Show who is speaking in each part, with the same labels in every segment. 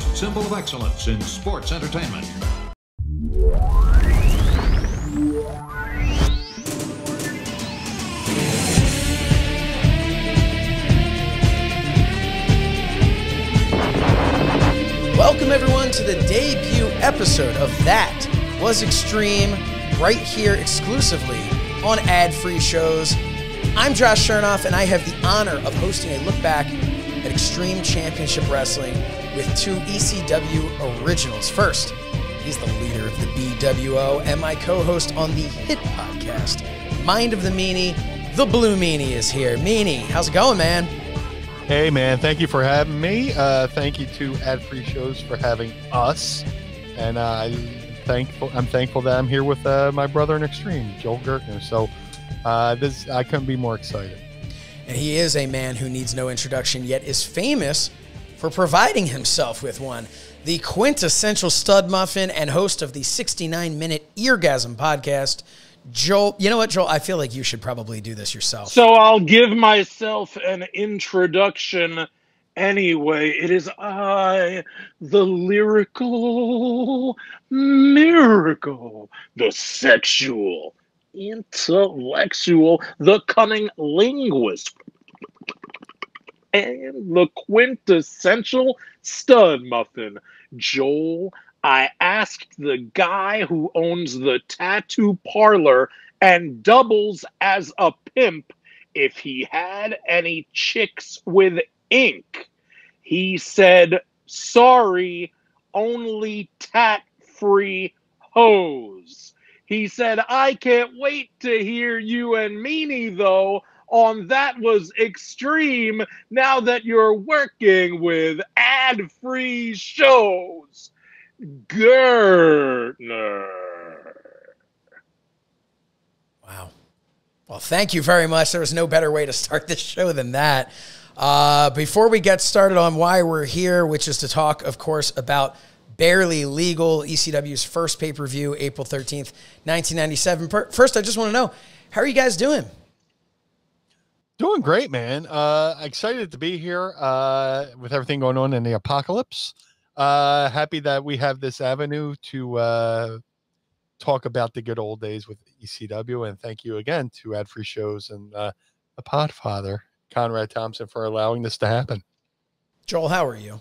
Speaker 1: Symbol of excellence in sports entertainment.
Speaker 2: Welcome, everyone, to the debut episode of That Was Extreme, right here exclusively on ad free shows. I'm Josh Shernoff, and I have the honor of hosting a look back at Extreme Championship Wrestling with two ECW originals. First, he's the leader of the BWO and my co host on the hit podcast, Mind of the Meanie. The Blue Meanie is here. Meanie, how's it going, man?
Speaker 3: Hey man, thank you for having me. Uh, thank you to Ad Free Shows for having us, and uh, I'm thankful. I'm thankful that I'm here with uh, my brother in Extreme, Joel Gertner. So uh, this I couldn't be more excited.
Speaker 2: And he is a man who needs no introduction, yet is famous for providing himself with one. The quintessential stud muffin and host of the 69 minute Eargasm podcast, Joel. You know what, Joel? I feel like you should probably do this yourself.
Speaker 4: So I'll give myself an introduction anyway. It is I, the lyrical miracle, the sexual, intellectual, the cunning linguist, and the quintessential stud muffin, Joel. I asked the guy who owns the tattoo parlor and doubles as a pimp if he had any chicks with ink. He said, sorry, only tat free hoes. He said, I can't wait to hear you and Meanie, though, on That Was Extreme now that you're working with ad free shows. Gertner.
Speaker 2: Wow. Well, thank you very much. There was no better way to start this show than that. Uh, before we get started on why we're here, which is to talk, of course, about Barely Legal, ECW's first pay per view, April 13th, 1997. First, I just want to know how are you guys doing?
Speaker 3: Doing great, man. Uh, excited to be here uh, with everything going on in the apocalypse. Uh, happy that we have this avenue to uh, talk about the good old days with ECW, and thank you again to Ad Free Shows and uh, the Podfather Conrad Thompson for allowing this to happen.
Speaker 2: Joel, how are you?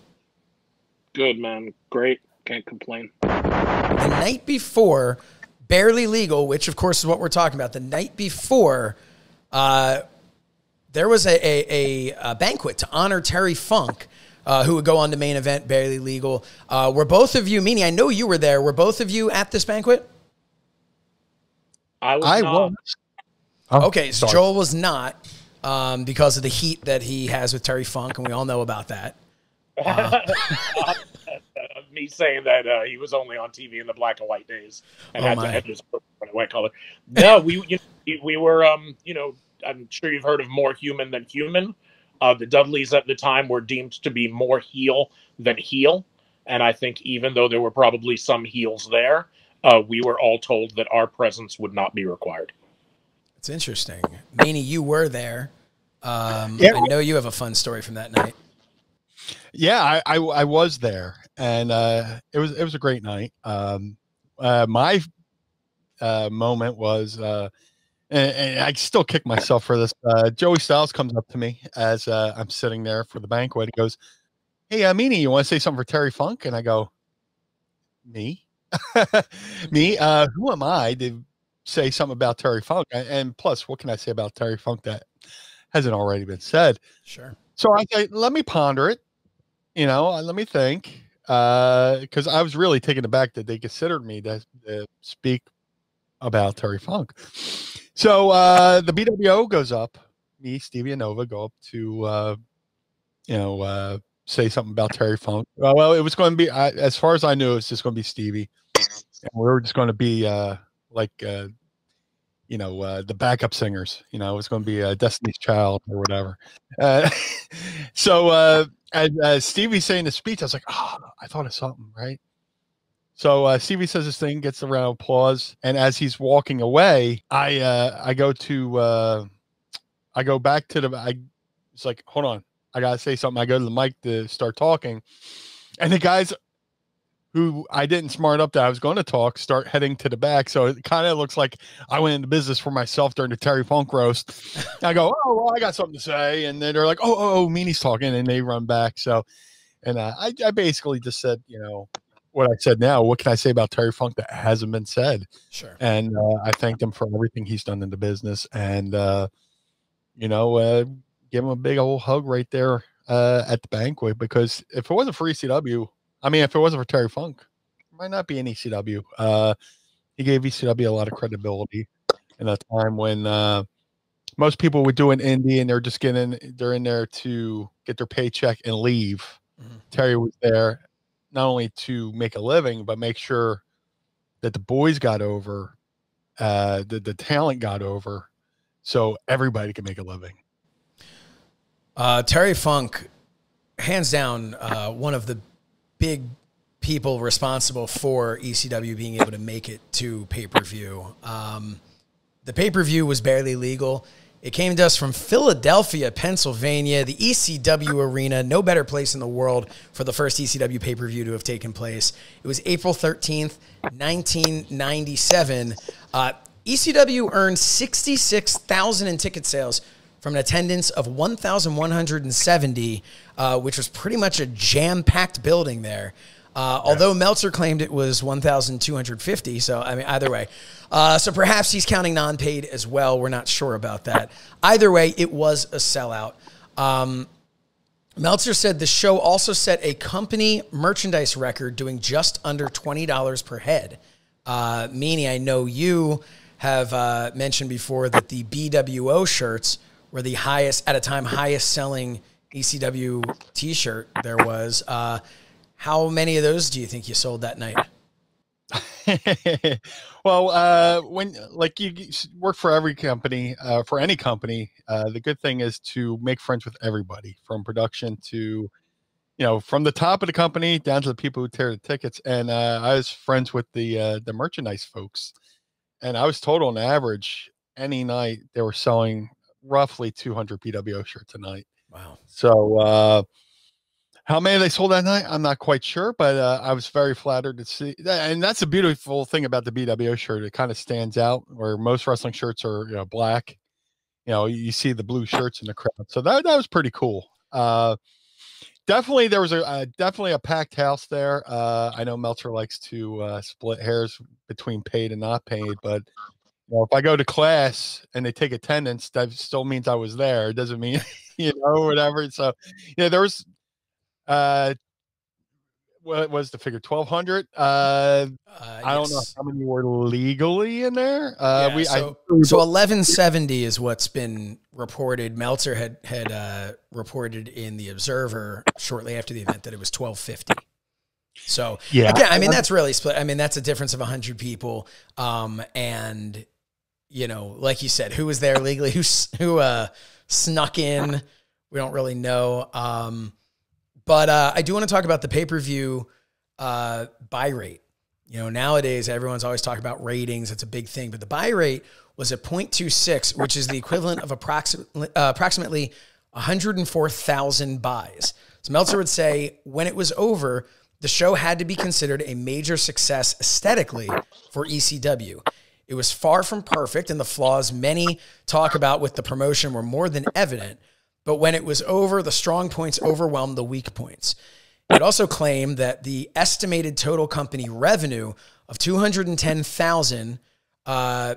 Speaker 4: Good, man. Great. Can't complain.
Speaker 2: The night before Barely Legal, which of course is what we're talking about, the night before, uh, there was a, a, a, a banquet to honor Terry Funk. Uh, who would go on to main event barely legal? Uh, were both of you, meaning I know you were there. Were both of you at this banquet?
Speaker 4: I was
Speaker 3: I
Speaker 4: not.
Speaker 3: was. Oh,
Speaker 2: Okay, so
Speaker 3: sorry.
Speaker 2: Joel was not um, because of the heat that he has with Terry Funk, and we all know about that.
Speaker 4: me saying that uh, he was only on TV in the black and white days and
Speaker 2: Oh,
Speaker 4: had
Speaker 2: my.
Speaker 4: to had his white color. No, we you know, we were um you know I'm sure you've heard of more human than human. Uh, the Dudleys at the time were deemed to be more heel than heel, and I think even though there were probably some heels there, uh, we were all told that our presence would not be required.
Speaker 2: It's interesting. Meanie, you were there. Um,
Speaker 3: Yeah.
Speaker 2: I know you have a fun story from that night.
Speaker 3: Yeah, I, I I was there, and uh, it was it was a great night. Um, uh, my uh, moment was, uh, and, and I still kick myself for this. Uh, Joey Styles comes up to me as uh, I'm sitting there for the banquet. He goes, "Hey, uh, Meanie, you want to say something for Terry Funk?" And I go, "Me, me? Uh, who am I to say something about Terry Funk? And, plus, what can I say about Terry Funk that hasn't already been said?"
Speaker 2: Sure.
Speaker 3: So I say, let me ponder it. You know, uh, let me think. Because I was really taken aback that they considered me to, to speak about Terry Funk. So uh, the BWO goes up. Me, Stevie, and Nova go up to, uh, you know, uh, say something about Terry Funk. Uh, well, it was going to be, I, as far as I knew, it was just going to be Stevie. And we were just going to be uh, like, uh, you know, uh, the backup singers. You know, it was going to be uh, Destiny's Child or whatever. Uh, so uh, as uh, Stevie saying the speech, I was like, oh, I thought of something, right? So uh, Stevie says this thing, gets a round of applause, and as he's walking away, I uh, I go to uh, I go back to the I it's like hold on, I gotta say something. I go to the mic to start talking, and the guys who I didn't smart up that I was going to talk start heading to the back. So it kind of looks like I went into business for myself during the Terry Funk roast. I go, oh, well, I got something to say, and then they're like, oh, oh, oh, Meanie's talking, and they run back. So, and uh, I, I basically just said, you know, what I said now. What can I say about Terry Funk that hasn't been said?
Speaker 2: Sure.
Speaker 3: And uh, I thanked him for everything he's done in the business, and uh, you know, uh, give him a big old hug right there uh, at the banquet because if it wasn't for ECW, I mean, if it wasn't for Terry Funk, it might not be an ECW. Uh, he gave ECW a lot of credibility in a time when uh, most people would do an indie and they're just getting they're in there to get their paycheck and leave.
Speaker 2: Mhm.
Speaker 3: Terry was there not only to make a living but make sure that the boys got over, uh, the the talent got over, so everybody can make a living.
Speaker 2: Uh, Terry Funk, hands down, uh, one of the big people responsible for ECW being able to make it to pay per view. Um, the pay per view was barely legal. It came to us from Philadelphia, Pennsylvania, the ECW arena. No better place in the world for the first ECW pay per view to have taken place. It was April 13th, 1997. Uh, ECW earned 66,000 in ticket sales from an attendance of 1,170, uh, which was pretty much a jam packed building there. Uh, Although Meltzer claimed it was 1,250, so I mean, either way. Uh, so perhaps he's counting non paid as well. We're not sure about that. Either way, it was a sellout. Um, Meltzer said the show also set a company merchandise record doing just under $20 per head. Uh, meaning, I know you have uh, mentioned before that the BWO shirts were the highest, at a time, highest selling ECW t shirt there was. How many of those do you think you sold that night?
Speaker 3: well, uh, when like you work for every company, uh, for any company, uh, the good thing is to make friends with everybody from production to, you know, from the top of the company down to the people who tear the tickets. And uh, I was friends with the uh, the merchandise folks, and I was told on average any night they were selling roughly 200 BWO shirts a night.
Speaker 2: Wow.
Speaker 3: So, uh, how many they sold that night, I'm not quite sure, but uh, I was very flattered to see. And that's a beautiful thing about the BWO shirt; it kind of stands out. Where most wrestling shirts are, you know, black. You know, you see the blue shirts in the crowd, so that that was pretty cool. Uh, definitely, there was a uh, definitely a packed house there. Uh, I know Meltzer likes to uh, split hairs between paid and not paid, but you know, if I go to class and they take attendance, that still means I was there. It doesn't mean you know whatever. So yeah, there was uh what was the figure 1200 uh
Speaker 2: Uh,
Speaker 3: i don't know how many were legally in there uh
Speaker 2: Yeah,
Speaker 3: we
Speaker 2: so,
Speaker 3: I,
Speaker 2: so 1170 is what's been reported. Meltzer had had uh, reported in the Observer shortly after the event that it was 1250. So
Speaker 3: yeah
Speaker 2: again, I mean that's really split. I mean that's a difference of 100 people. Um, and you know, like you said, who was there legally? Who who uh, snuck in? We don't really know. Um, but uh, I do want to talk about the pay per view uh, buy rate. You know, nowadays everyone's always talking about ratings. It's a big thing, but the buy rate was at 0.26, which is the equivalent of approximately uh, approximately 104,000 buys. So Meltzer would say when it was over, the show had to be considered a major success aesthetically for ECW. It was far from perfect, and the flaws many talk about with the promotion were more than evident. But when it was over, the strong points overwhelmed the weak points. It also claimed that the estimated total company revenue of 210,000 uh,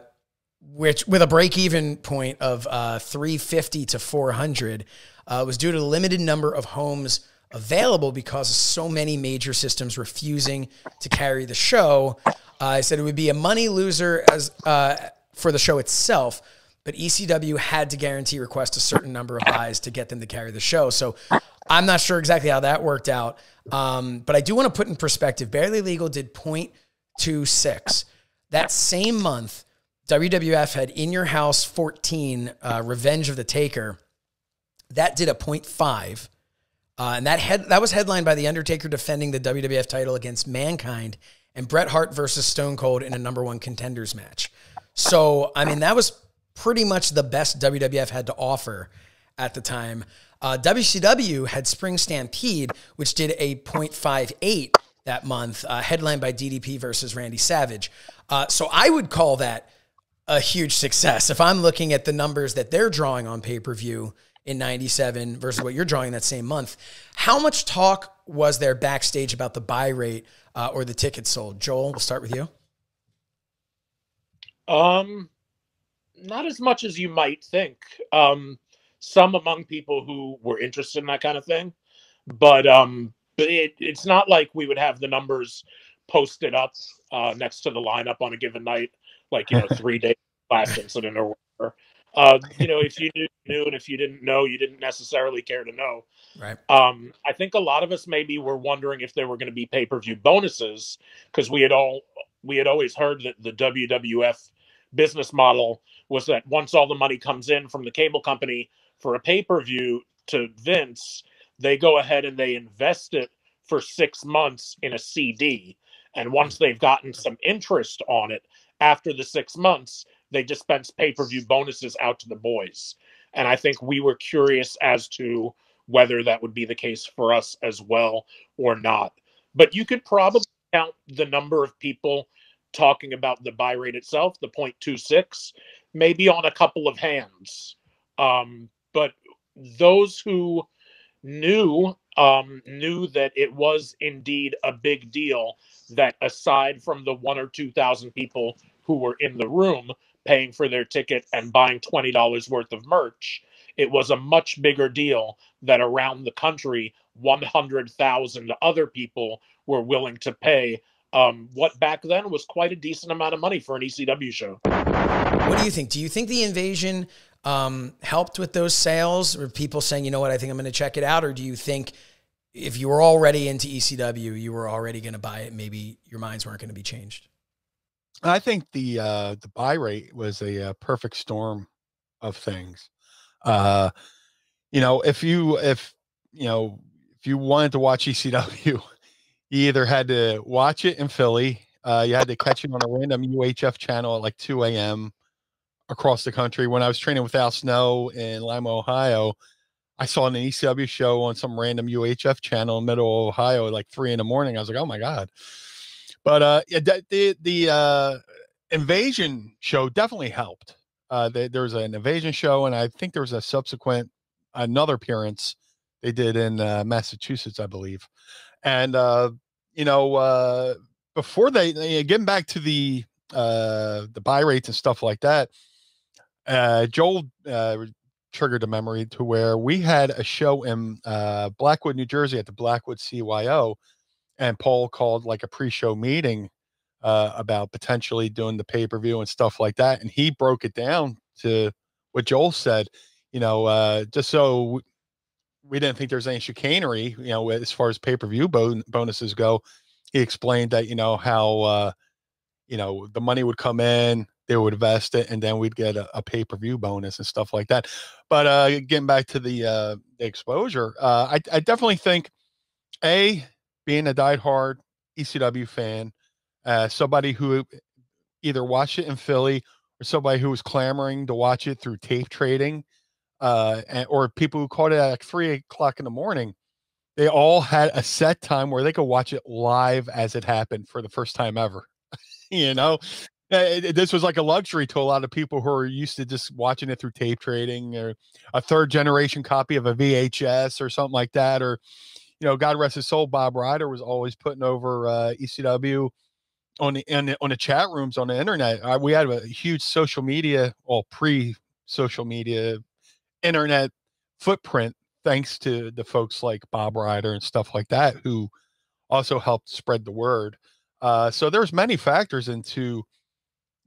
Speaker 2: which with a break-even point of uh, 350 to 400 uh, was due to the limited number of homes available because so many major systems refusing to carry the show. Uh, I said it would be a money loser as uh, for the show itself, but ECW had to guarantee request a certain number of buys to get them to carry the show. So I'm not sure exactly how that worked out, um, but I do want to put in perspective. Barely Legal did 0.26. That same month, WWF had In Your House 14, uh, Revenge of the Taker. That did a 0.5. Uh, and that head, that was headlined by The Undertaker defending the WWF title against Mankind and Bret Hart versus Stone Cold in a number one contenders match. So, I mean, that was pretty much the best WWF had to offer at the time. Uh, WCW had Spring Stampede, which did a 0.58 that month, uh, headlined by DDP versus Randy Savage. Uh, so I would call that a huge success. If I'm looking at the numbers that they're drawing on pay per view in 97 versus what you're drawing that same month, how much talk was there backstage about the buy rate uh, or the tickets sold? Joel, we'll start with you.
Speaker 4: Um, not as much as you might think. Um, some among people who were interested in that kind of thing, but um, but it, it's not like we would have the numbers posted up uh, next to the lineup on a given night, like you know three days last incident or whatever. Uh, you know, if you knew, knew, and if you didn't know, you didn't necessarily care to know.
Speaker 2: Right.
Speaker 4: Um, I think a lot of us maybe were wondering if there were going to be pay per view bonuses because we had all we had always heard that the WWF business model was that once all the money comes in from the cable company for a pay per view to Vince, they go ahead and they invest it for six months in a CD. And once they've gotten some interest on it after the six months, they dispense pay per view bonuses out to the boys. And I think we were curious as to whether that would be the case for us as well or not. But you could probably count the number of people talking about the buy rate itself, the 0.26, maybe on a couple of hands. Um, but those who knew um, knew that it was indeed a big deal. That aside from the one or two thousand people who were in the room paying for their ticket and buying twenty dollars worth of merch, it was a much bigger deal that around the country, one hundred thousand other people were willing to pay um, what back then was quite a decent amount of money for an ECW show.
Speaker 2: What do you think? Do you think the invasion um, helped with those sales, or people saying, you know what, I think I'm going to check it out, or do you think if you were already into ECW, you were already going to buy it? Maybe your minds weren't going to be changed.
Speaker 3: I think the uh, the buy rate was a, a uh, perfect storm of things. Uh, you know, if you if you know if you wanted to watch ECW you either had to watch it in Philly, uh, you had to catch it on a random UHF channel at like 2 a.m. across the country. When I was training with Al Snow in Lima, Ohio, I saw an ECW show on some random UHF channel in middle Ohio at like three in the morning. I was like, oh my God. But uh, the, the uh, invasion show definitely helped. Uh, there was an invasion show, and I think there was a subsequent another appearance they did in uh, Massachusetts, I believe. And uh, you know, uh, before they getting back to the uh, the buy rates and stuff like that, uh, Joel uh, triggered a memory to where we had a show in uh, Blackwood, New Jersey, at the Blackwood CYO, and Paul called like a pre-show meeting uh, about potentially doing the pay-per-view and stuff like that, and he broke it down to what Joel said. You know, uh, just so we didn't think there was any chicanery, you know, as far as pay per view bon- bonuses go. He explained that, you know, how, uh, you know, the money would come in, they would invest it, and then we'd get a, a pay per view bonus and stuff like that. But uh, getting back to the, uh, exposure, uh, I, I definitely think, A, being a diehard ECW fan, uh, somebody who either watched it in Philly or somebody who was clamoring to watch it through tape trading uh, or people who caught it at like three o'clock in the morning, they all had a set time where they could watch it live as it happened for the first time ever. you know, it, it, this was like a luxury to a lot of people who are used to just watching it through tape trading or a third generation copy of a VHS or something like that. Or, you know, God rest his soul, Bob Ryder was always putting over uh, ECW on the, on the on the chat rooms on the internet. Uh, we had a huge social media, well, pre social media internet footprint thanks to the folks like Bob Ryder and stuff like that who also helped spread the word. Uh, so there's many factors into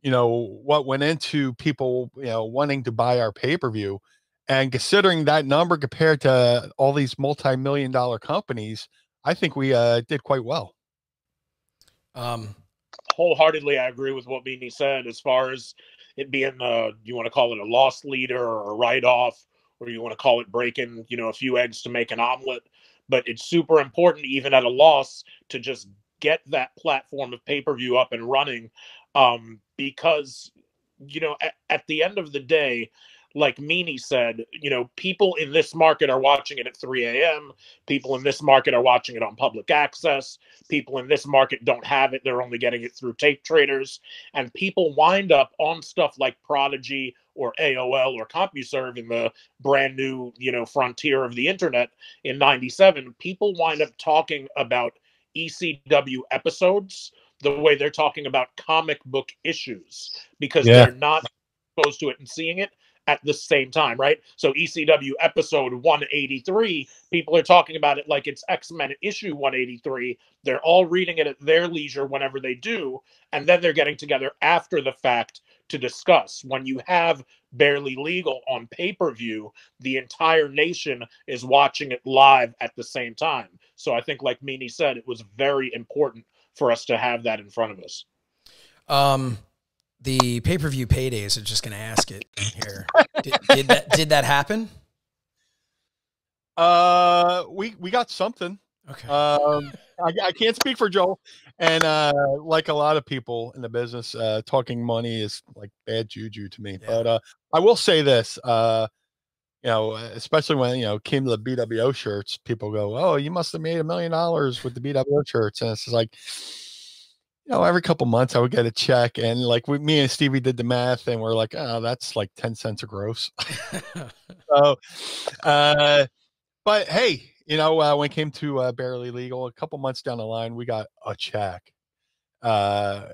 Speaker 3: you know what went into people you know wanting to buy our pay-per-view and considering that number compared to all these multi-million dollar companies i think we uh, did quite well
Speaker 4: um wholeheartedly i agree with what Meanie said as far as it being uh you want to call it a loss leader or a write off or you want to call it breaking you know a few eggs to make an omelet but it's super important even at a loss to just get that platform of pay-per-view up and running um because you know at, at the end of the day like Meanie said, you know, people in this market are watching it at 3 a.m. People in this market are watching it on public access. People in this market don't have it. They're only getting it through tape traders. And people wind up on stuff like Prodigy or AOL or CompuServe in the brand new, you know, frontier of the internet in 97. People wind up talking about ECW episodes the way they're talking about comic book issues because
Speaker 3: Yeah.
Speaker 4: they're not exposed to it and seeing it at the same time, right? So ECW episode 183, people are talking about it like it's X-Men issue 183. They're all reading it at their leisure whenever they do, and then they're getting together after the fact to discuss. When you have barely legal on pay-per-view, the entire nation is watching it live at the same time. So I think like Meanie said, it was very important for us to have that in front of us.
Speaker 2: Um, the pay per view paydays are just going to ask it here. Did, did that did that happen?
Speaker 3: Uh, we we got something.
Speaker 2: Okay.
Speaker 3: Um, I, I can't speak for Joel, and uh, like a lot of people in the business, uh, talking money is like bad juju to me.
Speaker 2: Yeah.
Speaker 3: But uh, I will say this, uh, you know, especially when you know came to the BWO shirts, people go, "Oh, you must have made a million dollars with the BWO shirts," and it's just like, you know, every couple months I would get a check, and like we, me and Stevie did the math, and we're like, "Oh, that's like ten cents a gross." so, uh, but hey, you know, uh, when it came to uh, barely legal, a couple months down the line, we got a check. Uh,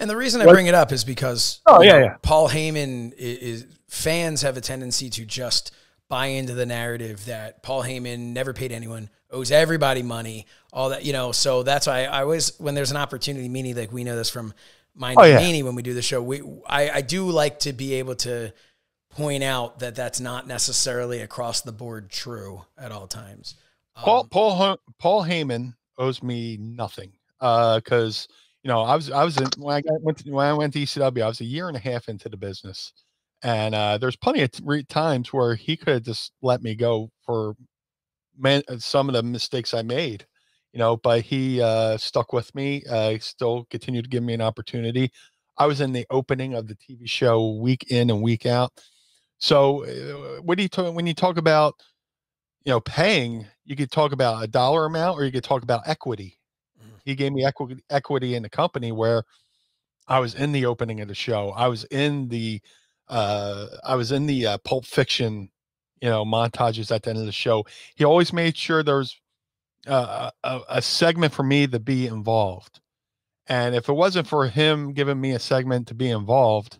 Speaker 2: And the reason I
Speaker 3: What-
Speaker 2: bring it up is because
Speaker 3: Oh, yeah,
Speaker 2: know,
Speaker 3: yeah.
Speaker 2: Paul Heyman is, is fans have a tendency to just buy into the narrative that Paul Heyman never paid anyone, owes everybody money, all that you know. So that's why I always when there's an opportunity, meaning like we know this from Mind
Speaker 3: Oh,
Speaker 2: and
Speaker 3: yeah.
Speaker 2: Meanie when we do the show. We I, I do like to be able to point out that that's not necessarily across the board true at all times.
Speaker 3: Paul
Speaker 2: Um,
Speaker 3: Paul Ho- Paul Heyman owes me nothing because you know I was I was in, when I got, went to, when I went to ECW I was a year and a half into the business, and uh, there's plenty of t- times where he could have just let me go for man, some of the mistakes I made, you know, but he uh, stuck with me. Uh, he still continued to give me an opportunity. I was in the opening of the TV show week in and week out. So uh, what do you talk when you talk about you know paying? You could talk about a dollar amount, or you could talk about equity.
Speaker 2: Mhm.
Speaker 3: He gave me equity equity in the company where I was in the opening of the show. I was in the uh, I was in the uh, Pulp Fiction, you know, montages at the end of the show. He always made sure there was uh, a, a segment for me to be involved. And if it wasn't for him giving me a segment to be involved,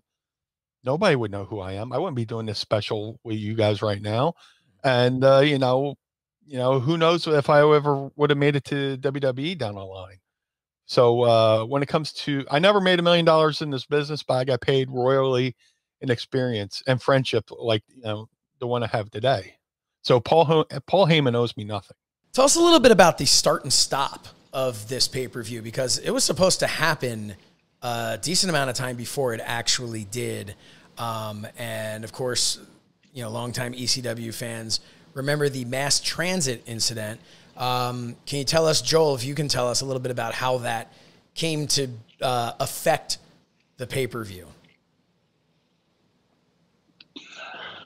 Speaker 3: nobody would know who I am. I wouldn't be doing this special with you guys right now. And uh, you know, you know, who knows if I ever would have made it to WWE down the line. So uh, when it comes to, I never made a million dollars in this business, but I got paid royally in experience and friendship, like you know the one I have today. So Paul Paul Heyman owes me nothing.
Speaker 2: Tell us a little bit about the start and stop of this pay per view because it was supposed to happen a decent amount of time before it actually did. Um, and of course, you know, longtime ECW fans remember the mass transit incident. Um, can you tell us, Joel, if you can tell us a little bit about how that came to uh, affect the pay per view?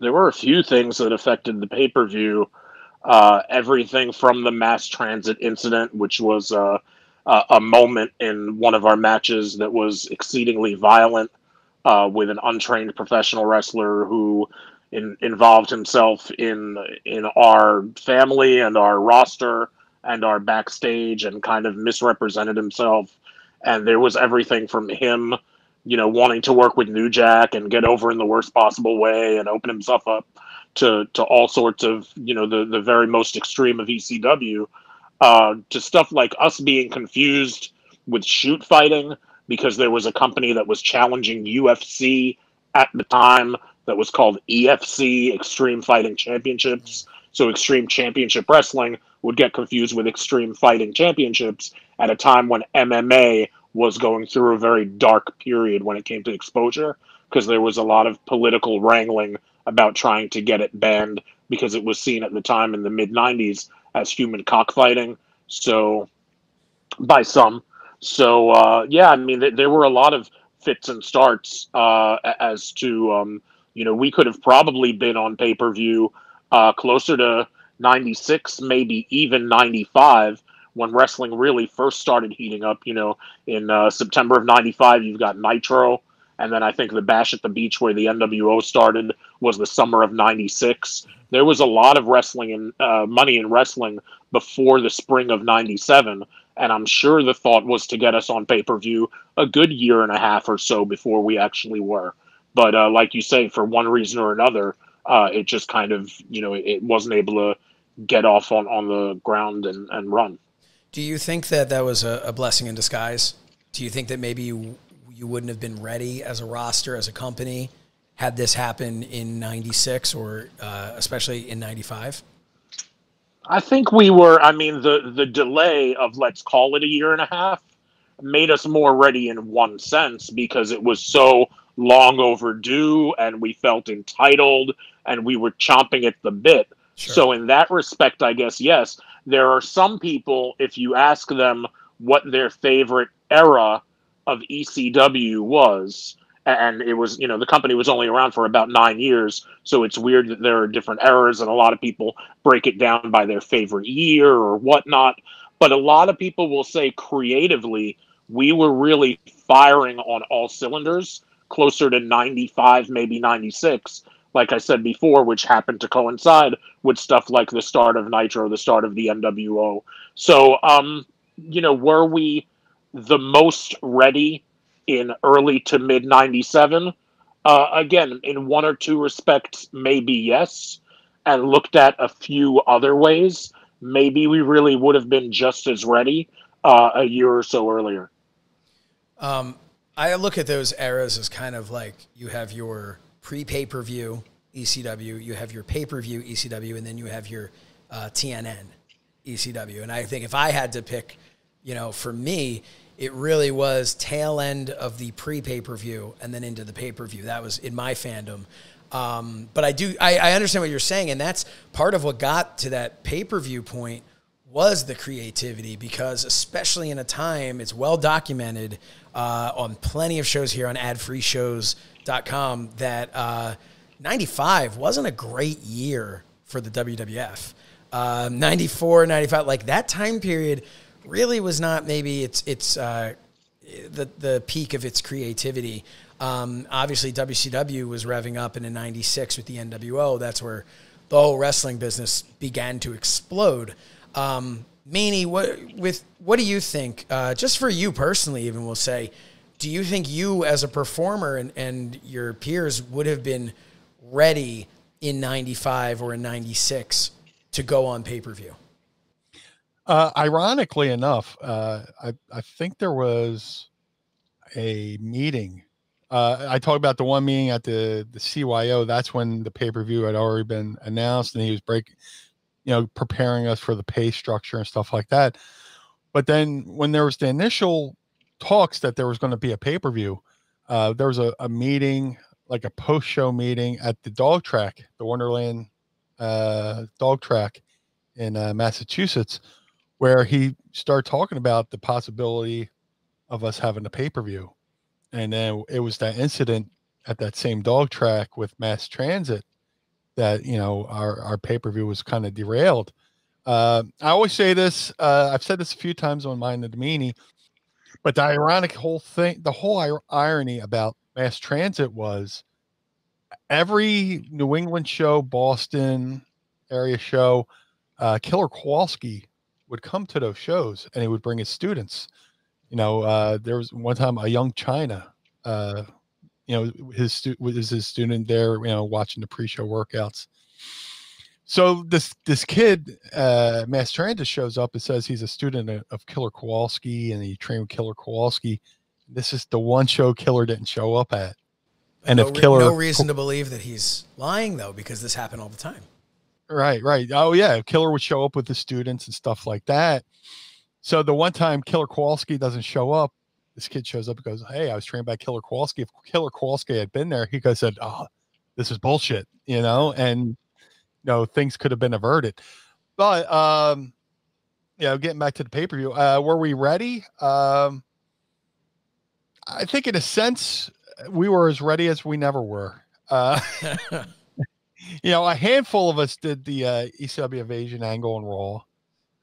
Speaker 4: There were a few things that affected the pay per view. Uh, everything from the mass transit incident, which was uh, a, a moment in one of our matches that was exceedingly violent uh, with an untrained professional wrestler who in, involved himself in in our family and our roster and our backstage and kind of misrepresented himself. And there was everything from him you know, wanting to work with New Jack and get over in the worst possible way and open himself up to to all sorts of you know the the very most extreme of ECW, uh, to stuff like us being confused with shoot fighting because there was a company that was challenging UFC at the time that was called EFC Extreme Fighting Championships. So Extreme Championship Wrestling would get confused with Extreme Fighting Championships at a time when MMA was going through a very dark period when it came to exposure because there was a lot of political wrangling about trying to get it banned because it was seen at the time in the mid 90s as human cockfighting. So by some. So uh, yeah i mean th- there were a lot of fits and starts uh, as to um, You know, we could have probably been on pay per view uh, closer to 96, maybe even 95 when wrestling really first started heating up. You know, in uh, September of 95, you've got Nitro. And then I think the Bash at the Beach, where the NWO started, was the summer of '96. There was a lot of wrestling and uh, money in wrestling before the spring of '97, and I'm sure the thought was to get us on pay per view a good year and a half or so before we actually were. But uh, like you say, for one reason or another, uh, it just kind of you know it, wasn't able to get off on, on the ground and, and run.
Speaker 2: Do you think that that was a, a blessing in disguise? Do you think that maybe you, you wouldn't have been ready as a roster, as a company, had this happen in 96 or uh, especially in 95?
Speaker 4: I think we were. I mean, the the delay of let's call it a year and a half made us more ready in one sense because it was so long overdue and we felt entitled and we were chomping at the bit. Sure. So in that respect, I guess yes, there are some people. If you ask them what their favorite era of ECW was, and it was you know the company was only around for about nine years so it's weird that there are different eras and a lot of people break it down by their favorite year or whatnot but a lot of people will say creatively we were really firing on all cylinders closer to 95 maybe 96 like i said before which happened to coincide with stuff like the start of nitro the start of the nwo so um you know were we the most ready in early to mid 97. Uh, again, in one or two respects, maybe yes. And looked at a few other ways, maybe we really would have been just as ready uh, a year or so earlier.
Speaker 2: Um, I look at those eras as kind of like you have your pre pay per view ECW, you have your pay per view ECW, and then you have your uh, TNN ECW. And I think if I had to pick, you know, for me, it really was tail end of the pre pay per view and then into the pay per view. That was in my fandom. Um, but I do I, I, understand what you're saying, and that's part of what got to that pay per view point was the creativity because especially in a time it's well documented uh, on plenty of shows here on adfreeshows.com that uh, 95 wasn't a great year for the WWF. Uh, 94, 95, like that time period really was not maybe its its uh, the the peak of its creativity. Um, obviously, WCW was revving up, and in '96 with the NWO, that's where the whole wrestling business began to explode. Um, Meanie, what with what do you think? Uh, just for you personally, even we'll say, do you think you as a performer and, and your peers would have been ready in '95 or in '96 to go on pay per view?
Speaker 3: Uh, ironically enough, uh, I, I think there was a meeting. Uh, I talked about the one meeting at the, the CYO. That's when the pay per view had already been announced, and he was breaking, you know, preparing us for the pay structure and stuff like that. But then when there was the initial talks that there was going to be a pay per view, uh, there was a, a meeting, like a post show meeting at the dog track, the Wonderland uh, dog track in uh, Massachusetts where he started talking about the possibility of us having a pay per view. And then it was that incident at that same dog track with mass transit that, you know, our, our pay per view was kind of derailed. Uh, I always say this, uh, I've said this a few times on Mind the Meanie, but the ironic whole thing, the whole irony about mass transit was every New England show, Boston area show, uh, Killer Kowalski would come to those shows and he would bring his students. You know, uh, there was one time a young Chyna, uh, you know, his stu- was his student there, you know, watching the pre-show workouts. So this this kid, uh, Mass Transit, shows up and says he's a student of, of Killer Kowalski and he trained with Killer Kowalski. This is the one show Killer didn't show up at.
Speaker 2: And no, if Killer, no reason to believe that he's lying though, because this happened all the time.
Speaker 3: Right, right. Oh yeah, Killer would show up with the students and stuff like that. So the one time Killer Kowalski doesn't show up, this kid shows up and goes, "Hey, I was trained by Killer Kowalski. If Killer Kowalski had been there, he could have said, "Oh, this is bullshit," you know, and know things could have been averted. But um, you know, getting back to the pay per view, uh, were we ready? Um, I think in a sense we were as ready as we never were. Uh, you know, a handful of us did the uh, ECW evasion angle and Raw,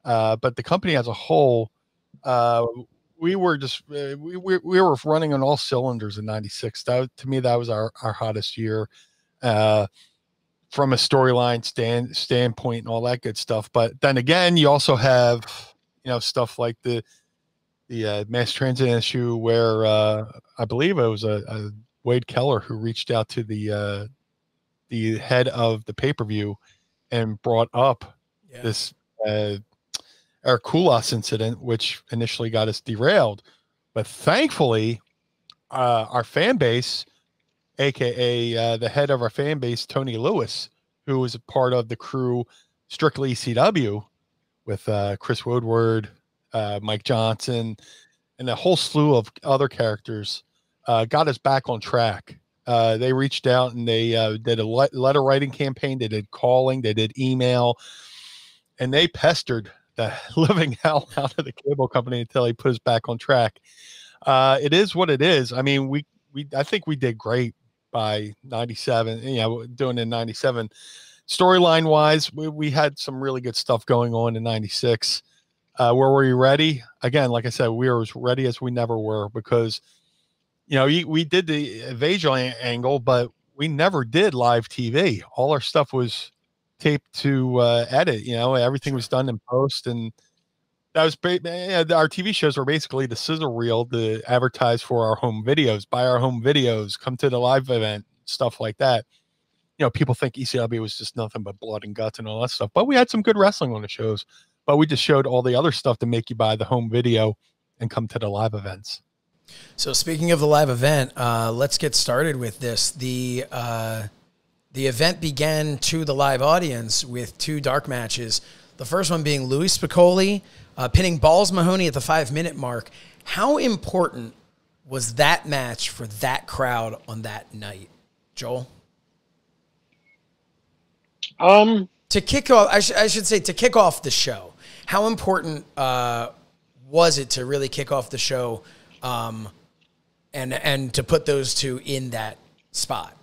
Speaker 3: uh, but the company as a whole, uh, we were just uh, we, we, we were running on all cylinders in '96. That to me, that was our our hottest year. Uh, from a storyline stand standpoint and all that good stuff. But then again, you also have you know stuff like the the uh, mass transit issue where uh, I believe it was a, a, Wade Keller who reached out to the uh, the head of the pay per view and brought up yeah. this uh, our Kulas incident, which initially got us derailed. But thankfully, uh, our fan base, aka uh, the head of our fan base, Tony Lewis, who was a part of the crew Strictly CW with uh, Chris Woodward, uh, Mike Johnson, and a whole slew of other characters, uh, got us back on track. Uh, they reached out and they uh, did a le- letter writing campaign. They did calling. They did email, and they pestered the living hell out of the cable company until he put us back on track. It is what it is. I mean, we we I think we did great by 97 you know doing in 97 storyline wise we, we had some really good stuff going on in 96 uh, where were you ready? Again like i said we were as ready as we never were because you know we did the evasion angle but we never did live tv all our stuff was taped to uh, edit you know everything was done in post and that was. Our TV shows were basically the sizzle reel to advertise for our home videos, buy our home videos, come to the live event, stuff like that. You know, people think ECW was just nothing but blood and guts and all that stuff, but we had some good wrestling on the shows. But we just showed all the other stuff to make you buy the home video and come to the live events.
Speaker 2: So, speaking of the live event, uh, let's get started with this. The uh, the event began to the live audience with two dark matches. The first one being Louie Spicolli uh, pinning Balls Mahoney at the five minute mark. How important was that match for that crowd on that night, Joel?
Speaker 4: Um,
Speaker 2: to kick off, I, sh- I should say to kick off the show. How important uh, was it to really kick off the show, um, and and to put those two in that spot?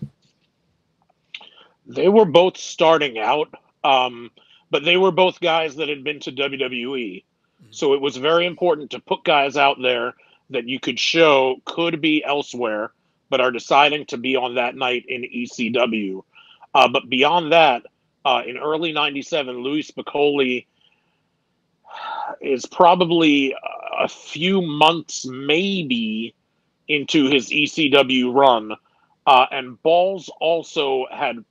Speaker 4: They were both starting out, um, but they were both guys that had been to WWE. So it was very important to put guys out there that you could show could be elsewhere, but are deciding to be on that night in ECW. Uh, but beyond that, uh, in early '97, Louie Spicolli is probably a few months, maybe, into his ECW run. Uh, and Balls also had,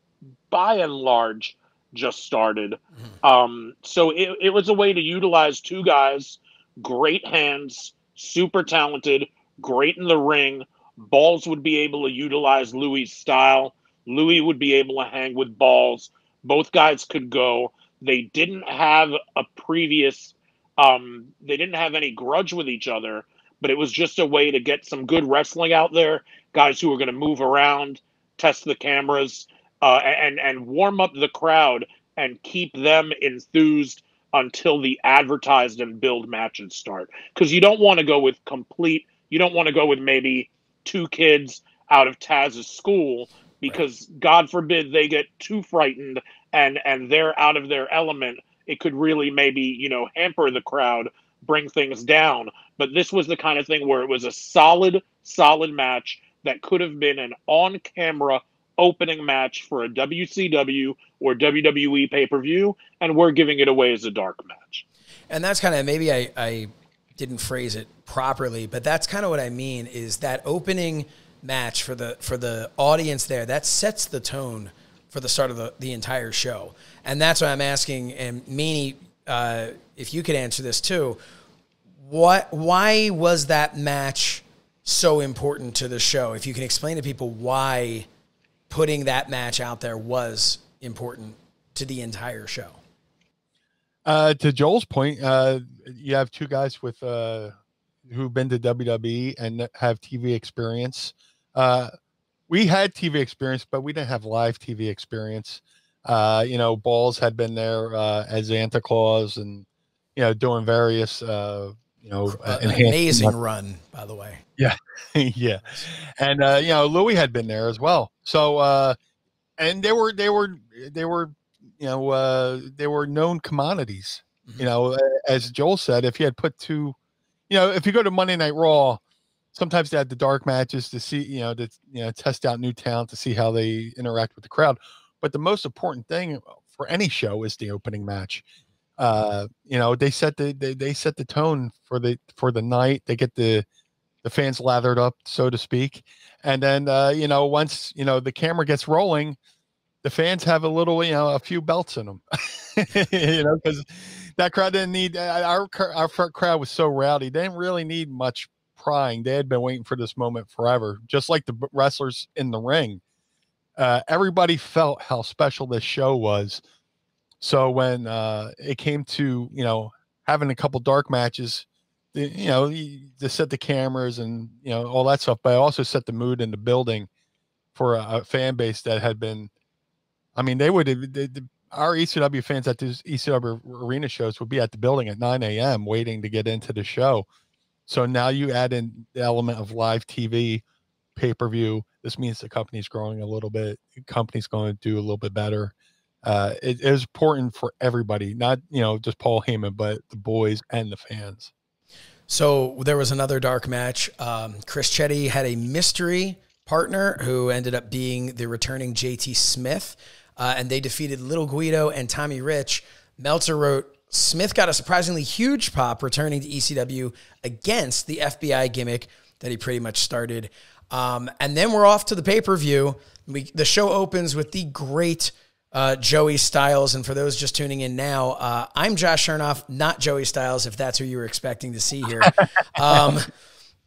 Speaker 4: by and large, just started. Mm-hmm. Um, so it, it was a way to utilize two guys, great hands, super talented, great in the ring. Balls would be able to utilize Louis' style. Louis would be able to hang with balls. Both guys could go. They didn't have a previous, um, they didn't have any grudge with each other, but it was just a way to get some good wrestling out there. Guys who were going to move around, test the cameras, uh, and and warm up the crowd and keep them enthused until the advertised and build matches start. Because you don't want to go with complete. You don't want to go with maybe two kids out of Taz's school because right. God forbid they get too frightened and and they're out of their element. It could really maybe you know hamper the crowd, bring things down. But this was the kind of thing where it was a solid, solid match that could have been an on-camera opening match for a WCW or WWE pay per view, and we're giving it away as a dark match.
Speaker 2: And that's kind of maybe I, I didn't phrase it properly, but that's kind of what I mean is that opening match for the for the audience there that sets the tone for the start of the, the entire show, and that's why I'm asking. And Meanie, uh, if you could answer this too, what why was that match so important to the show? If you can explain to people why putting that match out there was important to the entire show.
Speaker 3: Uh, to Joel's point, uh, you have two guys with uh, who've been to WWE and have TV experience. Uh, we had TV experience, but we didn't have live TV experience. Uh, you know, Balls had been there uh, as Santa Claus and you know doing various you know,
Speaker 2: Uh,
Speaker 3: enhanced
Speaker 2: amazing run, by the way.
Speaker 3: yeah, yeah, and uh, you know Louis had been there as well. So uh, and they were they were they were you know uh, they were known commodities.
Speaker 2: Mhm.
Speaker 3: You know, uh, as Joel said, if you had put two, you know, if you go to Monday Night Raw, sometimes they had the dark matches to see you know to you know test out new talent to see how they interact with the crowd. But the most important thing for any show is the opening match. Uh, you know, they set the they, they set the tone for the for the night. They get the the fans lathered up, so to speak. And then, uh, you know, once, you know, the camera gets rolling, the fans have a little, you know, a few belts in them, you know, because that crowd didn't need, uh, our, our front crowd was so rowdy. They didn't really need much prying. They had been waiting for this moment forever, just like the wrestlers in the ring. Uh, everybody felt how special this show was. So when uh, it came to, you know, having a couple dark matches, the, you know, to set the cameras and you know all that stuff, but I also set the mood in the building for a, a fan base that had been. I mean, they would have the, the, our ECW fans at these ECW arena shows would be at the building at 9 a.m. waiting to get into the show. So now you add in the element of live TV, pay per view. This means the company's growing a little bit. The company's going to do a little bit better. Uh, it is important for everybody, not you know just Paul Heyman, but the boys and the fans.
Speaker 2: So there was another dark match. Um, Chris Chetti had a mystery partner who ended up being the returning JT Smith, uh, and they defeated Little Guido and Tommy Rich. Meltzer wrote, Smith got a surprisingly huge pop returning to ECW against the FBI gimmick that he pretty much started. Um, and then we're off to the pay per view. We The show opens with the great uh, Joey Styles. And for those just tuning in now, uh, I'm Josh Shernoff, not Joey Styles, if that's who you were expecting to see here. um,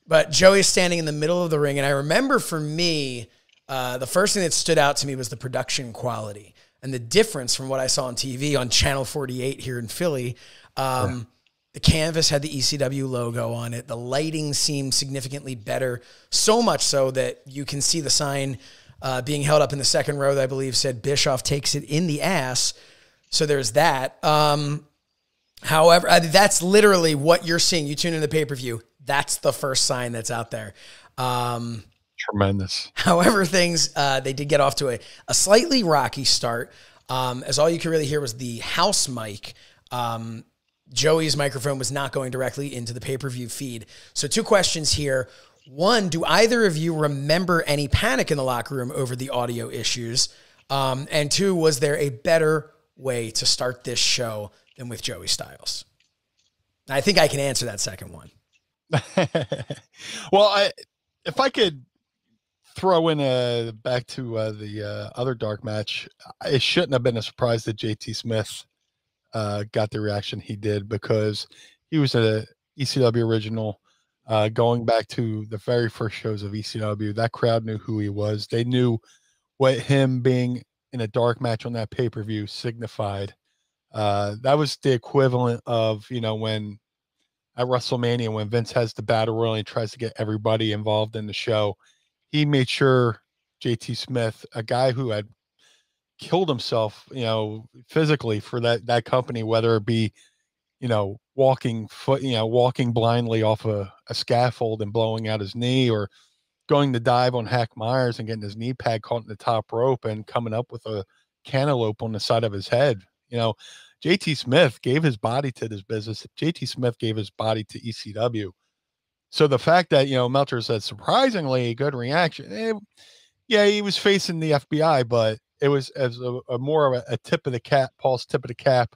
Speaker 2: but Joey's standing in the middle of the ring. And I remember for me, uh, the first thing that stood out to me was the production quality and the difference from what I saw on TV on Channel 48 here in Philly. Um, The canvas had the ECW logo on it. The lighting seemed significantly better, so much so that you can see the sign uh, being held up in the second row that I believe said Bischoff takes it in the ass. So there's that. Um, however, I mean, that's literally what you're seeing. You tune in the pay per view. That's the first sign that's out there. Um,
Speaker 3: Tremendous.
Speaker 2: However, things uh, they did get off to a, a slightly rocky start, um, as all you could really hear was the house mic. Um, Joey's microphone was not going directly into the pay per view feed. So, two questions here. One, do either of you remember any panic in the locker room over the audio issues? Um, and two, was there a better way to start this show than with Joey Styles? I think I can answer that second one.
Speaker 3: well, I, if I could throw in a back to uh, the uh, other dark match, it shouldn't have been a surprise that JT Smith uh, got the reaction he did because he was a ECW original. Uh, going back to the very first shows of ECW, that crowd knew who he was. They knew what him being in a dark match on that pay per view signified. Uh, that was the equivalent of you know when at WrestleMania when Vince has the battle royal and tries to get everybody involved in the show. He made sure JT Smith, a guy who had killed himself, you know, physically for that that company, whether it be, you know, walking foot, you know, walking blindly off a, a scaffold and blowing out his knee, or going to dive on Hack Meyers and getting his knee pad caught in the top rope and coming up with a cantaloupe on the side of his head. You know, JT Smith gave his body to this business. JT Smith gave his body to ECW. So the fact that, you know, Meltzer said surprisingly good reaction. eh, yeah, he was facing the FBI, but it was as a, a more of a, a tip of the cap, Paul's tip of the cap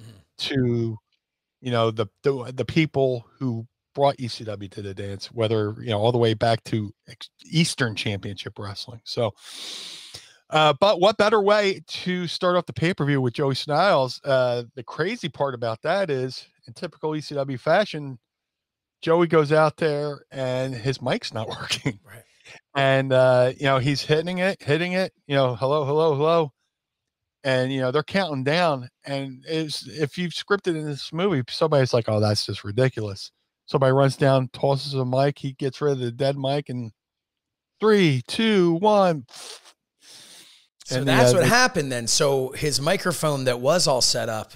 Speaker 2: Mhm.
Speaker 3: to, you know, the, the the people who brought ECW to the dance, whether you know all the way back to Eastern Championship Wrestling. So, uh, but what better way to start off the pay per view with Joey Styles? Uh, the crazy part about that is, in typical ECW fashion, Joey goes out there and his mic's not working.
Speaker 2: Right.
Speaker 3: And uh, you know, he's hitting it, hitting it, you know, hello, hello, hello. And you know, they're counting down. And it's if you've scripted in this movie, somebody's like, Oh, that's just ridiculous. Somebody runs down, tosses a mic, he gets rid of the dead mic, and three, two, one.
Speaker 2: So
Speaker 3: And,
Speaker 2: that's
Speaker 3: uh,
Speaker 2: what
Speaker 3: they-
Speaker 2: happened then. So his microphone that was all set up,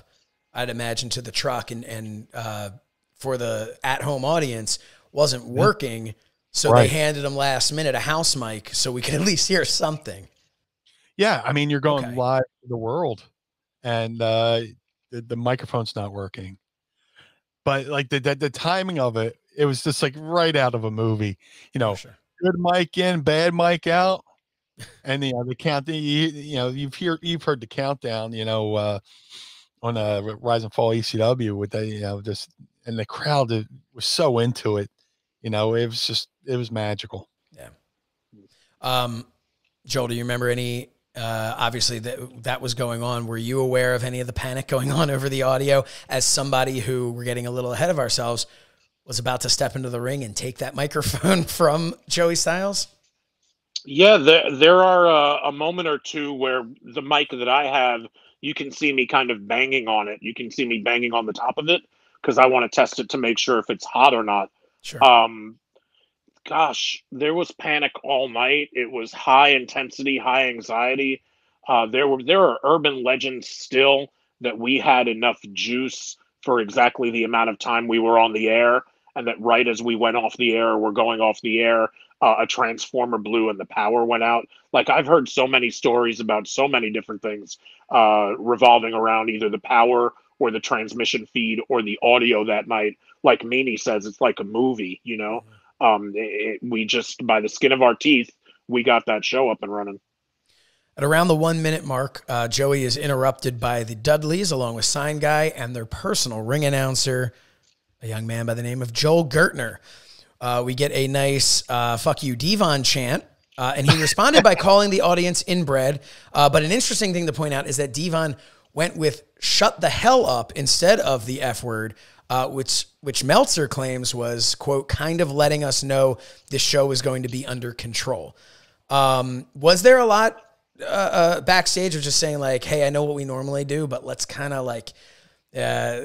Speaker 2: I'd imagine, to the truck and and uh, for the at home audience wasn't working. So
Speaker 3: Right.
Speaker 2: they handed him last minute a house mic so we could at least hear something.
Speaker 3: Yeah, I mean, you're going
Speaker 2: Okay.
Speaker 3: live to the world, and uh, the, the microphone's not working. But like the, the the timing of it, it was just like right out of a movie. You know,
Speaker 2: sure.
Speaker 3: good mic in, bad mic out, and you know the count. You, you know, you've hear you've heard the countdown. You know, uh, on uh, Rise and Fall ECW with the you know just and the crowd was so into it. You know, it was just it was magical.
Speaker 2: Um, Joel, do you remember any? Uh, obviously, that that was going on. Were you aware of any of the panic going on over the audio? As somebody who we're getting a little ahead of ourselves was about to step into the ring and take that microphone from Joey Styles.
Speaker 4: Yeah, there there are uh, a moment or two where the mic that I have, you can see me kind of banging on it. You can see me banging on the top of it because I want to test it to make sure if it's hot or not.
Speaker 2: Sure.
Speaker 4: Um, gosh, there was panic all night. It was high intensity, high anxiety. Uh, there were there are urban legends still that we had enough juice for exactly the amount of time we were on the air, and that right as we went off the air, we're going off the air. Uh, a transformer blew and the power went out. Like I've heard so many stories about so many different things uh, revolving around either the power or the transmission feed or the audio that night. Like Meanie says, it's like a movie. You know, um, it, we just by the skin of our teeth, we got that show up and running.
Speaker 2: At around the one minute mark, uh, Joey is interrupted by the Dudleys along with Sign Guy and their personal ring announcer, a young man by the name of Joel Gertner. Uh, we get a nice uh, fuck you, Devon chant. Uh, and he responded by calling the audience inbred. Uh, but an interesting thing to point out is that Devon went with shut the hell up instead of the F word, uh, which, which Meltzer claims was, quote, kind of letting us know this show was going to be under control. Um, was there a lot uh, uh, backstage of just saying like, "Hey, I know what we normally do, but let's kind of like, uh,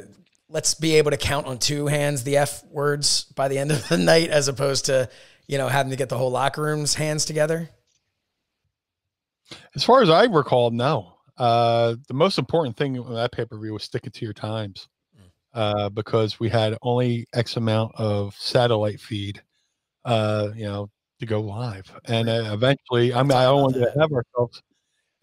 Speaker 2: let's be able to count on two hands the f words by the end of the night, as opposed to you know having to get the whole locker room's hands together."
Speaker 3: As far as I recall, no. Uh, the most important thing in that pay per view was sticking to your times, uh, because we had only X amount of satellite feed, uh, you know, to go live, and uh, eventually, I mean, I don't want to have ourselves.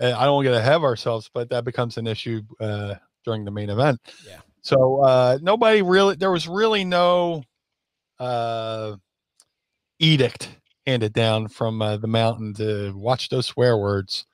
Speaker 3: Uh, I don't want to have ourselves, but that becomes an issue uh, during the main event.
Speaker 2: Yeah.
Speaker 3: So uh, nobody really, there was really no uh, edict handed down from uh, the mountain to watch those swear words.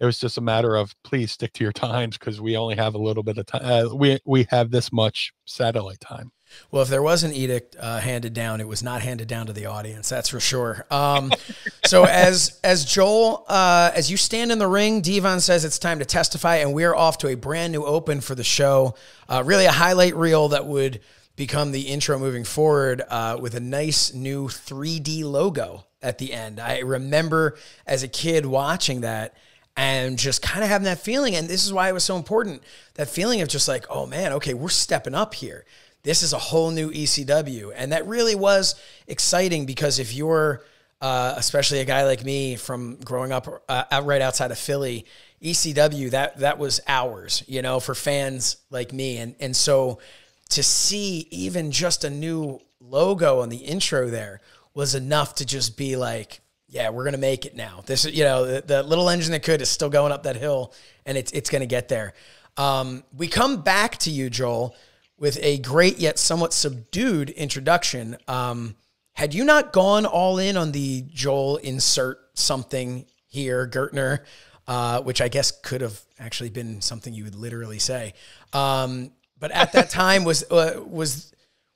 Speaker 3: It was just a matter of please stick to your times because we only have a little bit of time. Uh, we we have this much satellite time.
Speaker 2: Well, if there was an edict uh, handed down, it was not handed down to the audience. That's for sure. Um, so as as Joel, uh, as you stand in the ring, Devon says it's time to testify, and we're off to a brand new open for the show. Uh, really, a highlight reel that would become the intro moving forward uh, with a nice new 3D logo at the end. I remember as a kid watching that and just kind of having that feeling. And this is why it was so important that feeling of just like, oh man, okay, we're stepping up here. This is a whole new ECW. And that really was exciting because if you're, uh, especially a guy like me from growing up uh, right outside of Philly, ECW, that, that was ours, you know, for fans like me. And, and so to see even just a new logo on the intro there was enough to just be like, yeah, we're gonna make it now. This is, you know, the, the little engine that could is still going up that hill, and it's it's gonna get there. Um, we come back to you, Joel, with a great yet somewhat subdued introduction. Um, had you not gone all in on the Joel insert something here, Gertner, uh, which I guess could have actually been something you would literally say, um, but at that time was uh, was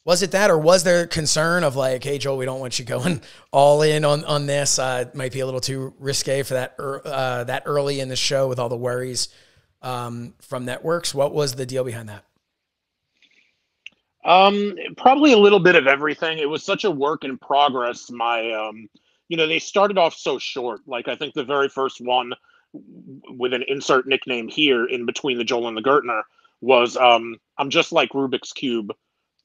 Speaker 2: was it that, or was there concern of like, hey, Joel, we don't want you going all in on on this? Uh, it might be a little too risque for that ear- uh, that early in the show with all the worries um, from networks. What was the deal behind that?
Speaker 4: Um, probably a little bit of everything. It was such a work in progress. My, um, you know, they started off so short. Like I think the very first one with an insert nickname here in between the Joel and the Gertner was, um, "I'm just like Rubik's cube.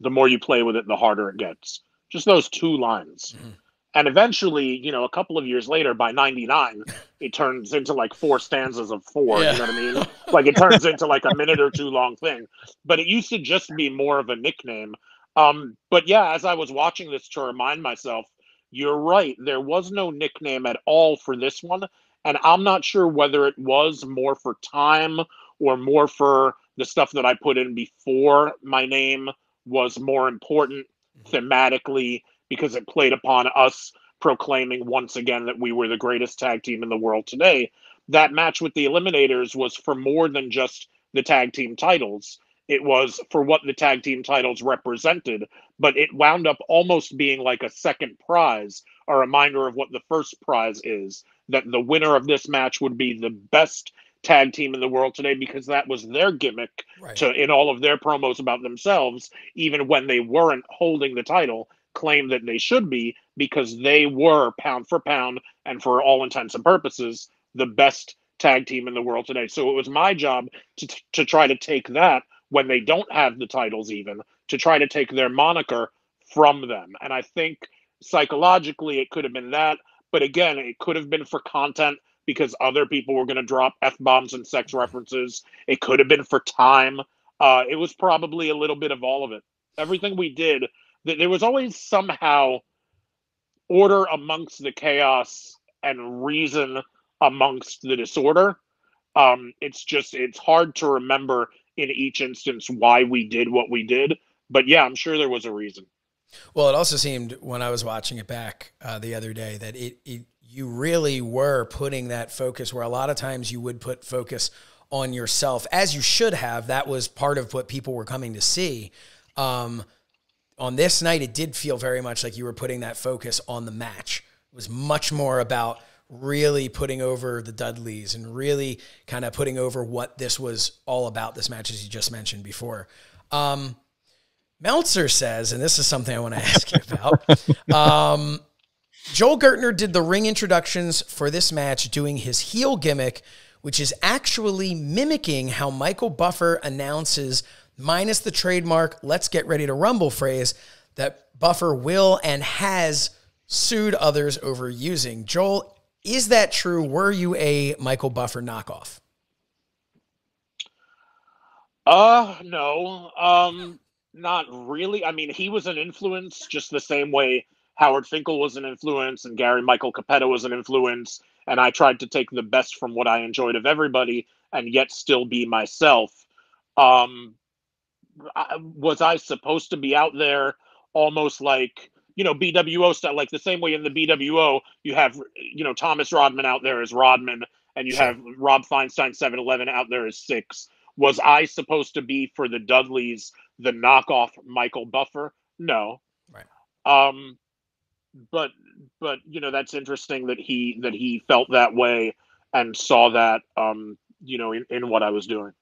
Speaker 4: The more you play with it, the harder it gets." Just those two lines.
Speaker 2: Mhm.
Speaker 4: And eventually, you know, a couple of years later, by '99, it turns into like four stanzas of four.
Speaker 2: Yeah.
Speaker 4: You know what I mean? like it turns into like a minute or two long thing but it used to just be more of a nickname Um, but yeah, as I was watching this to remind myself, you're right. There was no nickname at all for this one. And I'm not sure whether it was more for time or more for the stuff that I put in before my name was more important mm-hmm. thematically because it played upon us proclaiming once again that we were the greatest tag team in the world today. That match with the Eliminators was for more than just the tag team titles. It was for what the tag team titles represented, but it wound up almost being like a second prize, a reminder of what the first prize is that the winner of this match would be the best tag team in the world today because that was their gimmick
Speaker 2: Right.
Speaker 4: to in all of their promos about themselves even when they weren't holding the title claim that they should be because they were pound for pound and for all intents and purposes the best tag team in the world today so it was my job to to try to take that when they don't have the titles even to try to take their moniker from them and i think psychologically it could have been that but again it could have been for content because other people were going to drop f bombs and sex references. It could have been for time. Uh, it was probably a little bit of all of it. Everything we did, th- there was always somehow order amongst the chaos and reason amongst the disorder. Um, it's just it's hard to remember in each instance why we did what we did. But yeah, I'm sure there was a reason.
Speaker 2: Well, it also seemed when I was watching it back uh, the other day that it, it you really were putting that focus where a lot of times you would put focus on yourself as you should have. That was part of what people were coming to see. Um, on this night, it did feel very much like you were putting that focus on the match. It was much more about really putting over the Dudleys and really kind of putting over what this was all about. This match, as you just mentioned before. Um, Meltzer says, and this is something I want to ask you about. Um, Joel Gertner did the ring introductions for this match doing his heel gimmick, which is actually mimicking how Michael Buffer announces, minus the trademark let's get ready to rumble phrase that Buffer will and has sued others over using. Joel, is that true? Were you a Michael Buffer knockoff?
Speaker 4: Uh no. Um not really. I mean, he was an influence just the same way Howard Finkel was an influence and Gary Michael Cappetta was an influence and I tried to take the best from what I enjoyed of everybody and yet still be myself. Um I, was I supposed to be out there almost like you know BWO style like the same way in the BWO you have you know Thomas Rodman out there as Rodman and you have Rob Feinstein 711 out there as 6 was I supposed to be for the Dudleys the knockoff Michael Buffer? No.
Speaker 2: Right.
Speaker 4: Um, but but you know that's interesting that he that he felt that way and saw that um you know in, in what I was doing.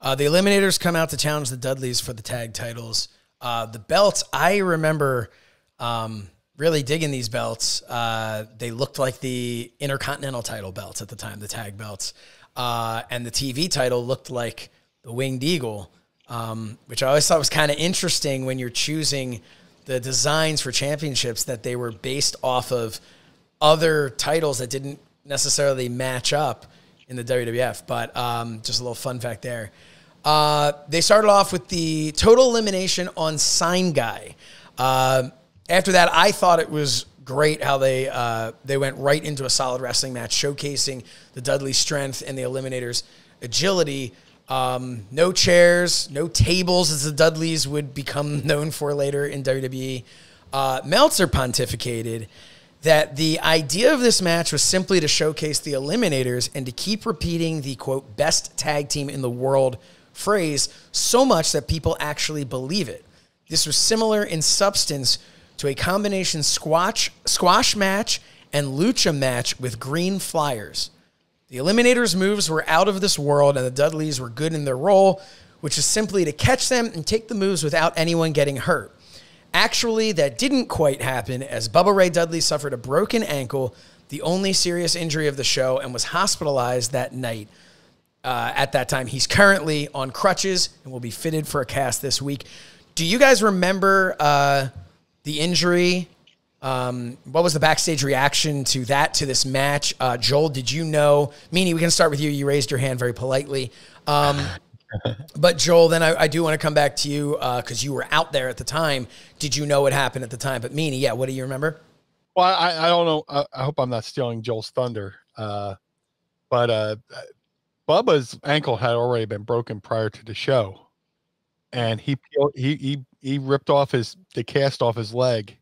Speaker 2: Uh, the Eliminators come out to challenge the Dudleys for the tag titles. Uh, the belts, I remember um, really digging these belts. Uh, they looked like the Intercontinental title belts at the time, the tag belts. Uh, and the TV title looked like the Winged Eagle, um, which I always thought was kind of interesting when you're choosing the designs for championships that they were based off of other titles that didn't necessarily match up in the WWF. But um, just a little fun fact there. Uh, they started off with the total elimination on Sign Guy. Uh, after that, I thought it was great how they uh, they went right into a solid wrestling match, showcasing the Dudley strength and the Eliminators' agility. Um, no chairs, no tables, as the Dudleys would become known for later in WWE. Uh, Meltzer pontificated that the idea of this match was simply to showcase the Eliminators and to keep repeating the quote best tag team in the world phrase so much that people actually believe it. This was similar in substance to a combination squash squash match and lucha match with green flyers. The Eliminators' moves were out of this world, and the Dudleys were good in their role, which is simply to catch them and take the moves without anyone getting hurt. Actually, that didn't quite happen as Bubba Ray Dudley suffered a broken ankle, the only serious injury of the show, and was hospitalized that night. Uh, at that time, he's currently on crutches and will be fitted for a cast this week. Do you guys remember uh, the injury? Um, what was the backstage reaction to that, to this match? Uh, Joel, did you know? Meanie, we can start with you. You raised your hand very politely. Um, but Joel, then I, I do want to come back to you because you were out there at the time. Did you know what happened at the time? But Meanie, yeah, what do you remember?
Speaker 3: Well, I, I don't know. I, I hope I'm not stealing Joel's thunder. Uh, but uh, Bubba's ankle had already been broken prior to the show, and he he he he ripped off his the cast off his leg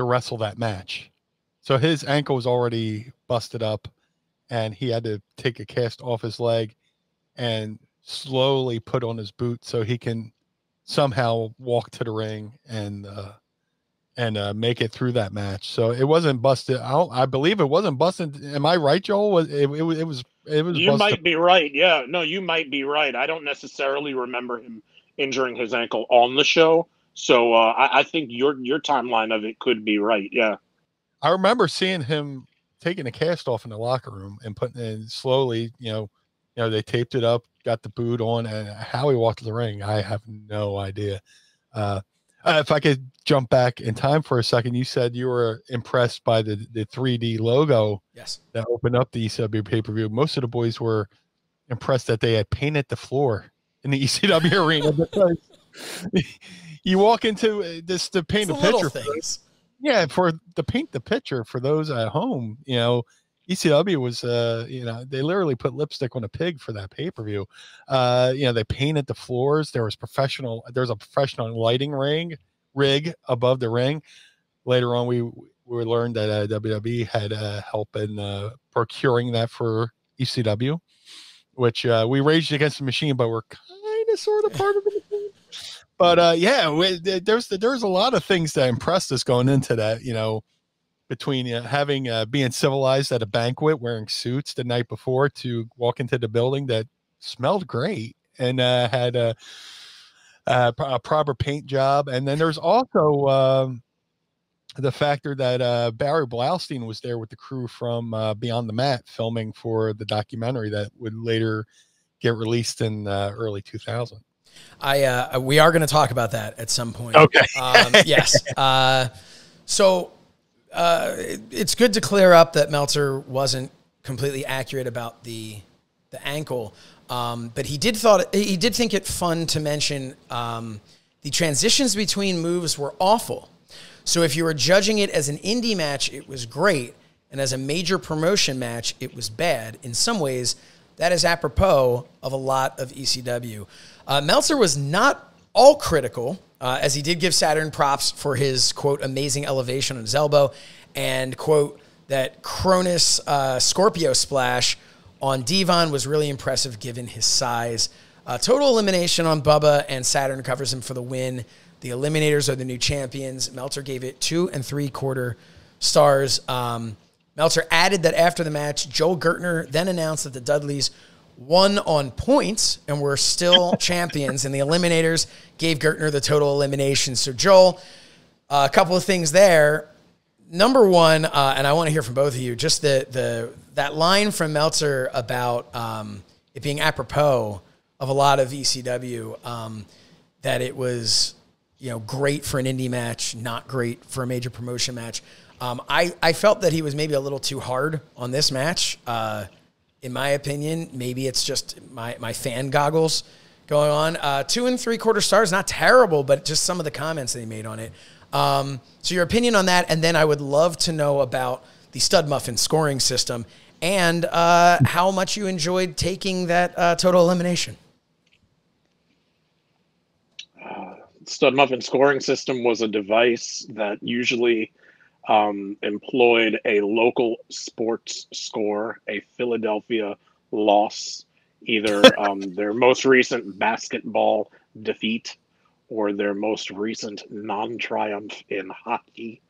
Speaker 3: to wrestle that match. So his ankle was already busted up, and he had to take a cast off his leg and slowly put on his boot so he can somehow walk to the ring and uh, and uh, make it through that match. So it wasn't busted. I, don't, I believe it wasn't busted. Am I right, Joel? Was it, it, it was it was.
Speaker 4: You busted. might be right. Yeah, no, you might be right. I don't necessarily remember him injuring his ankle on the show. So uh, I, I think your your timeline of it could be right. Yeah.
Speaker 3: I remember seeing him taking a cast off in the locker room and putting it slowly, you know, you know, they taped it up, got the boot on, and how he walked to the ring, I have no idea. Uh, uh, if I could jump back in time for a second, you said you were impressed by the the 3D logo.
Speaker 2: Yes.
Speaker 3: That opened up the ECW pay per view. Most of the boys were impressed that they had painted the floor in the ECW arena because you walk into uh, this to paint it's a picture.
Speaker 2: Things.
Speaker 3: Yeah, for the paint the picture for those at home, you know, ECW was, uh, you know, they literally put lipstick on a pig for that pay per view. Uh, you know, they painted the floors. There was professional. There was a professional lighting ring rig above the ring. Later on, we we learned that uh, WWE had uh, help in uh, procuring that for ECW, which uh, we raged against the machine, but we're kind of sort of part of the machine. But uh, yeah, we, there's there's a lot of things that impressed us going into that. You know, between uh, having uh, being civilized at a banquet, wearing suits the night before, to walk into the building that smelled great and uh, had a, a, a, proper paint job, and then there's also um, the factor that uh, Barry Blaustein was there with the crew from uh, Beyond the Mat, filming for the documentary that would later get released in uh, early 2000.
Speaker 2: I uh, we are going to talk about that at some point.
Speaker 3: Okay.
Speaker 2: Um, yes. Uh, so uh, it, it's good to clear up that Meltzer wasn't completely accurate about the the ankle, um, but he did thought he did think it fun to mention um, the transitions between moves were awful. So if you were judging it as an indie match, it was great, and as a major promotion match, it was bad. In some ways, that is apropos of a lot of ECW. Uh, Meltzer was not all critical, uh, as he did give Saturn props for his quote amazing elevation on his elbow and quote that Kronus uh, Scorpio splash on Devon was really impressive given his size. Uh, total elimination on Bubba and Saturn covers him for the win. The Eliminators are the new champions. Meltzer gave it two and three quarter stars. Um, Meltzer added that after the match, Joel Gertner then announced that the Dudleys won on points and we're still champions. And the Eliminators gave Gertner the total elimination. So, Joel, uh, a couple of things there. Number one, uh, and I want to hear from both of you, just the the that line from Meltzer about um, it being apropos of a lot of ECW, um, that it was you know great for an indie match, not great for a major promotion match. Um, I I felt that he was maybe a little too hard on this match. Uh, in my opinion. Maybe it's just my, my fan goggles going on. Uh, two and three quarter stars, not terrible, but just some of the comments they made on it. Um, so your opinion on that, and then I would love to know about the Stud Muffin scoring system and uh, how much you enjoyed taking that uh, total elimination.
Speaker 4: Uh, Stud Muffin scoring system was a device that usually um, employed a local sports score, a Philadelphia loss, either um, their most recent basketball defeat or their most recent non-triumph in hockey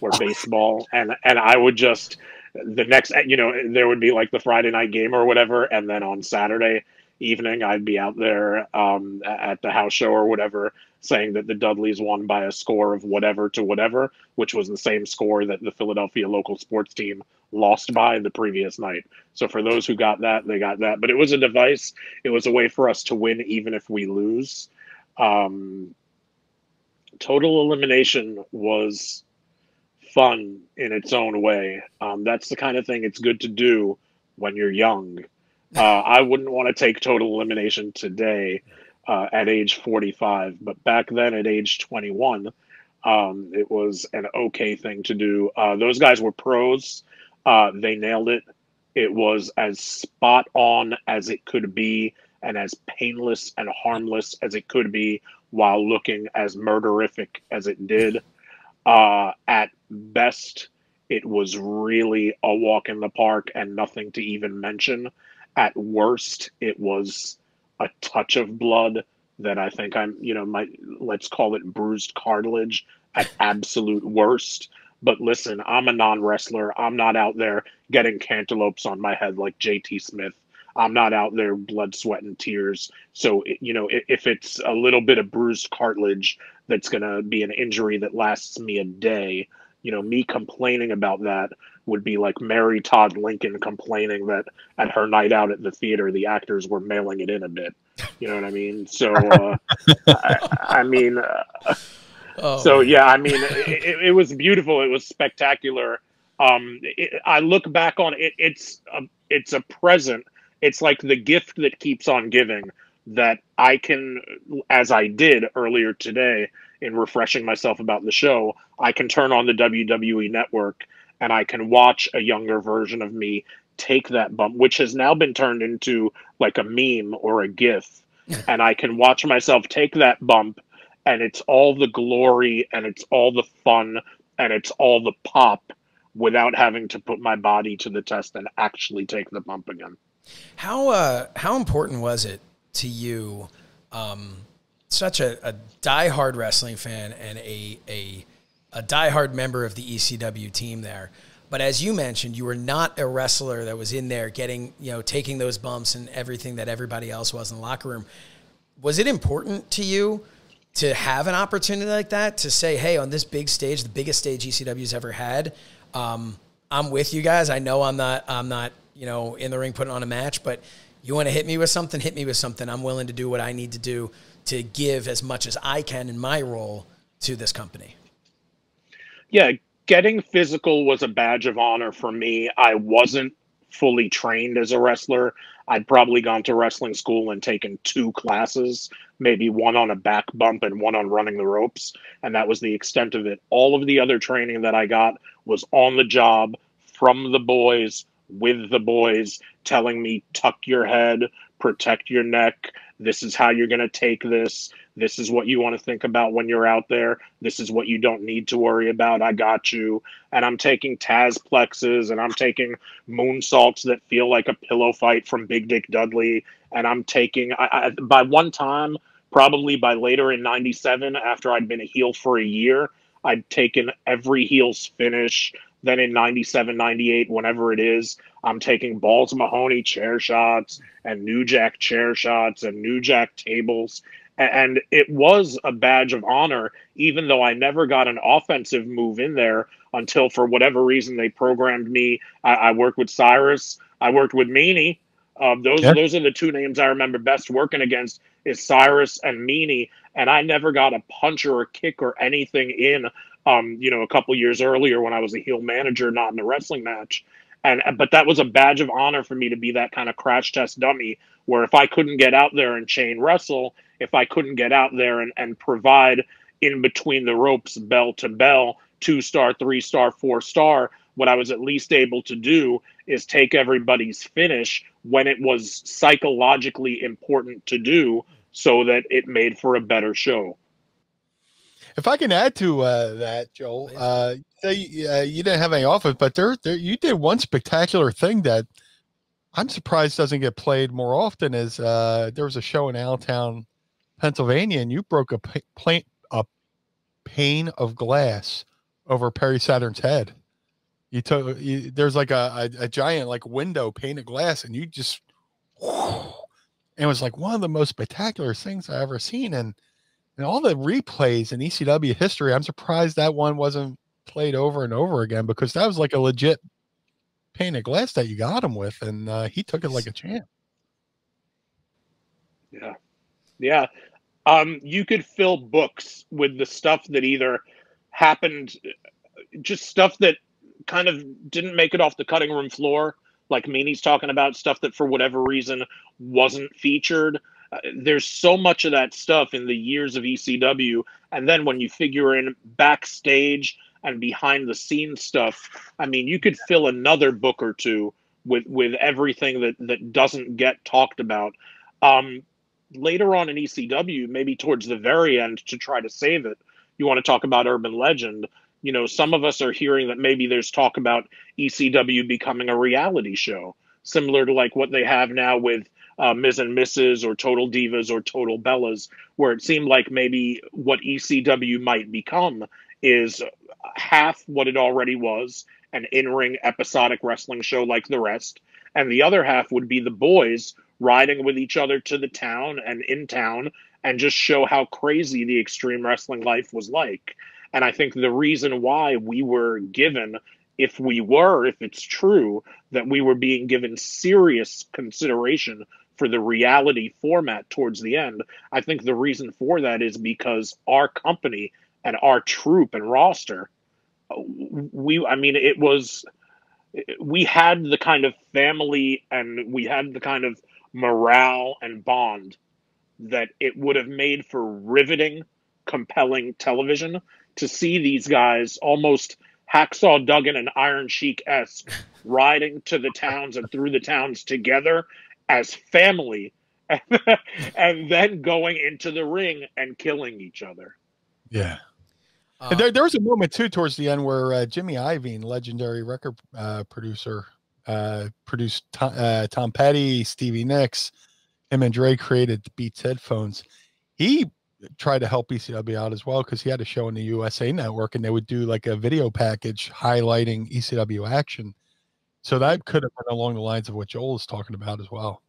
Speaker 4: or baseball. And and I would just the next you know there would be like the Friday night game or whatever. And then on Saturday evening I'd be out there um, at the house show or whatever saying that the Dudleys won by a score of whatever to whatever, which was the same score that the Philadelphia local sports team lost by the previous night. So for those who got that, they got that. But it was a device. It was a way for us to win even if we lose. Um, total elimination was fun in its own way. Um, that's the kind of thing it's good to do when you're young. Uh, I wouldn't want to take total elimination today uh, at age 45, but back then at age 21, um, it was an okay thing to do. Uh, those guys were pros. Uh, they nailed it. It was as spot on as it could be and as painless and harmless as it could be while looking as murderific as it did. Uh, at best, it was really a walk in the park and nothing to even mention. At worst, it was a touch of blood that I think I'm, you know, my let's call it bruised cartilage at absolute worst. But listen, I'm a non wrestler. I'm not out there getting cantaloupes on my head like JT Smith. I'm not out there blood, sweat, and tears. So, you know, if it's a little bit of bruised cartilage that's going to be an injury that lasts me a day, you know, me complaining about that would be like Mary Todd Lincoln complaining that at her night out at the theater, the actors were mailing it in a bit. You know what I mean? So, uh, I, I, mean, uh, oh, so yeah, I mean, it, it, was beautiful. It was spectacular. Um, it, I look back on it. It's a, it's a present. It's like the gift that keeps on giving that I can, as I did earlier today in refreshing myself about the show, I can turn on the WWE network and I can watch a younger version of me take that bump, which has now been turned into like a meme or a GIF. and I can watch myself take that bump and it's all the glory and it's all the fun and it's all the pop without having to put my body to the test and actually take the bump again.
Speaker 2: How uh how important was it to you um such a, a diehard wrestling fan and a a a diehard member of the ECW team there. But as you mentioned, you were not a wrestler that was in there getting, you know, taking those bumps and everything that everybody else was in the locker room. Was it important to you to have an opportunity like that to say, hey, on this big stage, the biggest stage ECW's ever had, um, I'm with you guys. I know I'm not, I'm not, you know, in the ring putting on a match, but you want to hit me with something, hit me with something. I'm willing to do what I need to do to give as much as I can in my role to this company.
Speaker 4: Yeah, getting physical was a badge of honor for me. I wasn't fully trained as a wrestler. I'd probably gone to wrestling school and taken two classes, maybe one on a back bump and one on running the ropes. And that was the extent of it. All of the other training that I got was on the job from the boys, with the boys, telling me, tuck your head, protect your neck. This is how you're going to take this. This is what you want to think about when you're out there. This is what you don't need to worry about. I got you. And I'm taking Taz plexes and I'm taking moonsaults that feel like a pillow fight from Big Dick Dudley. And I'm taking, I, I, by one time, probably by later in 97, after I'd been a heel for a year, I'd taken every heel's finish. Then in 97, 98, whenever it is, I'm taking Balls Mahoney chair shots and New Jack chair shots and New Jack tables and it was a badge of honor, even though I never got an offensive move in there until, for whatever reason, they programmed me. I, I worked with Cyrus. I worked with Meanie. Uh, those those are the two names I remember best working against is Cyrus and Meanie, and I never got a punch or a kick or anything in. Um, you know, a couple years earlier when I was a heel manager, not in a wrestling match, and but that was a badge of honor for me to be that kind of crash test dummy. Where if I couldn't get out there and chain wrestle, if I couldn't get out there and, and provide in between the ropes, bell to bell, two star, three star, four star, what I was at least able to do is take everybody's finish when it was psychologically important to do so that it made for a better show.
Speaker 3: If I can add to uh, that, Joel, uh, uh, you didn't have any offers, but there, there, you did one spectacular thing that I'm surprised doesn't get played more often. Is uh, there was a show in Allentown Pennsylvania, and you broke a plane, a pane of glass over Perry Saturn's head. You took you, there's like a, a, a giant like window pane of glass, and you just and it was like one of the most spectacular things I ever seen. And and all the replays in ECW history, I'm surprised that one wasn't played over and over again because that was like a legit pane of glass that you got him with, and uh, he took it like a champ.
Speaker 4: Yeah, yeah. Um, you could fill books with the stuff that either happened, just stuff that kind of didn't make it off the cutting room floor, like Meanie's talking about stuff that for whatever reason wasn't featured. Uh, there's so much of that stuff in the years of ECW, and then when you figure in backstage and behind the scenes stuff, I mean, you could fill another book or two with with everything that that doesn't get talked about. Um, later on in ECW, maybe towards the very end, to try to save it, you want to talk about urban legend. You know, some of us are hearing that maybe there's talk about ECW becoming a reality show, similar to like what they have now with uh, Miz and Mrs. or Total Divas or Total Bellas, where it seemed like maybe what ECW might become is half what it already was an in ring episodic wrestling show like the rest, and the other half would be the boys riding with each other to the town and in town and just show how crazy the extreme wrestling life was like. And I think the reason why we were given, if we were, if it's true, that we were being given serious consideration for the reality format towards the end, I think the reason for that is because our company and our troop and roster, we, I mean, it was, we had the kind of family and we had the kind of morale and bond that it would have made for riveting, compelling television to see these guys almost Hacksaw Duggan and Iron Sheik esque riding to the towns and through the towns together as family and then going into the ring and killing each other.
Speaker 3: Yeah. Uh, there, there was a moment too towards the end where uh, Jimmy Iovine, legendary record uh, producer, uh, produced Tom, uh, Tom Petty, Stevie Nicks, him and Dre created the Beats headphones. He tried to help ECW out as well because he had a show on the USA Network, and they would do like a video package highlighting ECW action. So that could have been along the lines of what Joel is talking about as well.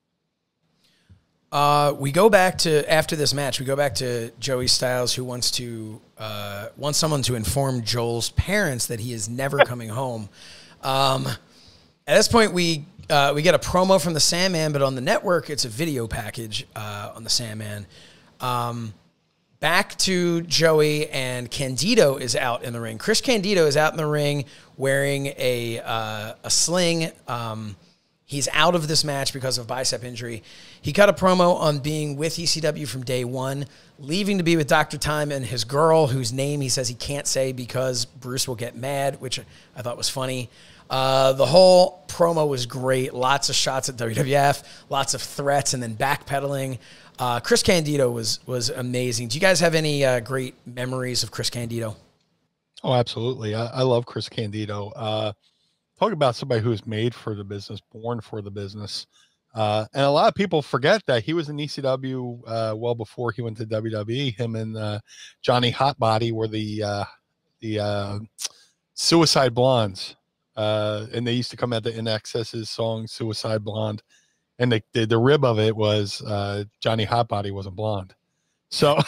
Speaker 2: Uh, we go back to after this match. We go back to Joey Styles, who wants to uh, wants someone to inform Joel's parents that he is never coming home. Um, at this point, we uh, we get a promo from the Sandman, but on the network, it's a video package uh, on the Sandman. Um, back to Joey and Candido is out in the ring. Chris Candido is out in the ring wearing a uh, a sling. Um, he's out of this match because of bicep injury. He cut a promo on being with ECW from day one, leaving to be with Dr. Time and his girl, whose name he says he can't say because Bruce will get mad, which I thought was funny. Uh, the whole promo was great. Lots of shots at WWF, lots of threats, and then backpedaling. Uh, Chris Candido was was amazing. Do you guys have any uh, great memories of Chris Candido?
Speaker 3: Oh, absolutely. I, I love Chris Candido. Talk about somebody who was made for the business, born for the business. Uh, and a lot of people forget that he was in ECW uh, well before he went to WWE. Him and uh, Johnny Hotbody were the uh, the uh, Suicide Blondes uh, and they used to come at the INXS's song "Suicide Blonde," and the the, the rib of it was Johnny Hotbody wasn't blonde. So,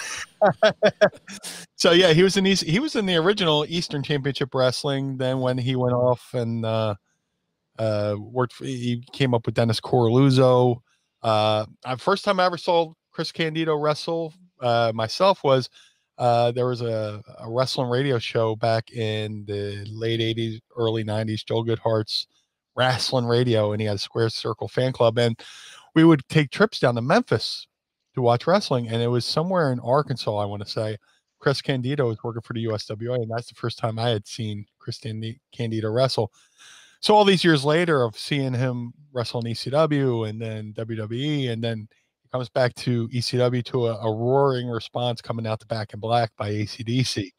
Speaker 3: so yeah, he was in East, he was in the original Eastern Championship Wrestling. Then when he went off and uh, uh, worked, for, he came up with Dennis Coralluzzo. Uh, first time I ever saw Chris Candido wrestle uh, myself was uh, there was a, a, wrestling radio show back in the late 80s, early 90s, Joel Goodhart's wrestling radio, and he had a Square Circle fan club. And we would take trips down to Memphis to watch wrestling. And it was somewhere in Arkansas, I want to say. Chris Candido was working for the USWA, and that's the first time I had seen Chris Candido wrestle. So all these years later of seeing him wrestle in ECW and then WWE and then he comes back to ECW to a, a, roaring response coming out the back in black by ACDC.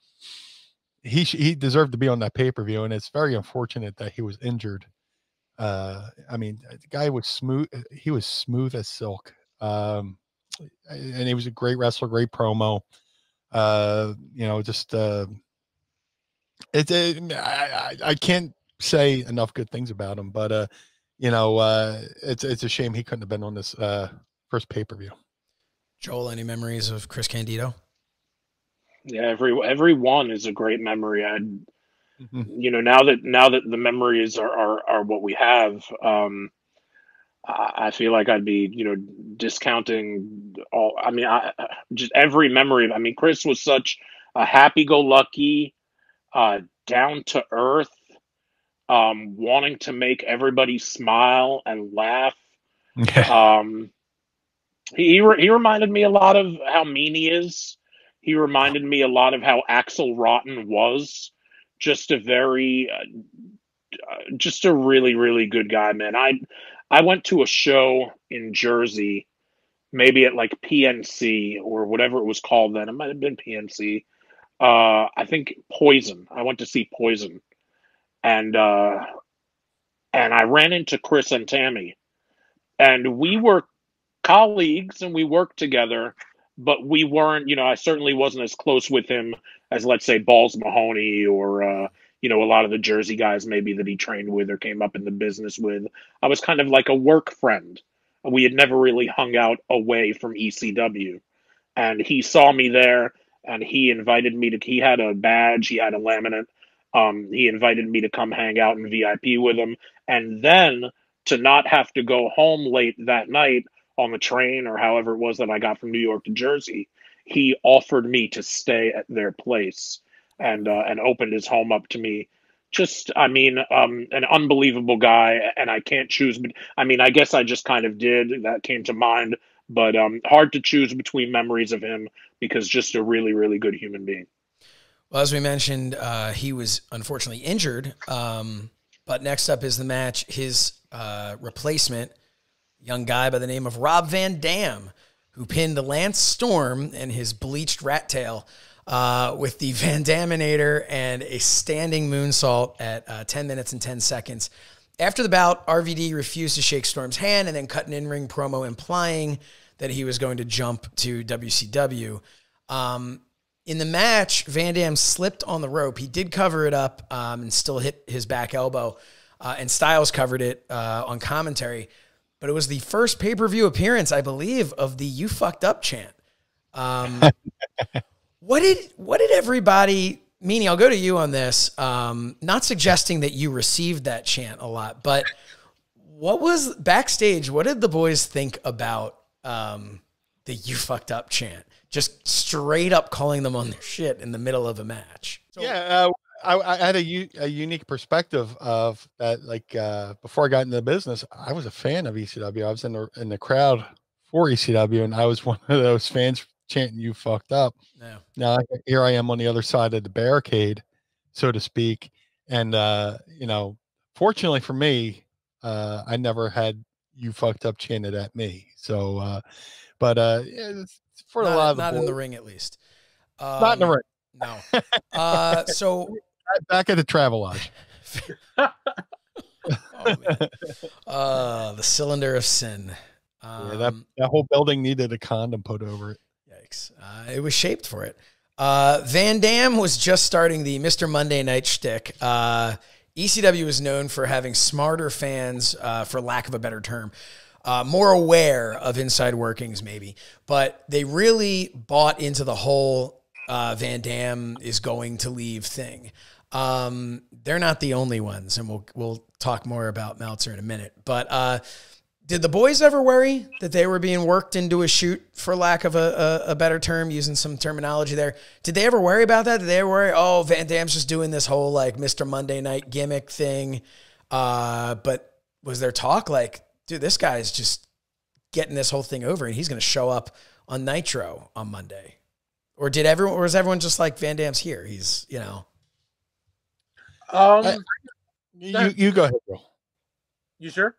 Speaker 3: He he deserved to be on that pay per view, and it's very unfortunate that he was injured. Uh, I mean, the guy was smooth. He was smooth as silk, um, and he was a great wrestler, great promo. Uh, you know, just uh, it, it I, I can't say enough good things about him, but uh, you know, uh, it's it's a shame he couldn't have been on this uh first pay per view.
Speaker 2: Joel, any memories of Chris Candido?
Speaker 4: Yeah, every every one is a great memory. I, mm-hmm. you know, now that now that the memories are are, are what we have, um, I, feel like I'd be you know discounting all. I mean, I just every memory. I mean, Chris was such a happy-go-lucky, uh, down to earth, um, wanting to make everybody smile and laugh. Um, he he, re- he reminded me a lot of how mean he is. He reminded me a lot of how Axel Rotten was. Just a very, uh, uh, just a really really good guy, man. I I went to a show in Jersey, maybe at like PNC or whatever it was called then. It might have been PNC. Uh, I think Poison. I went to see Poison, and uh, and I ran into Chris and Tammy, and we were colleagues and we worked together, but we weren't. You know, I certainly wasn't as close with him as let's say Balls Mahoney or uh, you know a lot of the Jersey guys maybe that he trained with or came up in the business with. I was kind of like a work friend. We had never really hung out away from ECW, and he saw me there and he invited me to. He had a badge, he had a laminate. Um, he invited me to come hang out in VIP with him, and then to not have to go home late that night on the train or however it was that I got from New York to Jersey, he offered me to stay at their place and uh, and opened his home up to me. Just, I mean, um, an unbelievable guy, and I can't choose. But I mean, I guess I just kind of did. That came to mind, but um, hard to choose between memories of him because just a really, really good human being.
Speaker 2: Well, as we mentioned, uh, he was unfortunately injured. Um, but next up is the match. His uh, replacement, young guy by the name of Rob Van Dam, who pinned Lance Storm and his bleached rat tail uh, with the Van Daminator and a standing moonsault at uh, 10 minutes and 10 seconds. After the bout, RVD refused to shake Storm's hand and then cut an in ring promo implying that he was going to jump to WCW. Um, in the match, Van Dam slipped on the rope. He did cover it up um, and still hit his back elbow, uh, and Styles covered it uh, on commentary. But it was the first pay per view appearance, I believe, of the "You fucked up" chant. Um, what did what did everybody? Meaning, I'll go to you on this. Um, not suggesting that you received that chant a lot, but what was backstage? What did the boys think about um, the "You fucked up" chant? Just straight up calling them on their shit in the middle of a match. So,
Speaker 3: yeah, uh, I, I, had a, unique perspective of that. Like uh, before I got into the business, I was a fan of ECW. I was in the in the crowd for ECW, and I was one of those fans chanting "You fucked up."
Speaker 2: Yeah.
Speaker 3: Now here I am on the other side of the barricade, so to speak, and uh, you know, fortunately for me, uh, I never had "You fucked up" chanted at me. So, uh, but uh, it's for
Speaker 2: not,
Speaker 3: a lot of
Speaker 2: not
Speaker 3: the
Speaker 2: in the ring at least.
Speaker 3: not in the
Speaker 2: Um,
Speaker 3: ring.
Speaker 2: No. Uh, so
Speaker 3: Back at the travelodge.
Speaker 2: Oh. Uh, the cylinder of sin. Um,
Speaker 3: yeah, that that whole building needed a condom put over it.
Speaker 2: Uh, it was shaped for it. Uh, Van Dam was just starting the Mr. Monday Night shtick. Uh, ECW is known for having smarter fans, uh, for lack of a better term, uh, more aware of inside workings, maybe. But they really bought into the whole uh, Van Dam is going to leave thing. Um, they're not the only ones, and we'll we'll talk more about Meltzer in a minute. But did the boys ever worry that they were being worked into a shoot, for lack of a, a, a better term, using some terminology there? Did they ever worry about that? Did they worry, oh, Van Dam's just doing this whole like Mr. Monday Night gimmick thing? Uh, but was there talk like, dude, this guy's just getting this whole thing over and he's going to show up on Nitro on Monday? Or did everyone, or was everyone just like Van Dam's here? He's, you know,
Speaker 4: Um,
Speaker 3: I- You, you go ahead, bro.
Speaker 4: you sure?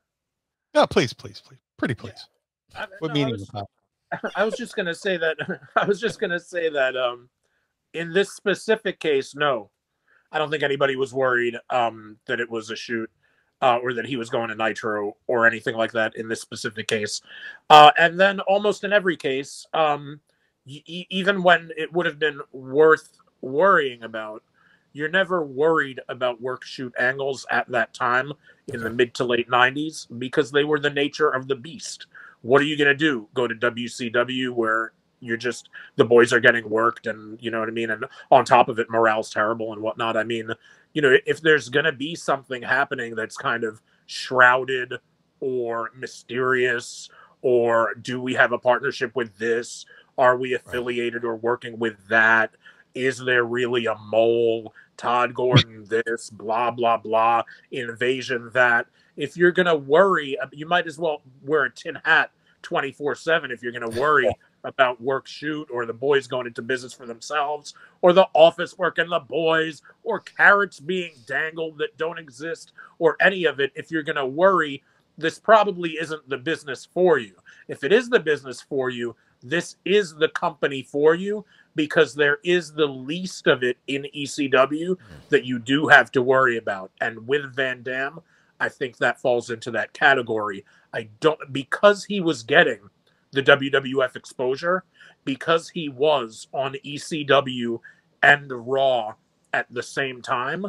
Speaker 3: No, please, please, please. Pretty please.
Speaker 4: I,
Speaker 3: What
Speaker 4: no, I was-? I was just gonna say that. I was just gonna say that. Um, in this specific case, no, I don't think anybody was worried um, that it was a shoot uh, or that he was going to Nitro or anything like that in this specific case. Uh, and then almost in every case, um, y- even when it would have been worth worrying about, you're never worried about work shoot angles at that time in the mid to late 90s because they were the nature of the beast. What are you going to do? Go to wcw where you're just the boys are getting worked and you know what i mean? And on top of it morale's terrible and whatnot. I mean you know if there's going to be something happening that's kind of shrouded or mysterious or do we have a partnership with this? Are we affiliated or working with that is there really a mole? Tod Gordon, this, blah, blah, blah, invasion, that. If you're going to worry, you might as well wear a tin hat 24 7 if you're going to worry about work shoot or the boys going into business for themselves or the office work and the boys or carrots being dangled that don't exist or any of it. If you're going to worry, this probably isn't the business for you. If it is the business for you, this is the company for you because there is the least of it in ECW hmm. that you do have to worry about. And with Van Dam, I think that falls into that category. I don't because he was getting the WWF exposure, because he was on ECW and Raw at the same time.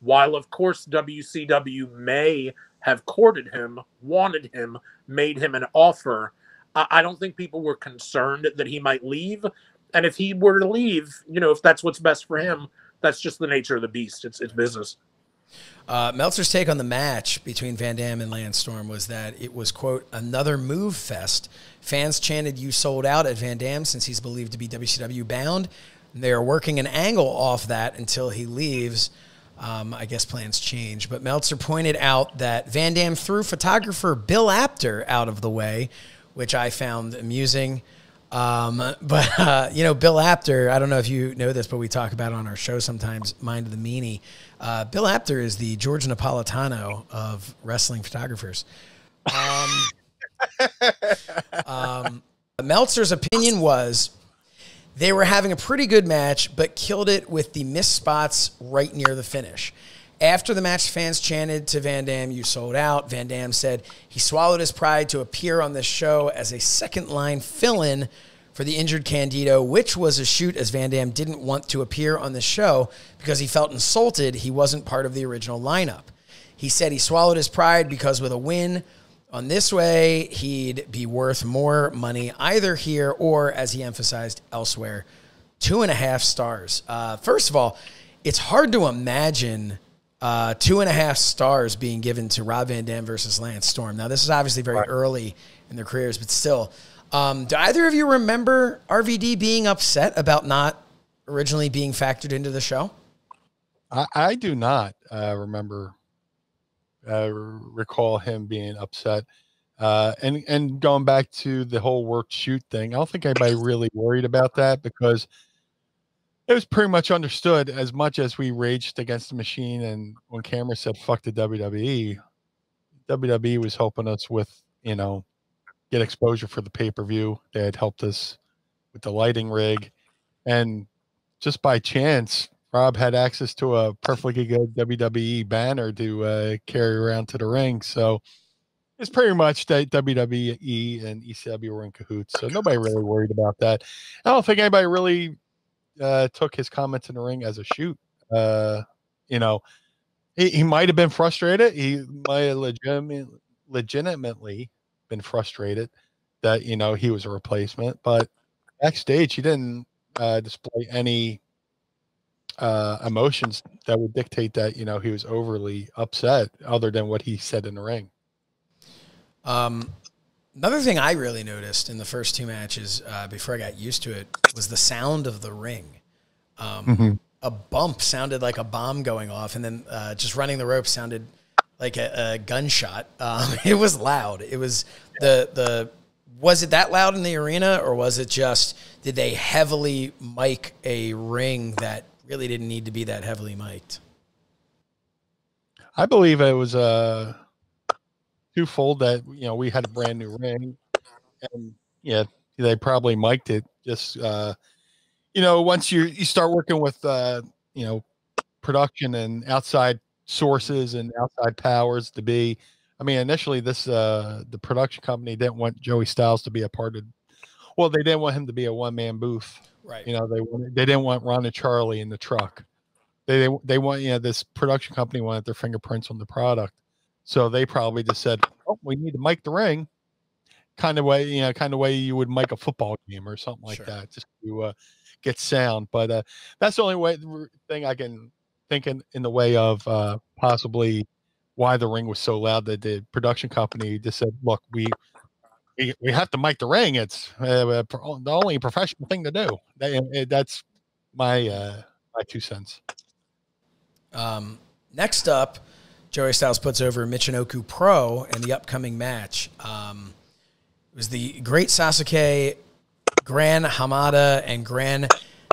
Speaker 4: While of course WCW may have courted him, wanted him, made him an offer, I don't think people were concerned that he might leave. And if he were to leave, you know, if that's what's best for him, that's just the nature of the beast. It's it's business.
Speaker 2: Uh, Meltzer's take on the match between Van Dam and Lance Storm was that it was, quote, another move fest. Fans chanted, You sold out at Van Dam since he's believed to be WCW bound. They are working an angle off that until he leaves. Um, I guess plans change. But Meltzer pointed out that Van Dam threw photographer Bill Apter out of the way, which I found amusing. Um, but uh, you know, Bill Apter. I don't know if you know this, but we talk about on our show sometimes. Mind of the Meanie. Uh, Bill Apter is the George Napolitano of wrestling photographers. Um, um, Meltzer's opinion was they were having a pretty good match, but killed it with the missed spots right near the finish. After the match, fans chanted to Van Dam, You sold out. Van Dam said he swallowed his pride to appear on this show as a second line fill in for the injured Candido, which was a shoot as Van Dam didn't want to appear on the show because he felt insulted he wasn't part of the original lineup. He said he swallowed his pride because with a win on this way, he'd be worth more money either here or, as he emphasized, elsewhere. Two and a half stars. Uh, first of all, it's hard to imagine uh, two and a half stars being given to Rob Van Dam versus Lance Storm. Now, this is obviously very right. early in their careers, but still. Um, do either of you remember RVD being upset about not originally being factored into the show?
Speaker 3: I, I do not uh, remember, uh, recall him being upset. Uh, and and going back to the whole work shoot thing, I don't think anybody really worried about that because it was pretty much understood as much as we raged against the machine and when camera said fuck the WWE, WWE was helping us with, you know, get exposure for the pay-per-view. They had helped us with the lighting rig. And just by chance, Rob had access to a perfectly good WWE banner to uh, carry around to the ring. So it's pretty much that WWE and ECW were in cahoots. So nobody really worried about that. I don't think anybody really uh, took his comments in the ring as a shoot. Uh, you know, he, he might have been frustrated. He might have legitimately, legitimately been frustrated that you know he was a replacement, but backstage he didn't uh, display any uh, emotions that would dictate that you know he was overly upset, other than what he said in the ring.
Speaker 2: Um, Another thing I really noticed in the first two matches uh, before I got used to it was the sound of the ring. Um, mm-hmm. A bump sounded like a bomb going off, and then uh, just running the rope sounded like a, a gunshot. Um, it was loud. It was the the was it that loud in the arena, or was it just did they heavily mic a ring that really didn't need to be that heavily mic'd?
Speaker 3: I believe it was a uh, twofold that you know we had a brand new ring, and yeah, they probably mic'd it. Just uh, you know, once you you start working with uh, you know production and outside sources and outside powers to be. I mean, initially this uh the production company didn't want Joey Styles to be a part of. Well, they didn't want him to be a one man booth.
Speaker 2: Right.
Speaker 3: You know, they wanted, they didn't want Ron and Charlie in the truck. They, they they want you know this production company wanted their fingerprints on the product. So they probably just said, "Oh, we need to mic the ring," kind of way, you know, kind of way you would mic a football game or something like sure. that, just to uh, get sound. But uh, that's the only way thing I can think in, in the way of uh, possibly why the ring was so loud that the production company just said, "Look, we." We, have to mic the ring. It's uh, the only professional thing to do. That, that's my uh, my two cents.
Speaker 2: Um, next up, Joey Styles puts over Michinoku Pro in the upcoming match. Um, it was the Great Sasuke, Gran Hamada, and Gran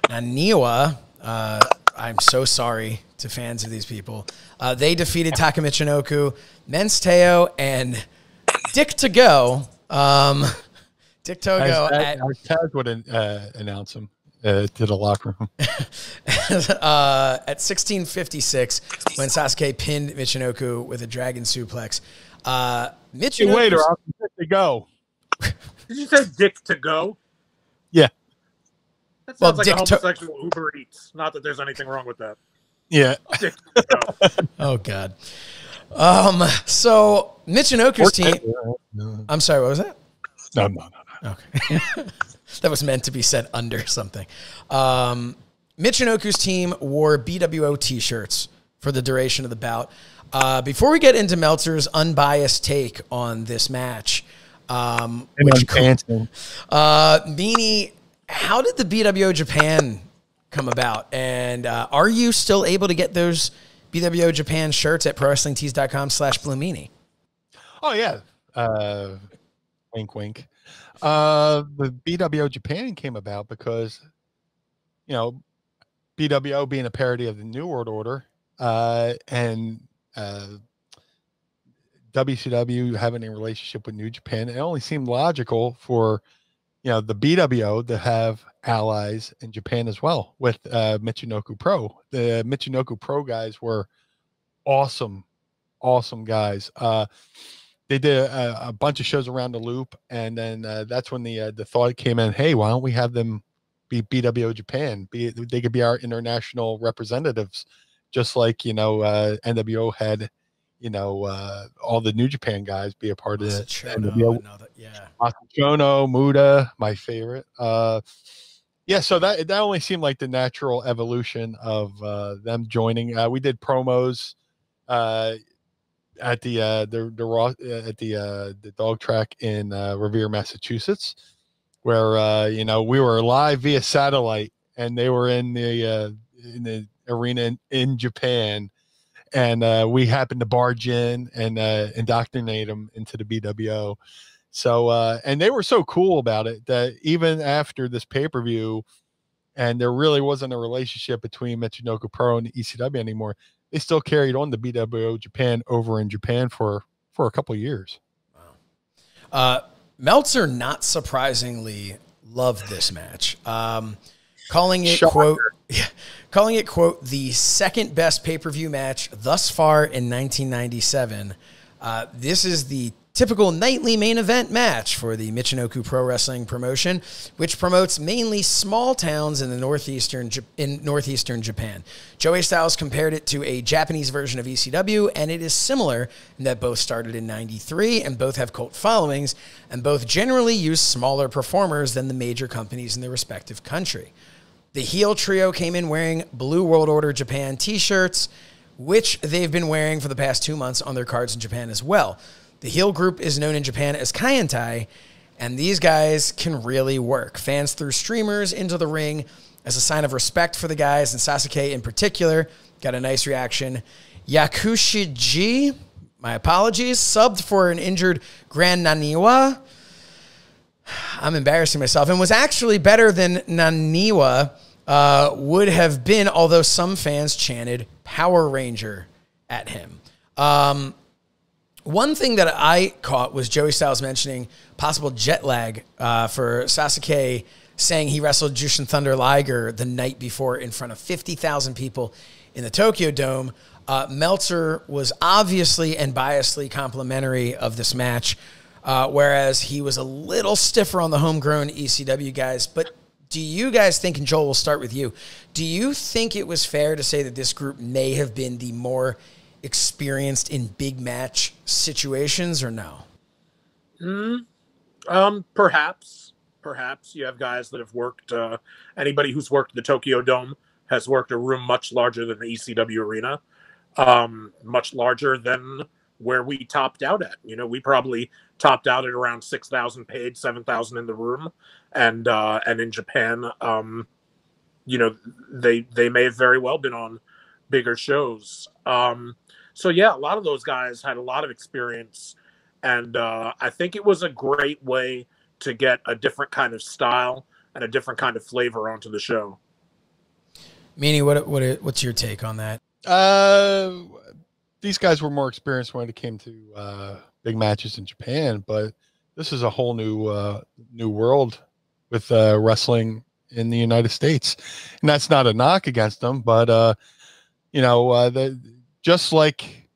Speaker 2: Naniwa. Uh, I'm so sorry to fans of these people. Uh, they defeated Taka Michinoku, Men's Teioh, and Dick Togo. Um, Dick Togo.
Speaker 3: As, as Taz would uh, announce him uh, to the locker room.
Speaker 2: uh, at 1656 when Sasuke pinned Michinoku with a dragon suplex. Uh,
Speaker 3: Hey, waiter, I'll get to go.
Speaker 5: Did you say dick to go?
Speaker 3: Yeah.
Speaker 5: That
Speaker 2: Well,
Speaker 5: sounds like
Speaker 2: dick
Speaker 5: a
Speaker 2: to-
Speaker 5: homosexual Uber Eats. Not that there's anything wrong with that.
Speaker 3: Yeah.
Speaker 5: Dick to go.
Speaker 2: Oh God. Um. So Michinoku's team. I'm sorry. What was that?
Speaker 3: no, no. no.
Speaker 2: Okay. that was meant to be said under something. Um, Michinoku's team wore BWO t-shirts for the duration of the bout. Uh, before we get into Meltzer's unbiased take on this match, um,
Speaker 3: And
Speaker 2: which
Speaker 3: I'm dancing.
Speaker 2: Uh, Meanie, how did the BWO Japan come about? And uh, are you still able to get those BWO Japan shirts at prowrestlingtees.com slash Blue
Speaker 3: Oh yeah. Uh, wink, wink. Uh, the BWO Japan came about because, you know, BWO being a parody of the New World Order, uh, and uh, WCW having a relationship with New Japan, it only seemed logical for, you know, the BWO to have allies in Japan as well with uh, Michinoku Pro. The Michinoku Pro guys were awesome, awesome guys. Uh, they did a, a bunch of shows around the loop, and then uh, that's when the uh, the thought came in. Hey, why don't we have them be BWO Japan? Be they could be our international representatives, just like you know uh, NWO had, you know, uh, all the New Japan guys be a part of
Speaker 2: Chono,
Speaker 3: NWO.
Speaker 2: another- yeah.
Speaker 3: Chono, Muta, my favorite. Uh, yeah, so that that only seemed like the natural evolution of uh, them joining. Uh, we did promos uh, at the uh, the the raw uh, at the uh, the dog track in uh, Revere, Massachusetts, where uh, you know we were live via satellite, and they were in the uh, in the arena in, in Japan, and uh, we happened to barge in and uh, indoctrinate them into the BWO. So uh and they were so cool about it that even after this pay-per-view and there really wasn't a relationship between Michinoku Pro and ECW anymore, they still carried on the BWO Japan over in Japan for for a couple of years.
Speaker 2: Uh, Meltzer, not surprisingly, loved this match. Um, calling it
Speaker 3: Shocker.
Speaker 2: quote, yeah, calling it quote the second best pay per view match thus far in 1997. Uh, this is the typical nightly main event match for the Michinoku Pro Wrestling promotion, which promotes mainly small towns in the northeastern in northeastern Japan. Joey Styles compared it to a Japanese version of ECW, and it is similar in that both started in '93 and both have cult followings, and both generally use smaller performers than the major companies in their respective country. The heel trio came in wearing Blue World Order Japan t shirts, which they've been wearing for the past two months on their cards in Japan as well. The heel group is known in Japan as Kaientai, and these guys can really work. Fans threw streamers into the ring as a sign of respect for the guys, and Sasuke in particular got a nice reaction. Yakushiji, my apologies, subbed for an injured Grand Naniwa. I'm embarrassing myself, and was actually better than Naniwa uh, would have been, although some fans chanted Power Ranger at him. Um, one thing that I caught was Joey Styles mentioning possible jet lag uh, for Sasuke saying he wrestled Jushin Thunder Liger the night before in front of 50,000 people in the Tokyo Dome. Uh, Meltzer was obviously and biasedly complimentary of this match, uh, whereas he was a little stiffer on the homegrown ECW guys. But do you guys think, and Joel, we'll start with you, do you think it was fair to say that this group may have been the more experienced in big match situations or no?
Speaker 5: Um, perhaps, perhaps you have guys that have worked. Uh, anybody who's worked the Tokyo Dome has worked a room much larger than the ECW arena, um, much larger than where we topped out at. You know, we probably topped out at around six thousand paid, seven thousand in the room, and uh, and in Japan, um, you know, they they may have very well been on bigger shows. Um, so yeah, a lot of those guys had a lot of experience, and uh, I think it was a great way to get a different kind of style and a different kind of flavor onto the show.
Speaker 2: Meanie, what what what's your take on that?
Speaker 3: Uh, these guys were more experienced when it came to uh, big matches in Japan, but this is a whole new uh, new world with uh, wrestling in the United States, and that's not a knock against them, but uh, you know, uh, the, just like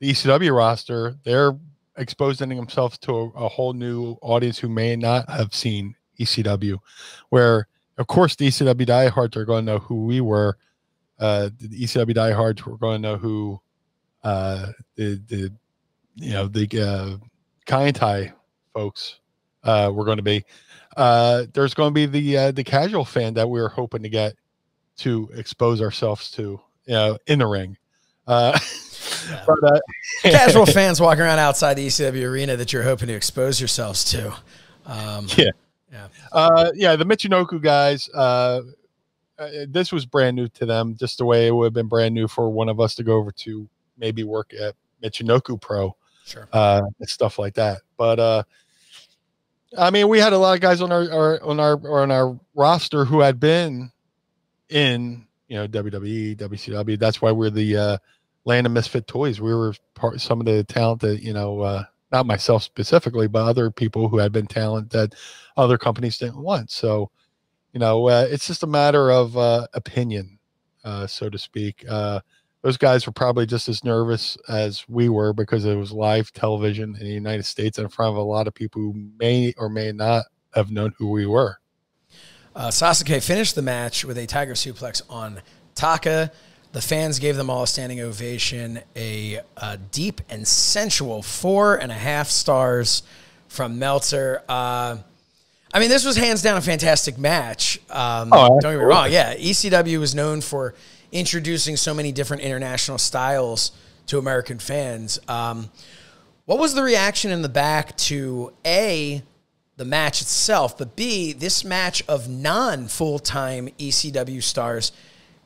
Speaker 3: the ECW roster, they're exposing themselves to a, a whole new audience who may not have seen ECW, where of course the ECW diehards are going to know who we were. Uh, the ECW diehards were going to know who uh, the the you know the uh, Kaientai folks uh, were going to be. Uh, there's going to be the uh, the casual fan that we were hoping to get to expose ourselves to, you know, in the ring. Uh,
Speaker 2: yeah. but, uh, casual fans walking around outside the ECW arena that you're hoping to expose yourselves to.
Speaker 3: Um, yeah. Yeah. Uh, yeah. The Michinoku guys, uh, uh, this was brand new to them, just the way it would have been brand new for one of us to go over to maybe work at Michinoku Pro,
Speaker 2: sure,
Speaker 3: uh, and stuff like that. But uh, I mean, we had a lot of guys on our, our on our on our roster who had been in you know WWE, WCW. That's why we're the uh, land of misfit toys. We were part some of the talent that you know, uh, not myself specifically, but other people who had been talent that other companies didn't want. So, you know, uh, it's just a matter of uh, opinion, uh, so to speak. Uh, those guys were probably just as nervous as we were because it was live television in the United States in front of a lot of people who may or may not have known who we were.
Speaker 2: Uh, Sasuke finished the match with a tiger suplex on Taka. The fans gave them all a standing ovation. A, a deep and sensual four and a half stars from Meltzer. Uh, I mean, this was hands down a fantastic match. Um, oh, don't get me wrong. Yeah, ECW was known for introducing so many different international styles to American fans. Um, what was the reaction in the back to A, the match itself, but B, this match of non full time ECW stars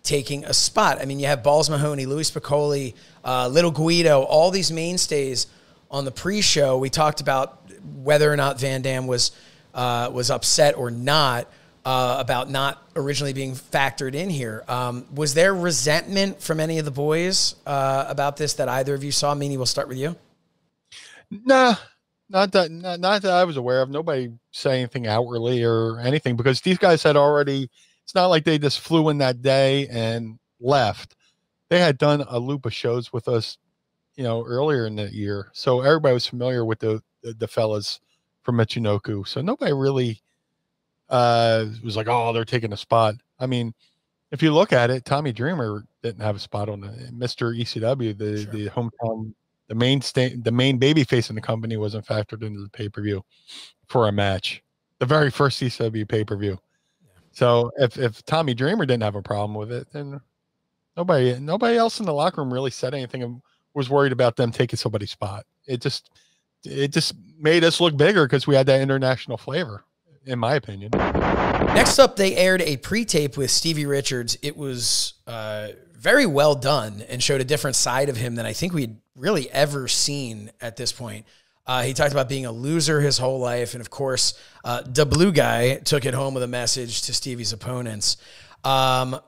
Speaker 2: taking a spot? I mean, you have Balls Mahoney, Louie Spicolli, uh, Little Guido, all these mainstays on the pre show. We talked about whether or not Van Dam was, uh, was upset or not uh, about not originally being factored in here. Um, was there resentment from any of the boys uh, about this that either of you saw? Meanie, we'll start with you.
Speaker 3: Nah, not that not, not that I was aware of. Nobody said anything outwardly or anything because these guys had already. It's not like they just flew in that day and left. They had done a loop of shows with us, you know, earlier in the year, so everybody was familiar with the the, the fellas from Michinoku. So nobody really uh, was like, oh, they're taking a spot. I mean, if you look at it, Tommy Dreamer didn't have a spot on the Mr. ECW, the sure. the hometown, the main state, the main baby face in the company wasn't factored into the pay per view for a match, the very first ECW pay per view. So if if Tommy Dreamer didn't have a problem with it, then nobody nobody else in the locker room really said anything and was worried about them taking somebody's spot. It just it just made us look bigger because we had that international flavor in my opinion.
Speaker 2: Next up, they aired a pre-tape with Stevie Richards. It was uh, very well done and showed a different side of him than I think we'd really ever seen at this point. Uh, he talked about being a loser his whole life, and of course, uh, the blue guy took it home with a message to Stevie's opponents. Um,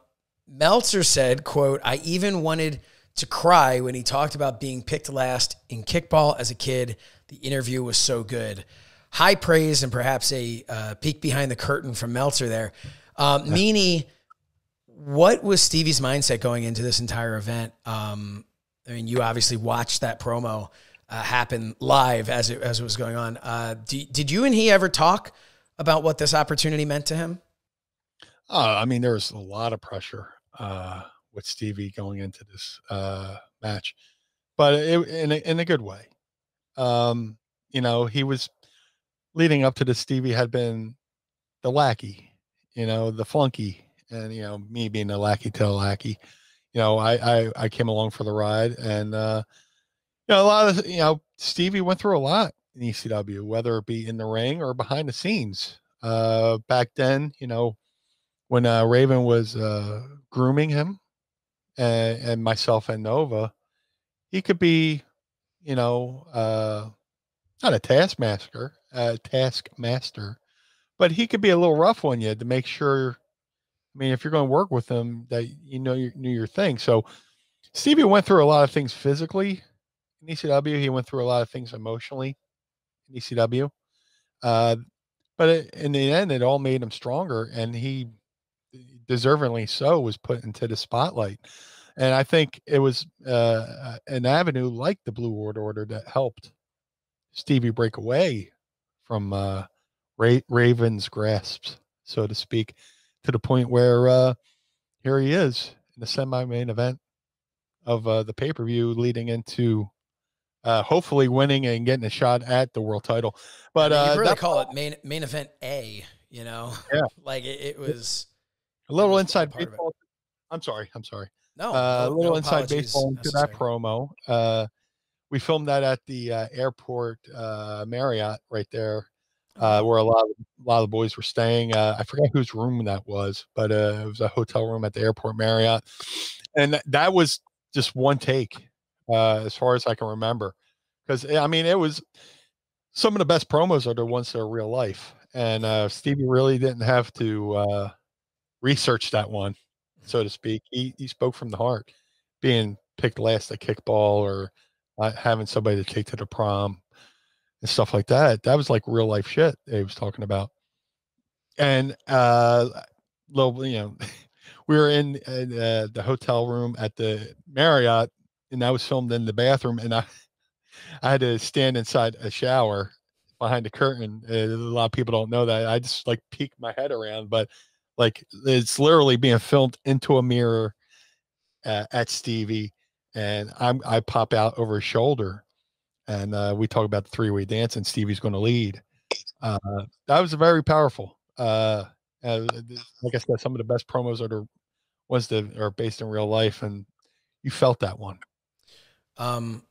Speaker 2: Meltzer said, "quote I even wanted to cry when he talked about being picked last in kickball as a kid. The interview was so good." high praise and perhaps a uh, peek behind the curtain from Meltzer there. Um. Meanie, what was Stevie's mindset going into this entire event? Um, I mean, you obviously watched that promo uh, happen live as it as it was going on. Uh, did you and he ever talk about what this opportunity meant to him?
Speaker 3: Oh, I mean, there was a lot of pressure uh, with Stevie going into this uh, match, but it, in a, in a good way. Um, you know, he was leading up to this, Stevie had been the lackey, you know, the flunky, and you know, me being a lackey to a lackey, you know, I I, I came along for the ride, and uh, you know, a lot of you know, Stevie went through a lot in ECW, whether it be in the ring or behind the scenes. Uh, back then, you know, when uh, Raven was uh, grooming him, and, and myself and Nova, he could be, you know, uh, not a taskmaster, a taskmaster, but he could be a little rough on you to make sure. Mean, if you're going to work with them, that you know you knew your thing. So Stevie went through a lot of things physically in ECW. He went through a lot of things emotionally in ECW. Uh, but it, in the end, it all made him stronger, and he deservingly so was put into the spotlight. And I think it was uh, an avenue like the Blue World Order that helped Stevie break away from uh, Ra- Raven's grasps, so to speak, to the point where uh, here he is in the semi-main event of uh, the pay-per-view, leading into uh, hopefully winning and getting a shot at the world title. But
Speaker 2: I mean,
Speaker 3: uh,
Speaker 2: you really call it main main event A. You know,
Speaker 3: Yeah.
Speaker 2: like it, it was
Speaker 3: a little
Speaker 2: was
Speaker 3: inside
Speaker 2: part of it.
Speaker 3: baseball. I'm sorry. I'm sorry.
Speaker 2: no,
Speaker 3: uh, a little
Speaker 2: no
Speaker 3: inside baseball into that promo. Uh, we filmed that at the uh, airport uh, Marriott right there, uh, where a lot of a lot of the boys were staying. Uh, I forgot whose room that was, but uh, it was a hotel room at the airport Marriott, and th- that was just one take, uh, as far as I can remember. Because I mean, it was some of the best promos are the ones that are real life, and uh, Stevie really didn't have to uh, research that one, so to speak. He he spoke from the heart, being picked last at kickball or having somebody to take to the prom and stuff like that. That was like real life shit he was talking about. And uh little, you know, we were in uh, the hotel room at the Marriott, and that was filmed in the bathroom, and I I had to stand inside a shower behind the curtain. Uh, a lot of people don't know that. I just like peek my head around, but like it's literally being filmed into a mirror uh, at Stevie, and I'm I pop out over his shoulder, and uh, we talk about the three way dance, and Stevie's going to lead. Uh, that was very powerful. Uh, uh, like I said, some of the best promos are the ones that are based in real life, and you felt that one.
Speaker 2: Um,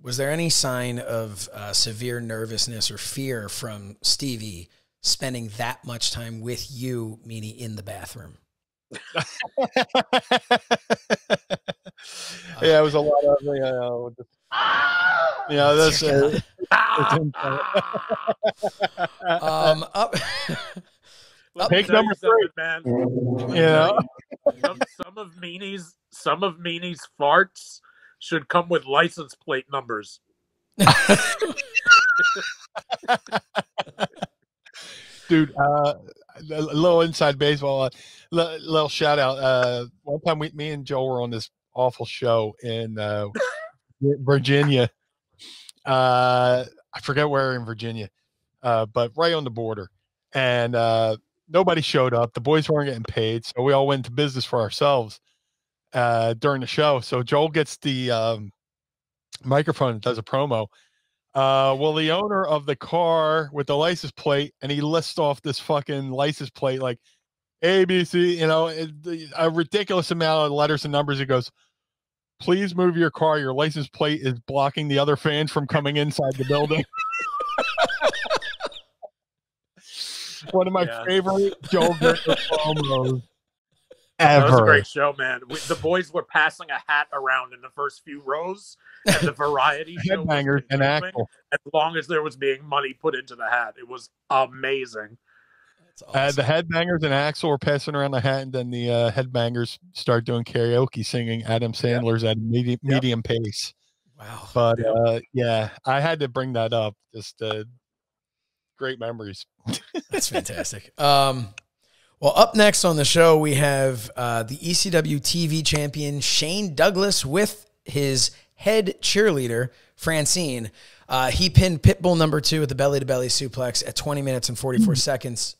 Speaker 2: was there any sign of uh, severe nervousness or fear from Stevie spending that much time with you, meaning in the bathroom?
Speaker 3: yeah, it was a lot of you know, just- you know this.
Speaker 2: Dear
Speaker 3: Uh,
Speaker 2: God.
Speaker 3: it's in-
Speaker 2: um, up.
Speaker 5: Let
Speaker 3: Pick number
Speaker 5: three, man.
Speaker 3: Yeah.
Speaker 5: some, some of Meanie's some of Meanie's farts should come with license plate numbers.
Speaker 3: dude. Uh, a little inside baseball. Uh, little shout out. Uh, one time, we, me and Joe were on this awful show and uh, Virginia. Uh, I forget where in Virginia, uh, but right on the border, and uh, nobody showed up. The boys weren't getting paid, so we all went to business for ourselves uh, during the show. So Joel gets the um, microphone and does a promo. Uh, well, the owner of the car with the license plate, and he lists off this fucking license plate like ABC, you know, a ridiculous amount of letters and numbers. He goes, "Please move your car. Your license plate is blocking the other fans from coming inside the building." One of my
Speaker 5: Yeah.
Speaker 3: favorite Joel Gertner promos
Speaker 5: That was a great show, man. We, the boys were passing a hat around in the first few rows, and the variety show
Speaker 3: Headbangers and Axl.
Speaker 5: as long as there was being money put into the hat. It was amazing.
Speaker 2: That's
Speaker 3: Uh, the headbangers and Axl were passing around the hat, and then the uh, headbangers start doing karaoke, singing Adam Sandler's at a medium,
Speaker 5: Yep.
Speaker 3: medium pace.
Speaker 2: wow.
Speaker 3: But
Speaker 5: Yep.
Speaker 3: uh, yeah, I had to bring that up. Just uh, great memories.
Speaker 2: That's fantastic. Um, well, up next on the show, we have uh, the ECW TV champion Shane Douglas with his head cheerleader, Francine. Uh, he pinned Pitbull number two with the belly to belly suplex at 20 minutes and 44 seconds.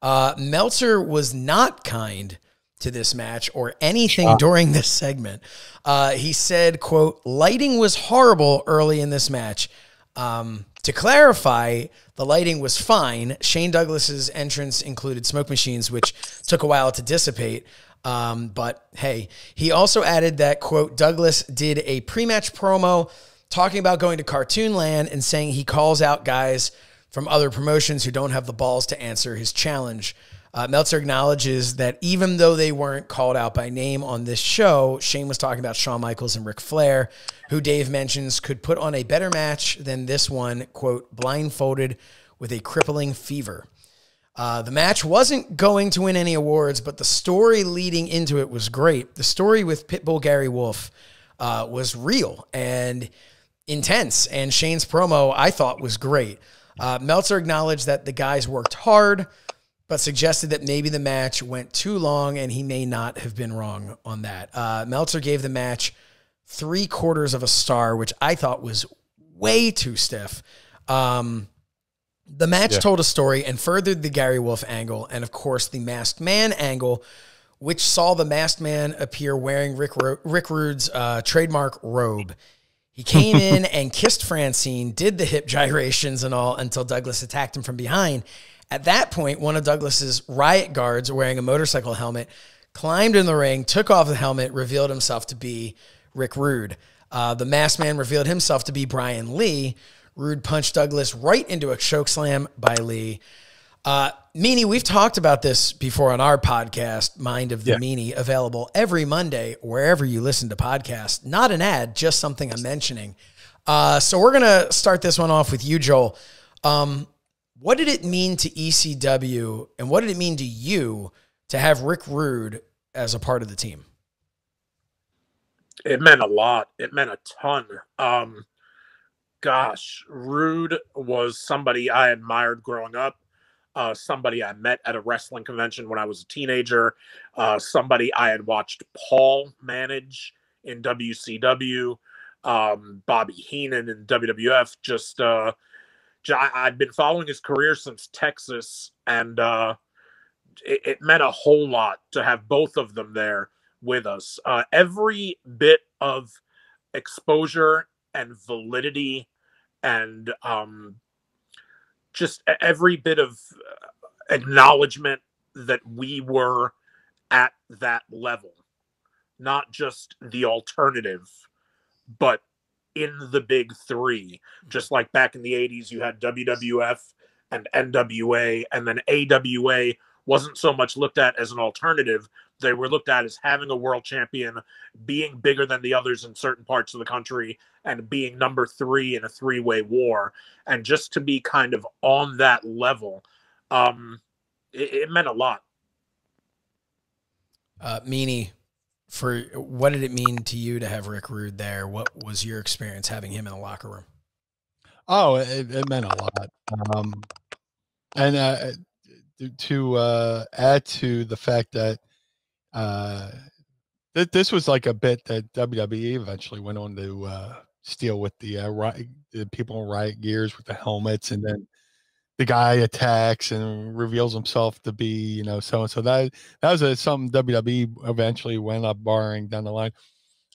Speaker 2: Uh, Meltzer was not kind to this match or anything during this segment. Uh, he said, quote, lighting was horrible early in this match. Um, to clarify, the lighting was fine. Shane Douglas's entrance included smoke machines, which took a while to dissipate. Um, but hey, he also added that, quote, Douglas did a pre match promo talking about going to Cartoon Land and saying he calls out guys from other promotions who don't have the balls to answer his challenge. Uh, Meltzer acknowledges that even though they weren't called out by name on this show, Shane was talking about Shawn Michaels and Ric Flair, who Dave mentions could put on a better match than this one, quote, blindfolded with a crippling fever. Uh, the match wasn't going to win any awards, but the story leading into it was great. The story with Pitbull Gary Wolf uh, was real and intense, and Shane's promo I thought was great. Uh, Meltzer acknowledged that the guys worked hard but suggested that maybe the match went too long, and he may not have been wrong on that. Uh, Meltzer gave the match three quarters of a star, which I thought was way too stiff. Um, the match yeah. told a story and furthered the Gary Wolf angle, and of course the Masked Man angle, which saw the Masked Man appear wearing Rick Ro- Rick Rude's uh, trademark robe. He came in and kissed Francine, did the hip gyrations and all until Douglas attacked him from behind. At that point, one of Douglas's riot guards wearing a motorcycle helmet climbed in the ring, took off the helmet, revealed himself to be Rick Rude. Uh, the masked man revealed himself to be Brian Lee. Rude punched Douglas right into a chokeslam by Lee. Uh, Meanie, we've talked about this before on our podcast, Mind of the yeah. Meanie, available every Monday wherever you listen to podcasts. Not an ad, just something I'm mentioning. Uh, so we're gonna start this one off with you, Joel. Um, what did it mean to ECW and what did it mean to you to have Rick Rude as a part of the team?
Speaker 4: It meant a lot. It meant a ton. Um, gosh, Rude was somebody I admired growing up. Uh, somebody I met at a wrestling convention when I was a teenager. Uh, somebody I had watched Paul manage in WCW. Um, Bobby Heenan in WWF. Just uh, I, had been following his career since Texas, and uh, it, it, meant a whole lot to have both of them there with us. Uh, every bit of exposure and validity, and um, just every bit of uh, acknowledgement that we were at that level, not just the alternative, but in the big three. Just like back in the 80s, you had WWF and NWA, and then AWA wasn't so much looked at as an alternative. They were looked at as having a world champion, being bigger than the others in certain parts of the country, and being number three in a three way war. And just to be kind of on that level, um, it, it meant a lot.
Speaker 2: Uh, Meanie, for what did it mean to you to have Rick Rude there? What was your experience having him in the locker room?
Speaker 3: Oh, it, it meant a lot. Um, and uh, to uh, add to the fact that uh, th- this was like a bit that WWE eventually went on to uh, steal with the, uh, riot, the people in riot gears with the helmets, and then the guy attacks and reveals himself to be, you know, so and so. That that was a, something WWE eventually went up barring down the line.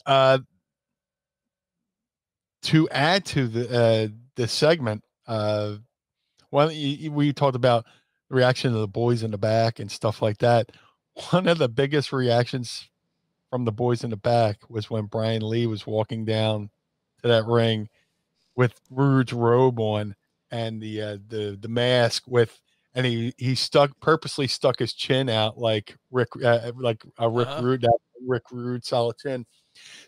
Speaker 3: Uh, to add to the uh, the segment, uh, well, we talked about the reaction of the boys in the back and stuff like that. One of the biggest reactions from the boys in the back was when Brian Lee was walking down to that ring with Rude's robe on and the uh, the the mask with and he he stuck purposely stuck his chin out like Rick uh, like a Rick uh-huh. Rude Rick Rude solid chin.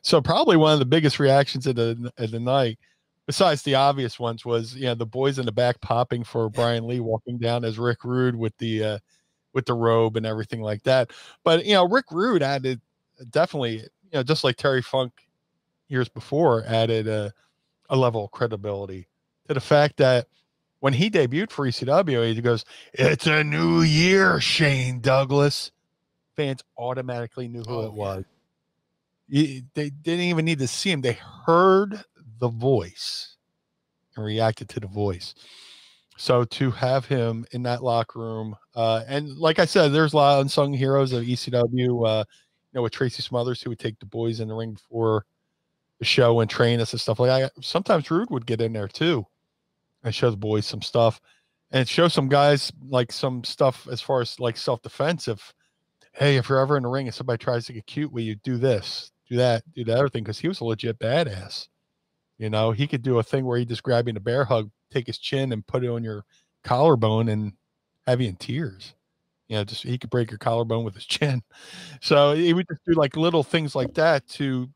Speaker 3: So probably one of the biggest reactions of the of the night, besides the obvious ones, was you know the boys in the back popping for Brian Lee walking down as Rick Rude with the uh, with the robe and everything like that. But you know Rick Rude added uh, definitely you know just like Terry Funk years before added a, a level of credibility to the fact that when he debuted for ECW, he goes, "It's a new year, Shane Douglas." Fans automatically knew who oh, it was. Yeah. They didn't even need to see him; they heard the voice and reacted to the voice. So to have him in that locker room, uh, and like I said, there's a lot of unsung heroes of ECW. Uh, you know, with Tracy Smothers, who would take the boys in the ring before the show and train us and stuff like that. Sometimes Rude would get in there too and show the boys some stuff and show some guys like some stuff as far as like self defense. If hey, if you're ever in the ring and somebody tries to get cute with you, do this, do that, do the other thing, because he was a legit badass. You know, he could do a thing where he just grab you a bear hug, take his chin and put it on your collarbone and have you in tears. You know, just he could break your collarbone with his chin. So he would just do like little things like that to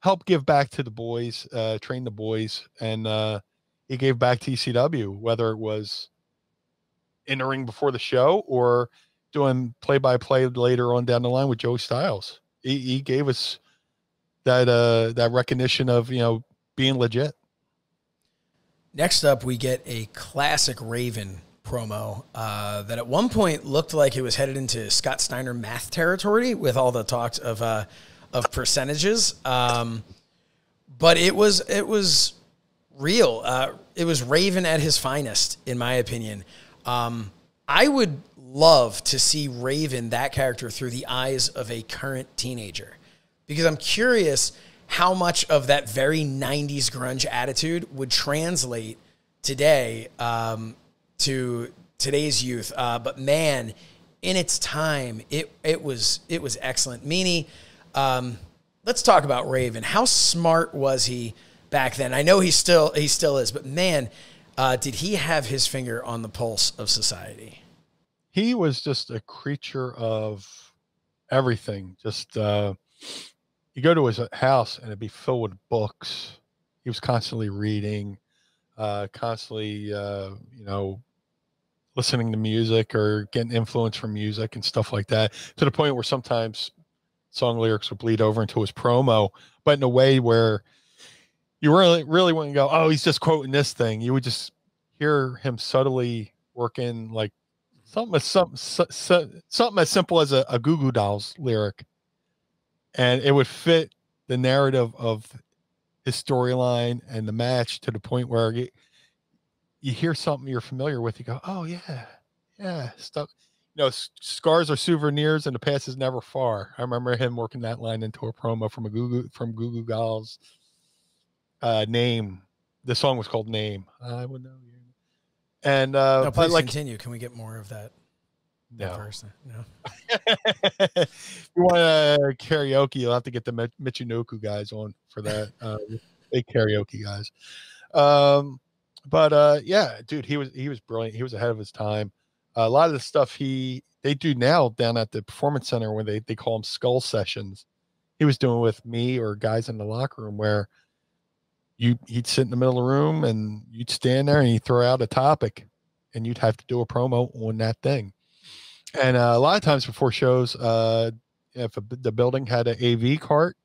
Speaker 3: help give back to the boys, uh, train the boys, and uh, he gave back to ECW, whether it was in the ring before the show or doing play by play later on down the line with Joey Styles. He, he gave us that uh, that recognition of you know being legit.
Speaker 2: Next up, we get a classic Raven promo uh, that at one point looked like it was headed into Scott Steiner math territory with all the talks of uh, of percentages. Um, but it was it was real. Uh, it was Raven at his finest, in my opinion. Um, I would love to see Raven, that character, through the eyes of a current teenager, because I'm curious how much of that very 90s grunge attitude would translate today um, to today's youth. Uh, but man, in its time, it it was it was excellent. Meanie, um, let's talk about Raven. How smart was he back then? I know he still he still is, but man, uh, did he have his finger on the pulse of society?
Speaker 3: He was just a creature of everything. Just uh, you go to his house and it'd be filled with books. He was constantly reading, uh, constantly, uh, you know, listening to music or getting influence from music and stuff like that to the point where sometimes song lyrics would bleed over into his promo, but in a way where you really, really wouldn't go, oh, he's just quoting this thing. You would just hear him subtly working like something as something, something as simple as a, a Goo Goo Dolls lyric, and it would fit the narrative of his storyline and the match to the point where you, you hear something you're familiar with, you go, oh yeah, yeah, stuff. You know, scars are souvenirs, and the past is never far. I remember him working that line into a promo from a Goo from Goo Goo Dolls uh, name. The song was called Name. I would know you. And uh,
Speaker 2: no, please like, continue. Can we get more of that?
Speaker 3: No.
Speaker 2: Person? No.
Speaker 3: if you want to karaoke, you'll have to get the Michinoku guys on for that. Uh, big karaoke guys. Um, but uh, yeah, dude, he was he was brilliant. He was ahead of his time. Uh, a lot of the stuff he they do now down at the performance center where they they call them skull sessions. He was doing with me or guys in the locker room where you he'd sit in the middle of the room and you'd stand there and he'd throw out a topic and you'd have to do a promo on that thing. And uh, a lot of times before shows, uh, if a, the building had an AV cart,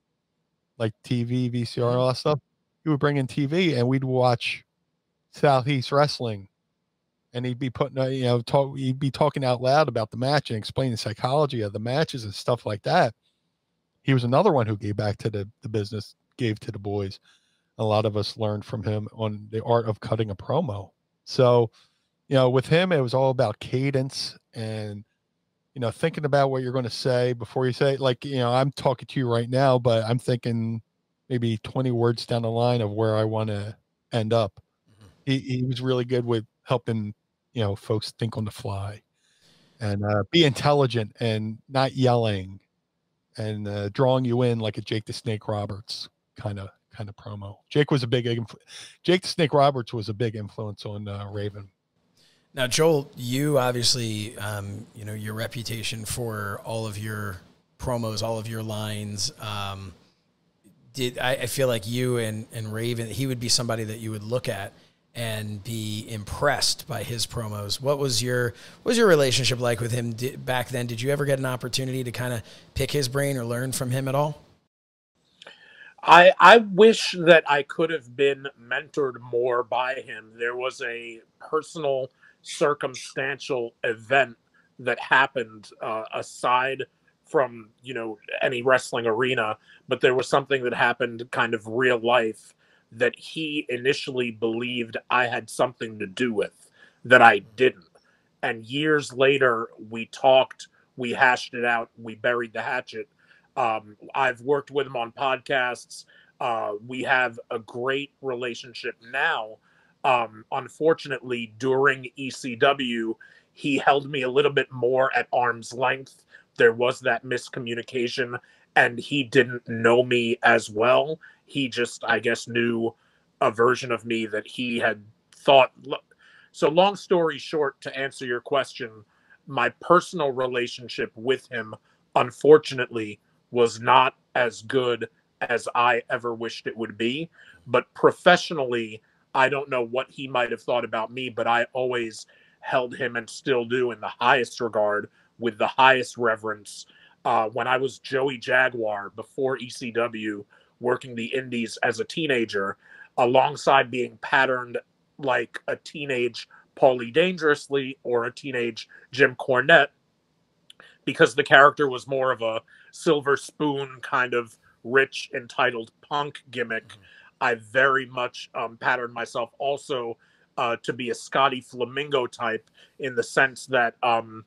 Speaker 3: like TV, VCR, all that stuff, he would bring in TV and we'd watch Southeast Wrestling, and he'd be putting, a, you know, talk, he'd be talking out loud about the match and explaining the psychology of the matches and stuff like that. He was another one who gave back to the, the business, gave to the boys. A lot of us learned from him on the art of cutting a promo. So, you know, with him, it was all about cadence and, you know, thinking about what you're going to say before you say it. Like, you know, I'm talking to you right now, but I'm thinking maybe 20 words down the line of where I want to end up he, he was really good with helping you know folks think on the fly and uh, be intelligent and not yelling and uh, drawing you in like a Jake the Snake Roberts kind of kind of promo. Jake was a big influ- Jake the Snake Roberts was a big influence on uh, Raven.
Speaker 2: Now, Joel, you obviously, um, you know, your reputation for all of your promos, all of your lines. Um, did I, I feel like you and and Raven, he would be somebody that you would look at and be impressed by his promos. What was your what was your relationship like with him back then? Did you ever get an opportunity to kind of pick his brain or learn from him at all?
Speaker 4: I I wish that I could have been mentored more by him. There was a personal circumstantial event that happened uh, aside from you know any wrestling arena, but there was something that happened kind of real life that he initially believed I had something to do with that I didn't. And years later, we talked, we hashed it out, we buried the hatchet. Um, I've worked with him on podcasts. Uh, we have a great relationship now. Um, unfortunately, during ECW, he held me a little bit more at arm's length. There was that miscommunication, and he didn't know me as well he just i guess knew a version of me that he had thought so long story short to answer your question my personal relationship with him, unfortunately, was not as good as I ever wished it would be. But professionally, I don't know what he might have thought about me, but I always held him and still do in the highest regard with the highest reverence. Uh, when I was Joey Jaguar before ECW, working the indies as a teenager, alongside being patterned like a teenage Paulie Dangerously or a teenage Jim Cornette, because the character was more of a silver spoon kind of rich, entitled punk gimmick. Mm-hmm. I very much um, patterned myself also uh, to be a Scotty Flamingo type in the sense that um,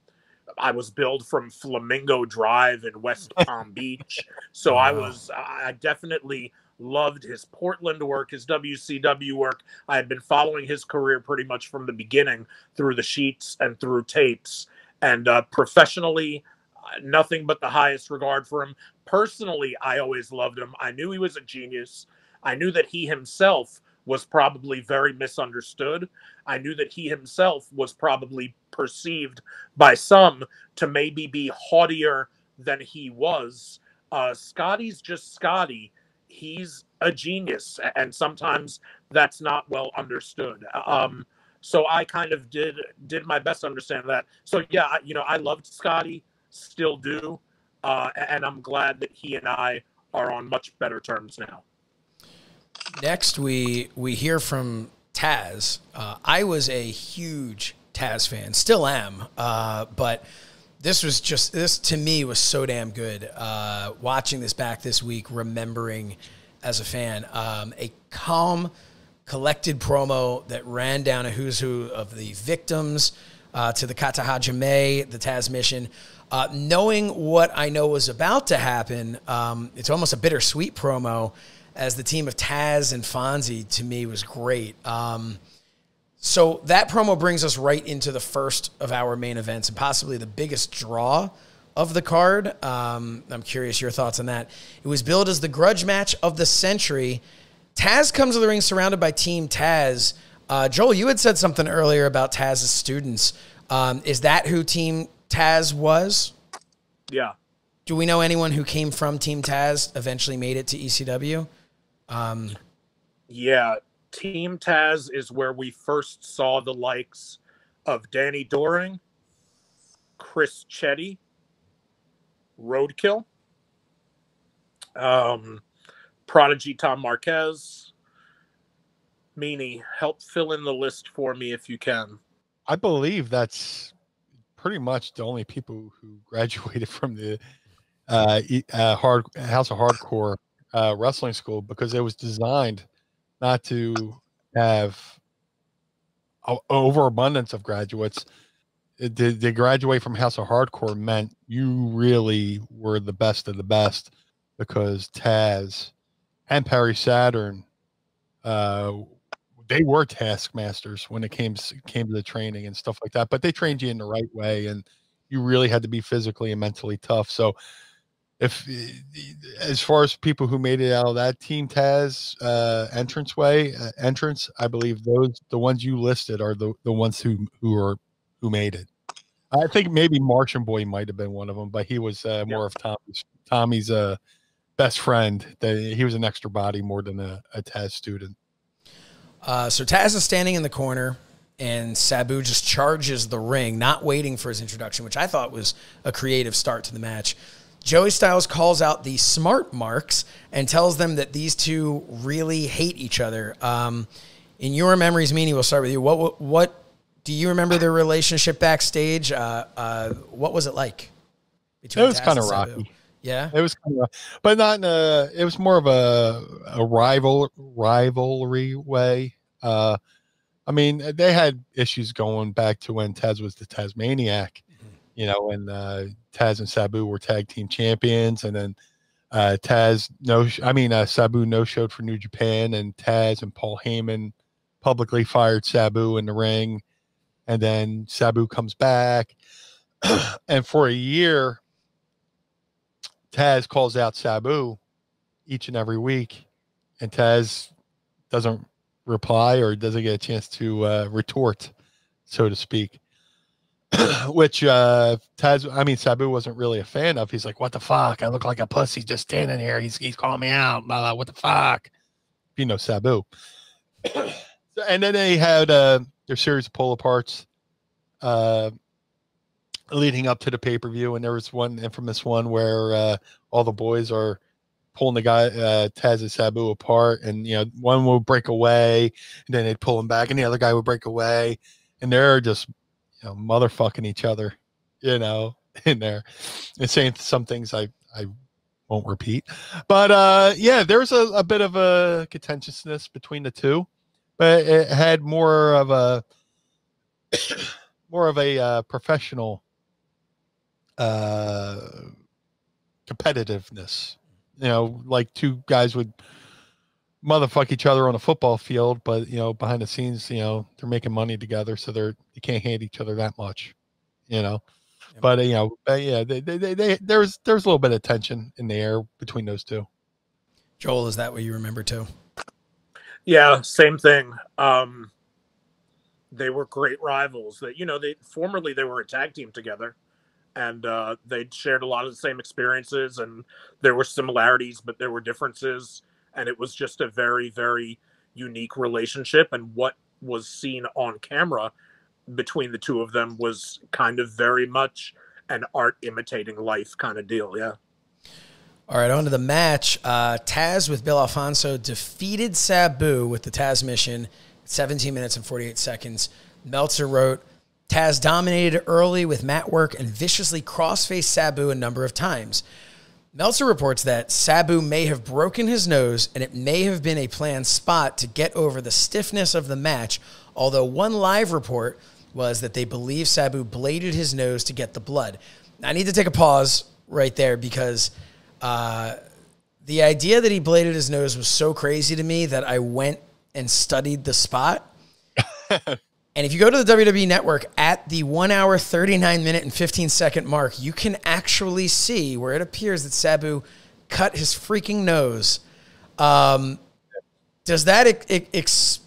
Speaker 4: I was billed from Flamingo Drive in West Palm Beach. So wow. I was, I definitely loved his Portland work, his WCW work. I had been following his career pretty much from the beginning through the sheets and through tapes. And uh, professionally, uh, nothing but the highest regard for him. Personally, I always loved him. I knew he was a genius. I knew that he himself was probably very misunderstood. I knew that he himself was probably perceived by some to maybe be haughtier than he was. Uh, Scotty's just Scotty. He's a genius, and sometimes that's not well understood. Um, so I kind of did did my best to understand that. So yeah, you know, I loved Scotty, still do, uh, and I'm glad that he and I are on much better terms now.
Speaker 2: Next, we we hear from Taz. Uh, I was a huge Taz fan, still am, uh, but this was just this to me was so damn good. Uh, watching this back this week, remembering as a fan, um, a calm, collected promo that ran down a who's who of the victims uh, to the Kata Hajime, the Taz mission. Uh, knowing what I know was about to happen, um, it's almost a bittersweet promo as the team of Taz and Fonzie to me was great. Um, so that promo brings us right into the first of our main events and possibly the biggest draw of the card. Um, I'm curious your thoughts on that. It was billed as the grudge match of the century. Taz comes to the ring surrounded by Team Taz. Uh, Joel, you had said something earlier about Taz's students. Um, is that who Team Taz was?
Speaker 4: Yeah.
Speaker 2: Do we know anyone who came from Team Taz eventually made it to ECW? Um,
Speaker 4: yeah, Team Taz is where we first saw the likes of Danny Doring, Chris Chetti, Roadkill, um, Prodigy Tom Marquez. Meanie, help fill in the list for me if you can.
Speaker 3: I believe that's pretty much the only people who graduated from the uh, uh, hard House of Hardcore uh, wrestling school because it was designed not to have a, overabundance of graduates. They graduate from House of Hardcore meant you really were the best of the best because Taz and Perry Saturn, uh, they were taskmasters when it came came to the training and stuff like that. But they trained you in the right way, and you really had to be physically and mentally tough. So if as far as people who made it out of that team Taz uh, entrance way uh, entrance, I believe those the ones you listed are the the ones who who are who made it. I think maybe Martian Boy might have been one of them, but he was uh, more of Tommy's Tommy's uh, best friend. That he was an extra body more than a, a Taz student.
Speaker 2: Uh, so Taz is standing in the corner, and Sabu just charges the ring, not waiting for his introduction, which I thought was a creative start to the match. Joey Styles calls out the smart marks and tells them that these two really hate each other. Um, in your memories, Meanie, we'll start with you. What, what, what do you remember their relationship backstage? Uh, uh, what was it like?
Speaker 3: it was kind of rocky.
Speaker 2: Yeah,
Speaker 3: it was, kind of, but not in a. It was more of a a rival rivalry way. Uh, I mean, they had issues going back to when Taz was the Tasmaniac. You know, and uh, Taz and Sabu were tag team champions, and then uh, Taz no, I mean uh, Sabu no showed for New Japan, and Taz and Paul Heyman publicly fired Sabu in the ring, and then Sabu comes back, and for a year, Taz calls out Sabu each and every week, and Taz doesn't reply or doesn't get a chance to uh, retort, so to speak. which uh Taz, I mean Sabu wasn't really a fan of. He's like, "What the fuck? I look like a pussy just standing here. He's he's calling me out. Blah, blah, what the fuck?" You know Sabu. and then they had uh, their series of pull aparts uh, leading up to the pay per view, and there was one infamous one where uh, all the boys are pulling the guy uh, Taz and Sabu apart, and you know one would break away, and then they'd pull him back, and the other guy would break away, and they're just you know motherfucking each other, you know, in there, and saying some things I I won't repeat, but uh, yeah, there's a, a bit of a contentiousness between the two, but it had more of a more of a uh, professional uh competitiveness. You know, like two guys would motherfuck each other on a football field, but you know, behind the scenes, you know, they're making money together, so they're they can't hate each other that much, you know. Yep. But uh, you know, uh, yeah, they, they, they, they, there's there's a little bit of tension in the air between those two.
Speaker 2: Joel, is that what you remember too?
Speaker 5: Yeah, same thing. Um, they were great rivals. That you know, they formerly they were a tag team together and uh, they shared a lot of the same experiences and there were similarities but there were differences and it was just a very very unique relationship and what was seen on camera between the two of them was kind of very much an art imitating life kind of deal yeah
Speaker 2: all right, on to the match. Uh, Taz with Bill Alfonso defeated Sabu with the Taz mission, 17 minutes and 48 seconds. Meltzer wrote, Taz dominated early with mat work and viciously cross-faced Sabu a number of times. Meltzer reports that Sabu may have broken his nose and it may have been a planned spot to get over the stiffness of the match, although one live report was that they believe Sabu bladed his nose to get the blood. I need to take a pause right there because uh, the idea that he bladed his nose was so crazy to me that I went and studied the spot. And if you go to the WWE network at the one hour, 39 minute, and 15 second mark, you can actually see where it appears that Sabu cut his freaking nose. Um, does that ex-,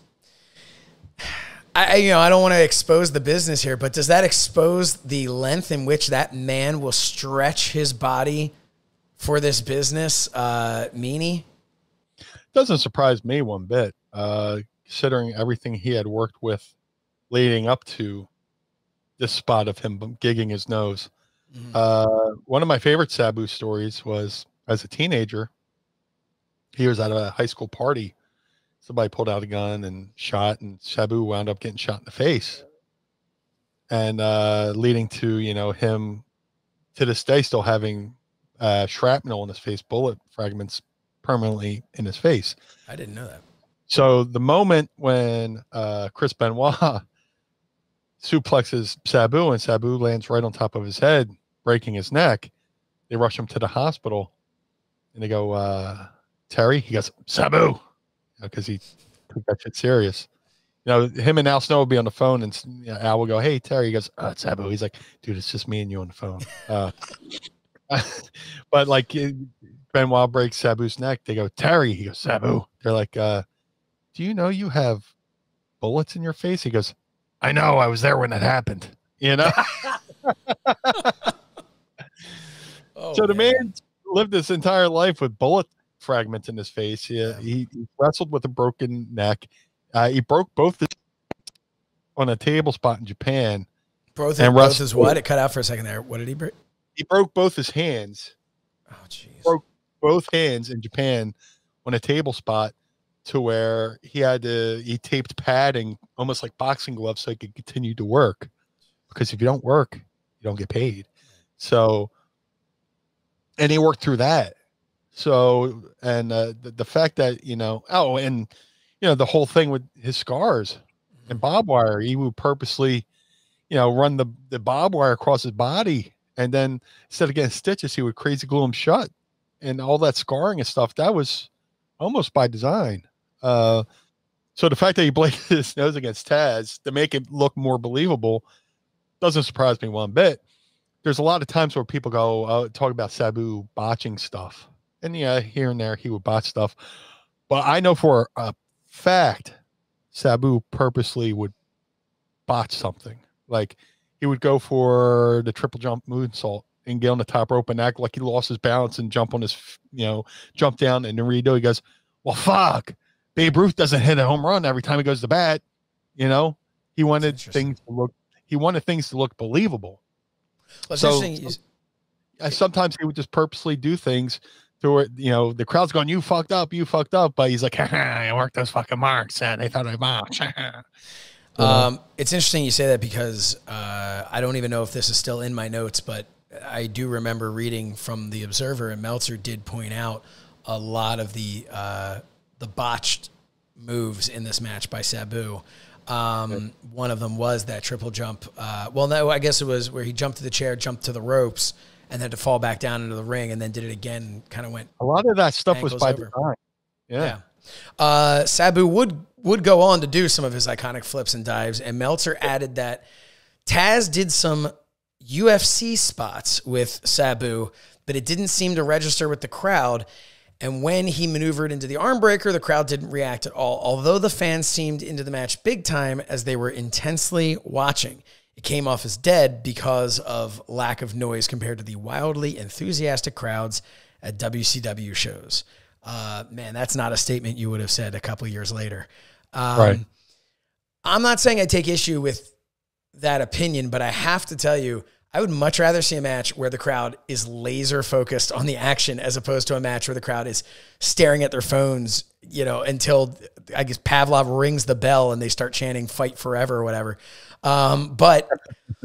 Speaker 2: I, you know, I don't want to expose the business here, but does that expose the length in which that man will stretch his body for this business, uh, meanie?
Speaker 3: Doesn't surprise me one bit, uh, considering everything he had worked with leading up to this spot of him gigging his nose. Mm-hmm. Uh, one of my favorite Sabu stories was as a teenager. He was at a high school party. Somebody pulled out a gun and shot, and Sabu wound up getting shot in the face, and uh, leading to you know him to this day still having uh, shrapnel in his face, bullet fragments permanently in his face.
Speaker 2: I didn't know that.
Speaker 3: So the moment when uh, Chris Benoit suplexes Sabu, and Sabu lands right on top of his head, breaking his neck. They rush him to the hospital, and they go, uh, "Terry," he goes, "Sabu," because you know, he took that shit serious. You know, him and Al Snow will be on the phone, and you know, Al will go, "Hey, Terry." He goes, "It's Sabu." He's like, "Dude, it's just me and you on the phone." Uh, but like Benoit breaks Sabu's neck, they go, "Terry." He goes, "Sabu." They're like, uh, "Do you know you have bullets in your face?" He goes, I know. I was there when it happened. You know. oh, so the man. man lived his entire life with bullet fragments in his face. He, yeah. he, he wrestled with a broken neck. Uh, he broke both the on a table spot in Japan.
Speaker 2: Both, and both his what? It cut out for a second there. What did he break?
Speaker 3: He broke both his hands.
Speaker 2: Oh, jeez.
Speaker 3: Broke both hands in Japan on a table spot to where he had to he taped padding almost like boxing gloves so he could continue to work because if you don't work you don't get paid. So and he worked through that. So and uh, the, the fact that you know oh and you know the whole thing with his scars and mm-hmm. barbed wire he would purposely you know run the the barbed wire across his body and then instead of getting stitches he would crazy glue them shut and all that scarring and stuff that was almost by design uh, so the fact that he bladed his nose against Taz to make it look more believable doesn't surprise me one bit. There's a lot of times where people go uh, talk about Sabu botching stuff, and yeah, here and there he would botch stuff, but I know for a fact Sabu purposely would botch something. Like he would go for the triple jump moonsault and get on the top rope and act like he lost his balance and jump on his, you know, jump down and then redo. He goes, "Well, fuck, Babe Ruth doesn't hit a home run every time he goes to bat." You know, he wanted things to look. He wanted things to look believable.
Speaker 2: Well,
Speaker 3: So-
Speaker 2: interesting. you-
Speaker 3: Uh, sometimes he would just purposely do things to where you know the crowd's going, "You fucked up, you fucked up," but he's like, "I worked those fucking marks, and they thought I bombed."
Speaker 2: Um, it's interesting you say that because uh, I don't even know if this is still in my notes, but I do remember reading from the Observer, and Meltzer did point out a lot of the uh, the botched moves in this match by Sabu. Um, One of them was that triple jump. Uh, well, no, I guess it was where he jumped to the chair, jumped to the ropes, and then to fall back down into the ring, and then did it again. Kind of went
Speaker 3: A lot of that stuff was by
Speaker 2: over.
Speaker 3: design. Yeah.
Speaker 2: yeah. Uh, Sabu would would go on to do some of his iconic flips and dives, and Meltzer added that Taz did some UFC spots with Sabu, but it didn't seem to register with the crowd. And when he maneuvered into the arm breaker, the crowd didn't react at all, although the fans seemed into the match big time as they were intensely watching. It came off as dead because of lack of noise compared to the wildly enthusiastic crowds at WCW shows. Uh, man, that's not a statement you would have said a couple years later. Um,
Speaker 3: Right.
Speaker 2: I'm not saying I take issue with that opinion, but I have to tell you, I would much rather see a match where the crowd is laser focused on the action as opposed to a match where the crowd is staring at their phones, you know, until I guess Pavlov rings the bell and they start chanting fight forever or whatever. Um, but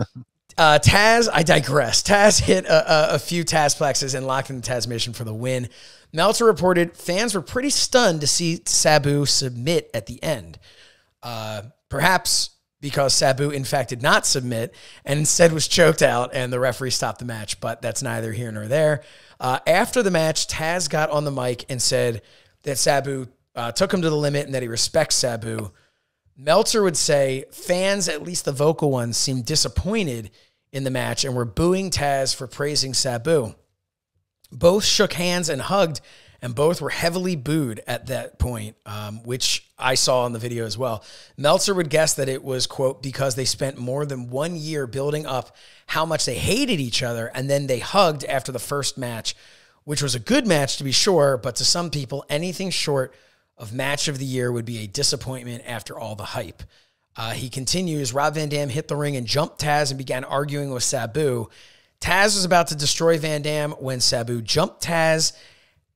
Speaker 2: uh, Taz, I digress. Taz hit a, a, a few Taz plexes and locked in the Taz mission for the win. Meltzer reported fans were pretty stunned to see Sabu submit at the end. Uh, perhaps because Sabu, in fact, did not submit and instead was choked out, and the referee stopped the match. But that's neither here nor there. Uh, after the match, Taz got on the mic and said that Sabu uh, took him to the limit and that he respects Sabu. Meltzer would say fans, at least the vocal ones, seemed disappointed in the match and were booing Taz for praising Sabu. Both shook hands and hugged, and both were heavily booed at that point, um, which I saw in the video as well. Meltzer would guess that it was, quote, because they spent more than one year building up how much they hated each other, and then they hugged after the first match, which was a good match to be sure, but to some people, anything short of match of the year would be a disappointment after all the hype. Uh, he continues Rob Van Dam hit the ring and jumped Taz and began arguing with Sabu. Taz was about to destroy Van Dam when Sabu jumped Taz,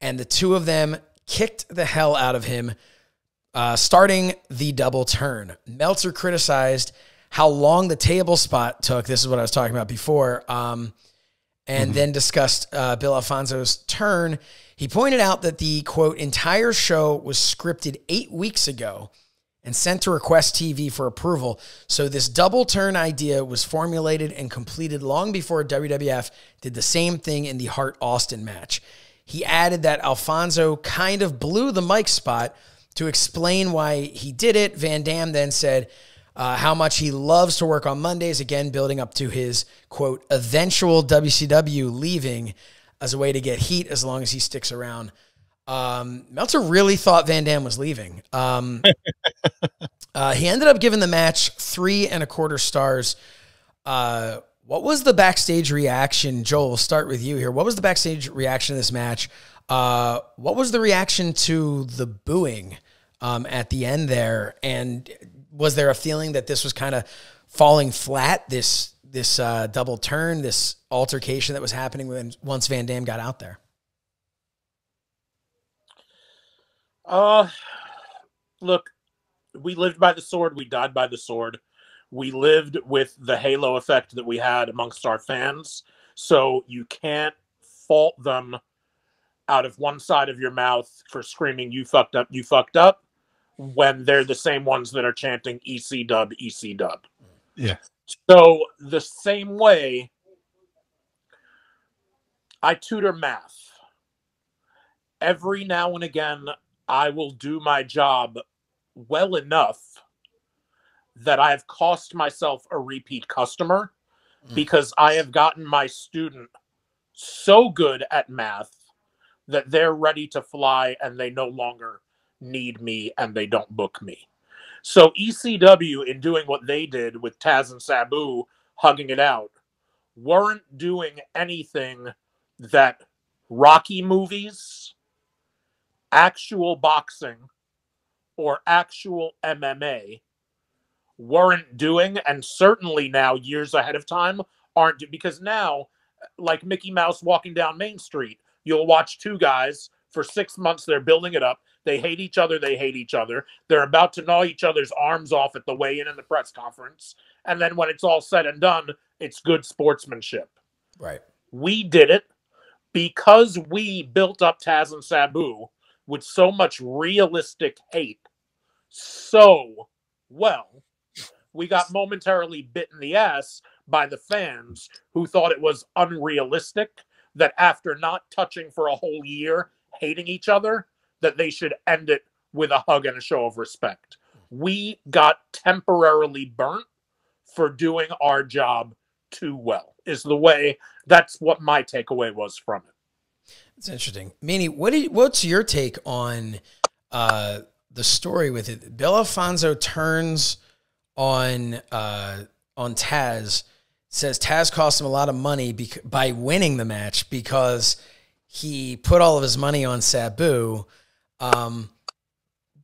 Speaker 2: and the two of them kicked the hell out of him, uh, starting the double turn. Meltzer criticized how long the table spot took. This is what I was talking about before. Um, and then discussed uh, Bill Alfonso's turn. He pointed out that the quote entire show was scripted eight weeks ago and sent to Request TV for approval. So this double turn idea was formulated and completed long before WWF did the same thing in the Hart Austin match. He added that Alfonso kind of blew the mic spot to explain why he did it. Van Dam then said uh, how much he loves to work on Mondays, again, building up to his quote, eventual WCW leaving as a way to get heat as long as he sticks around. Um, Meltzer really thought Van Dam was leaving. Um, uh, he ended up giving the match three and a quarter stars. Uh, what was the backstage reaction? Joel, we'll start with you here. What was the backstage reaction to this match? Uh, what was the reaction to the booing um, at the end there? And was there a feeling that this was kind of falling flat? This this uh, double turn, this altercation that was happening when once Van Dam got out there.
Speaker 5: Uh, look, we lived by the sword. We died by the sword. We lived with the halo effect that we had amongst our fans. So you can't fault them out of one side of your mouth for screaming, you fucked up, you fucked up, when they're the same ones that are chanting EC dub, EC dub.
Speaker 3: Yeah.
Speaker 5: So the same way I tutor math. Every now and again, I will do my job well enough that I have cost myself a repeat customer
Speaker 2: Mm.
Speaker 5: because I have gotten my student so good at math that they're ready to fly and they no longer need me and they don't book me. So ECW in doing what they did with Taz and Sabu
Speaker 4: hugging it out weren't doing anything that Rocky movies, actual boxing, or actual MMA weren't doing, and certainly now, years ahead of time, aren't do- because now, like Mickey Mouse walking down Main Street, you'll watch two guys for six months, they're building it up. They hate each other, they hate each other. They're about to gnaw each other's arms off at the weigh in and the press conference. And then when it's all said and done, it's good sportsmanship.
Speaker 2: Right.
Speaker 4: We did it because we built up Taz and Sabu with so much realistic hate so well. We got momentarily bit in the ass by the fans who thought it was unrealistic that after not touching for a whole year, hating each other, that they should end it with a hug and a show of respect. We got temporarily burnt for doing our job too well, is the way that's what my takeaway was from it.
Speaker 2: It's interesting. Meanie, what did, what's your take on uh, the story with it? Bill Alfonso turns on uh, on Taz, says Taz cost him a lot of money bec- by winning the match because he put all of his money on Sabu. Um,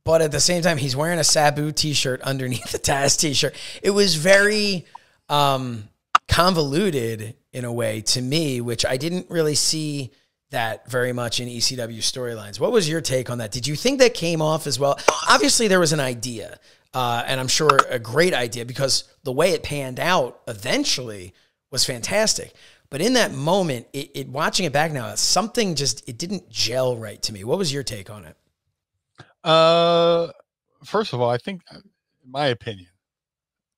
Speaker 2: but at the same time, he's wearing a Sabu t-shirt underneath the Taz t-shirt. It was very um, convoluted in a way to me, which I didn't really see that very much in ECW storylines. What was your take on that? Did you think that came off as well? Obviously, there was an idea, uh, and I'm sure a great idea because the way it panned out eventually was fantastic. But in that moment, it, it watching it back now, something just it didn't gel right to me. What was your take on it?
Speaker 3: Uh, first of all, I think, in my opinion,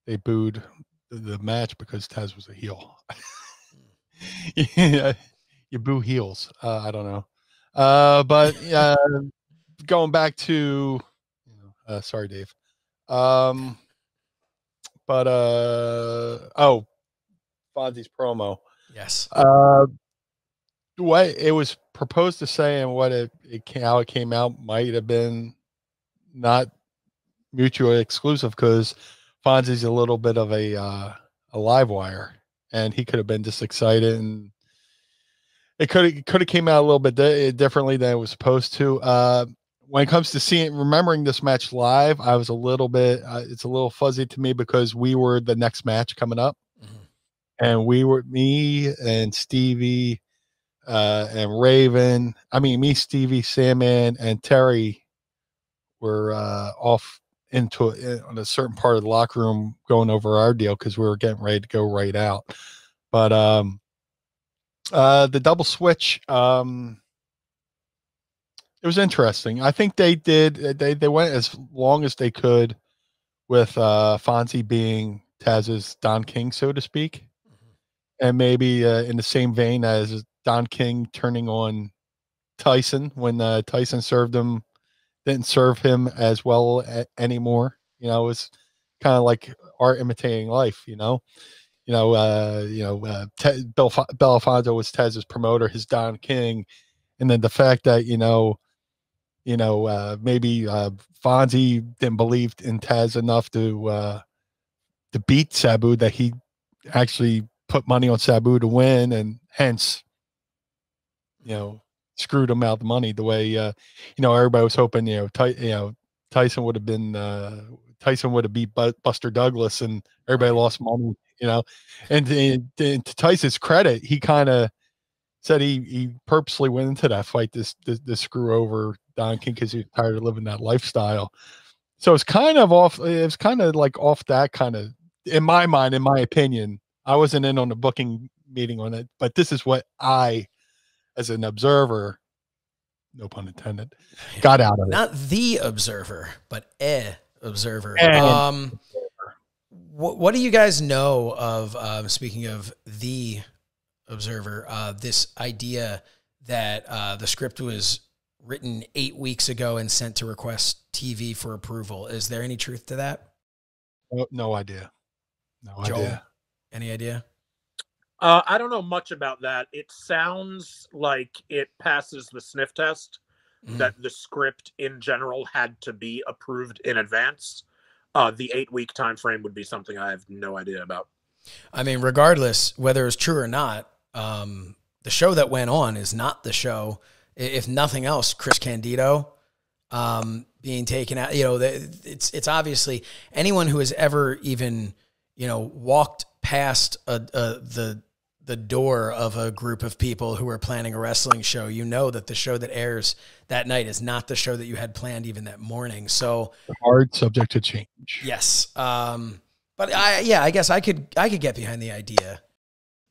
Speaker 3: they booed the, the match because Taz was a heel. yeah, you boo heels. Uh, I don't know. Uh, but uh, going back to, you know, uh, sorry, Dave. Um, but uh, oh, Fonzie's promo.
Speaker 2: Yes.
Speaker 3: Uh, what it was proposed to say and what it, it came, how it came out might have been not mutually exclusive because Fonzie's a little bit of a uh, a live wire, and he could have been just excited, and it could have could have came out a little bit di- differently than it was supposed to. Uh, when it comes to seeing remembering this match live, I was a little bit uh, it's a little fuzzy to me because we were the next match coming up,
Speaker 2: Mhm.
Speaker 3: and we were me and Stevie uh, and Raven. I mean, me, Stevie, Sandman, and Terry were uh, off into a, on a certain part of the locker room going over our deal because we were getting ready to go right out. But um, uh, the double switch, um, it was interesting. I think they did. uh, They they went as long as they could with uh, Fonzie being Taz's Don King, so to speak, and maybe uh, in the same vein as Don King turning on Tyson when uh, Tyson served him, didn't serve him as well a- anymore. You know, it was kind of like art imitating life. You know, you know, uh, you know, uh, Te- Bill Fa- Bill Alfonso was Taz's promoter, his Don King, and then the fact that you know, you know, uh, maybe uh, Fonzie didn't believe in Taz enough to uh, to beat Sabu that he actually put money on Sabu to win, and hence, you know, screwed him out the money the way uh, you know everybody was hoping. You know, Ty- you know, Tyson would have been uh, Tyson would have beat Bu- Buster Douglas, and everybody lost money. You know, and, and, and to Tyson's credit, he kind of said he he purposely went into that fight this this, this screw over Don King because he was tired of living that lifestyle. So it's kind of off. It's kind of like off that kind of in my mind, in my opinion. I wasn't in on the booking meeting on it, but this is what I, as an observer, no pun intended, got out of it.
Speaker 2: Not the observer, but a observer.
Speaker 3: An
Speaker 2: Um, what, what do you guys know of? Um, speaking of the observer, uh, this idea that uh, the script was written eight weeks ago and sent to request TV for approval. Is there any truth to that?
Speaker 3: No, no idea. No
Speaker 2: Joel?
Speaker 3: idea.
Speaker 2: Any idea?
Speaker 4: Uh, I don't know much about that. It sounds like it passes the sniff test.
Speaker 2: Mhm.
Speaker 4: that the script in general had to be approved in advance. Uh, the eight week time frame would be something I have no idea about.
Speaker 2: I mean, regardless whether it's true or not, um, the show that went on is not the show. If nothing else, Chris Candido um, being taken out. You know, it's it's obviously anyone who has ever even you know walked past a, a the the door of a group of people who are planning a wrestling show, you know that the show that airs that night is not the show that you had planned even that morning. So
Speaker 3: Hard subject to change.
Speaker 2: Yes. Um, but I, yeah, I guess I could, I could get behind the idea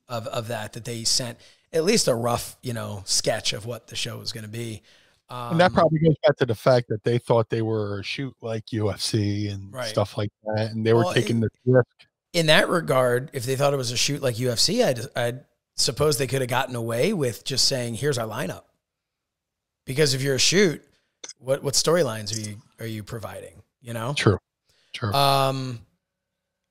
Speaker 2: of, of that, that they sent at least a rough, you know, sketch of what the show was going to be. Um,
Speaker 3: And that probably goes back to the fact that they thought they were a shoot like UFC and
Speaker 2: Right.
Speaker 3: stuff like that, and they were
Speaker 2: Well,
Speaker 3: taking
Speaker 2: it-
Speaker 3: the risk.
Speaker 2: in that regard, if they thought it was a shoot like UFC, I'd, I'd suppose they could have gotten away with just saying, here's our lineup. Because if you're a shoot, what, what storylines are you, are you providing? You know?
Speaker 3: True, true.
Speaker 2: Um,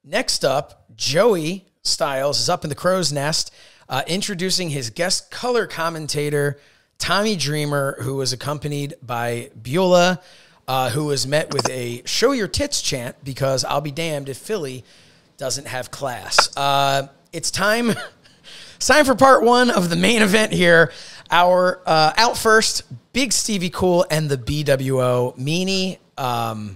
Speaker 2: next up, Joey Styles is up in the crow's nest, uh, introducing his guest color commentator, Tommy Dreamer, who was accompanied by Beulah, uh, who was met with a "Show Your Tits" chant because I'll be damned if Philly doesn't have class. Uh, it's time. Time for part one of the main event here. Our uh, out first, Big Stevie Cool and the BWO. Meanie, um,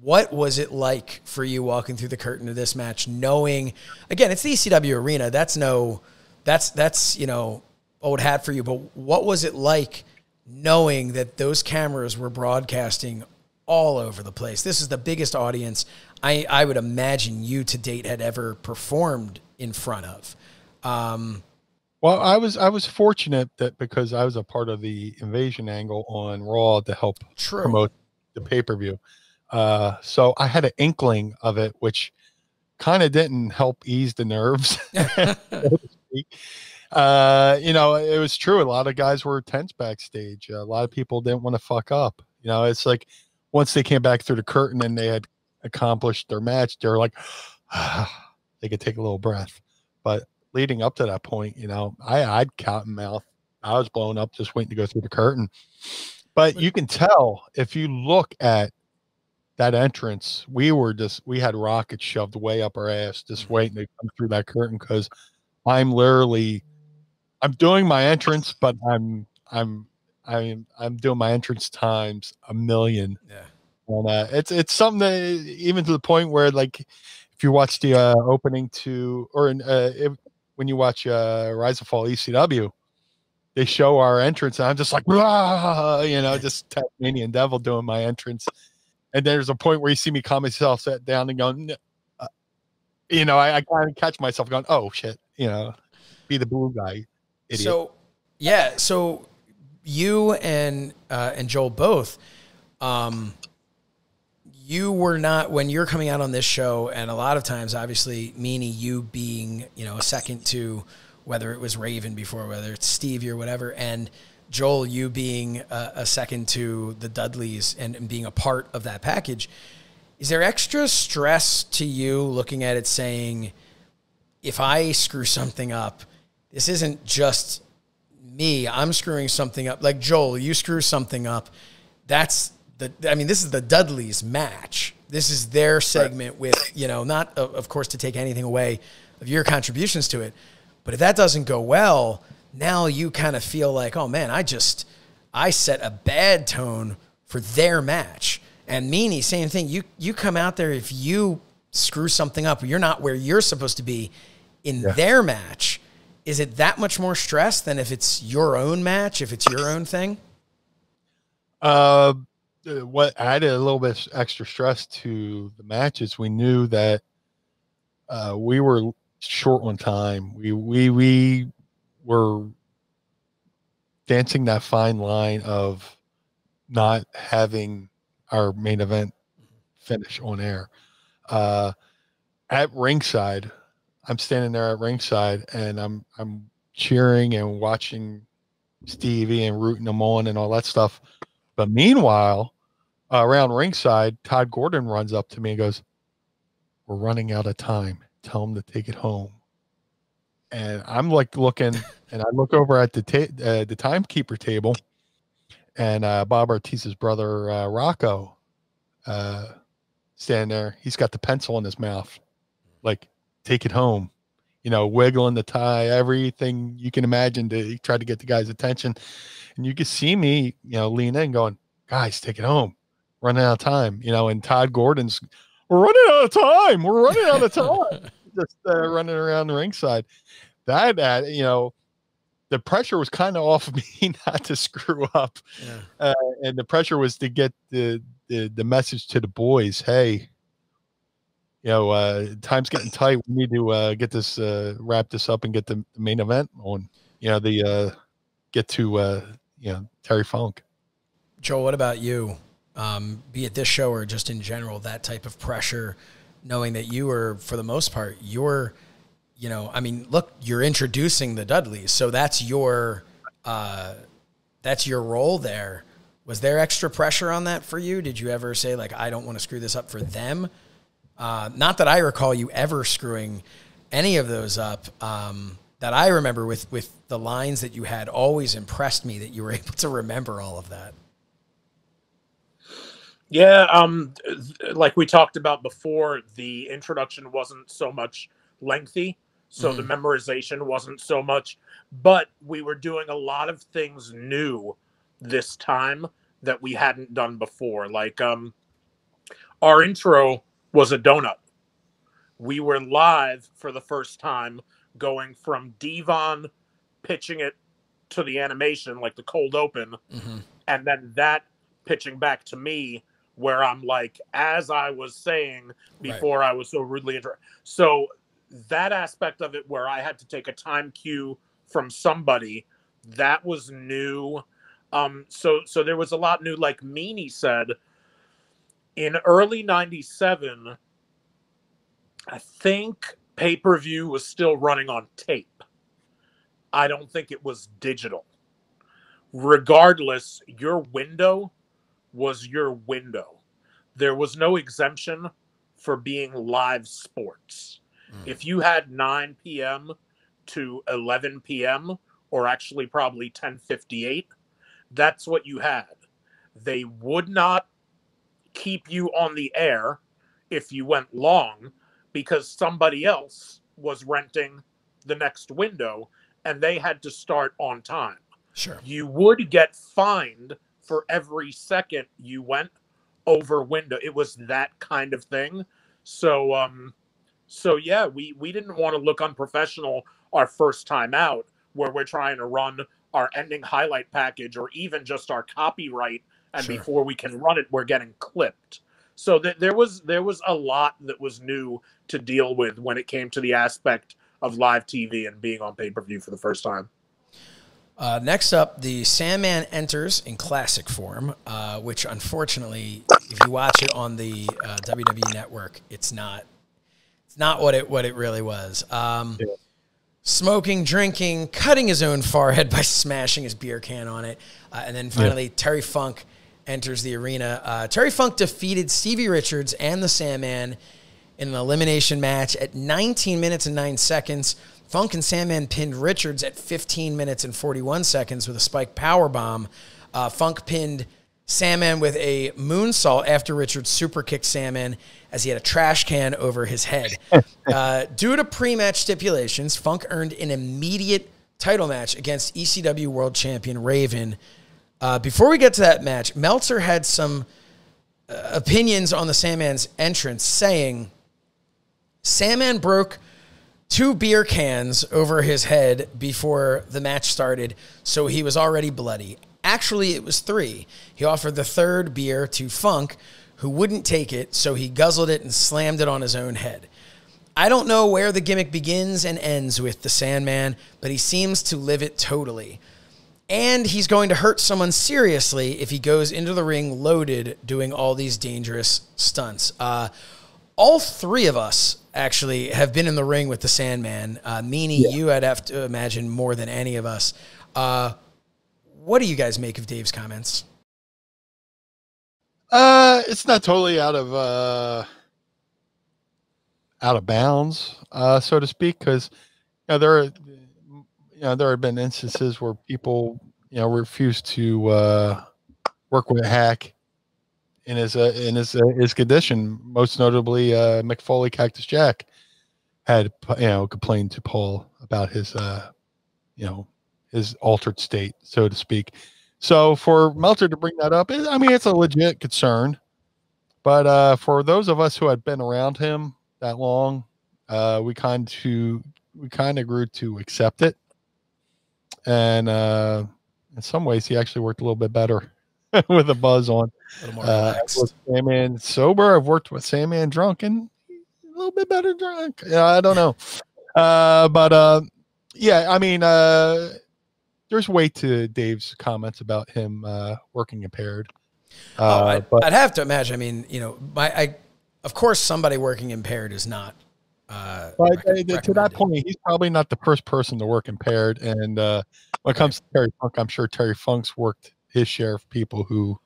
Speaker 2: what was it like for you walking through the curtain of this match, knowing again it's the ECW arena? That's no, that's that's you know old hat for you. But what was it like knowing that those cameras were broadcasting all over the place? This is the biggest audience I I would imagine you to date had ever performed in front of. Um,
Speaker 3: Well, I was I was fortunate that because I was a part of the invasion angle on Raw to help
Speaker 2: true.
Speaker 3: promote the pay per view. Uh, so I had an inkling of it, which kind of didn't help ease the nerves. uh, you know, it was true. A lot of guys were tense backstage. A lot of people didn't want to fuck up. You know, it's like once they came back through the curtain and they had accomplished their match, they were like, they could take a little breath. But leading up to that point, you know, I I'd cotton mouth. I was blown up just waiting to go through the curtain. But you can tell if you look at that entrance, we were just we had rockets shoved way up our ass, just waiting to come through that curtain because I'm literally I'm doing my entrance, but I'm I'm I'm I'm doing my entrance times a million.
Speaker 2: Yeah.
Speaker 3: And uh, it's it's something that even to the point where like if you watch the uh, opening to or in, uh, if, when you watch uh, Rise and Fall ECW, they show our entrance, and I'm just like, "Rah!" you know, just Tasmanian Devil doing my entrance. And there's a point where you see me calm myself, set down, and going, uh, you know, I, I kind of catch myself going, "Oh shit," you know, be the blue guy, idiot.
Speaker 2: So, yeah. So you and uh, and Joel both, um, you were not when you're coming out on this show, and a lot of times, obviously, Meanie, you being you know a second to whether it was Raven before, whether it's Stevie or whatever, and Joel, you being a, a second to the Dudleys and, and being a part of that package. Is there extra stress to you looking at it saying, if I screw something up, this isn't just me. I'm screwing something up. Like Joel, you screw something up. That's the. I mean, this is the Dudleys match. This is their segment with you know not of of course to take anything away of your contributions to it, but if that doesn't go well, now you kind of feel like, oh man, I just I set a bad tone for their match. And Meanie, same thing. You you come out there if you screw something up, you're not where you're supposed to be in their match. Is it that much more stress than if it's your own match, if it's your own thing?
Speaker 3: Uh, uh, what added a little bit extra stress to the matches, we knew that uh, we were short on time. We we we were dancing that fine line of not having our main event finish on air. Uh, at ringside, I'm standing there at ringside and I'm I'm cheering and watching Stevie and rooting them on and all that stuff. But meanwhile, uh, around ringside, Tod Gordon runs up to me and goes, "We're running out of time. Tell him to take it home." And I'm like looking, and I look over at the ta- uh, the timekeeper table, and uh, Bob Artese's brother uh, Rocco, uh, standing there. He's got the pencil in his mouth, like take it home. You know, wiggling the tie, everything you can imagine to try to get the guy's attention. And you can see me, you know, lean in going, guys, take it home. Running out of time, you know, and Tod Gordon's, we're running out of time. We're running out of time. Just uh, running around the ringside. That, uh, you know, the pressure was kind of off me not to screw up.
Speaker 2: Yeah.
Speaker 3: Uh, and the pressure was to get the, the, the message to the boys. Hey, you know, uh, time's getting tight. We need to uh, get this uh, wrap this up and get the, main event on. You know, the uh, get to uh, you know Terry Funk.
Speaker 2: Joel, what about you? Um, be it this show or just in general, that type of pressure, knowing that you are for the most part, you're, you know, I mean, look, you're introducing the Dudleys, so that's your, uh, that's your role there. Was there extra pressure on that for you? Did you ever say like, I don't want to screw this up for them? Uh, not that I recall you ever screwing any of those up. Um, that I remember with with the lines that you had always impressed me that you were able to remember all of that.
Speaker 4: Yeah, um, like we talked about before, the introduction wasn't so much lengthy, so the memorization wasn't so much, but we were doing a lot of things new this time that we hadn't done before. Like, um, our intro was a donut. We were live for the first time, going from Devon pitching it to the animation, like the cold open,
Speaker 2: Mm-hmm.
Speaker 4: and then that pitching back to me where I'm like, as I was saying before I was so rudely inter So that aspect of it where I had to take a time cue from somebody, that was new. Um, so so there was a lot new, like Meanie said, in early ninety-seven, I think pay-per-view was still running on tape. I don't think it was digital. Regardless, your window was your window. There was no exemption for being live sports.
Speaker 2: Mm.
Speaker 4: If you had 9 p.m. to 11 p.m. or actually probably 10:58, that's what you had. They would not keep you on the air if you went long because somebody else was renting the next window and they had to start on time.
Speaker 2: Sure.
Speaker 4: you would get fined for every second you went over window. It was that kind of thing. So um so yeah we we didn't want to look unprofessional our first time out where we're trying to run our ending highlight package or even just our copyright and
Speaker 2: Sure.
Speaker 4: before we can run it we're getting clipped so th- there was there was a lot that was new to deal with when it came to the aspect of live tv and being on pay-per-view for the first time
Speaker 2: Uh, next up, the Sandman enters in classic form, uh, which unfortunately, if you watch it on the uh, WWE Network, it's not. It's not what it what it really was. Um, Smoking, drinking, cutting his own forehead by smashing his beer can on it, uh, and then finally Terry Funk enters the arena. Uh, Terry Funk defeated Stevie Richards and the Sandman in an elimination match at 19 minutes and 9 seconds. Funk and Sandman pinned Richards at 15 minutes and 41 seconds with a spike power bomb. Uh, Funk pinned Sandman with a moonsault after Richards super kicked Sandman as he had a trash can over his head. uh, due to pre-match stipulations, Funk earned an immediate title match against ECW World Champion Raven. Uh, before we get to that match, Meltzer had some uh, opinions on the Sandman's entrance, saying Sandman broke two beer cans over his head before the match started, so he was already bloody. Actually, it was three. He offered the third beer to Funk, who wouldn't take it, so he guzzled it and slammed it on his own head. I don't know where the gimmick begins and ends with the Sandman, but he seems to live it totally. And he's going to hurt someone seriously if he goes into the ring loaded doing all these dangerous stunts. Uh, all three of us actually have been in the ring with the Sandman. Uh, Meanie, you I'd have to imagine more than any of us. Uh, what do you guys make of Dave's comments?
Speaker 3: Uh, it's not totally out of uh, out of bounds, uh, so to speak, because you know, there are you know there have been instances where people you know refuse to uh, work with a hack in his uh, in his uh, his condition, most notably uh, Mick Foley Cactus Jack. had you know complained to Paul about his uh, you know his altered state, so to speak. So for Meltzer to bring that up, I mean, it's a legit concern. But uh, for those of us who had been around him that long, uh, we kind to we kind of grew to accept it, and uh, in some ways, he actually worked a little bit better with a buzz on.
Speaker 2: A
Speaker 3: Uh,
Speaker 2: relaxed.
Speaker 3: with Sandman sober, I've worked with Sandman drunk, and a little bit better drunk. Yeah, I don't know, uh, but uh, yeah, I mean, uh, there's weight to Dave's comments about him uh, working impaired.
Speaker 2: Oh,
Speaker 3: Uh,
Speaker 2: I'd,
Speaker 3: but
Speaker 2: I'd have to imagine. I mean, you know, my, I, of course, somebody working impaired is not. Uh,
Speaker 3: But
Speaker 2: rec-
Speaker 3: uh, to that point, he's probably not the first person to work impaired. And uh, when it comes to Terry Funk, I'm sure Terry Funk's worked his share of people who,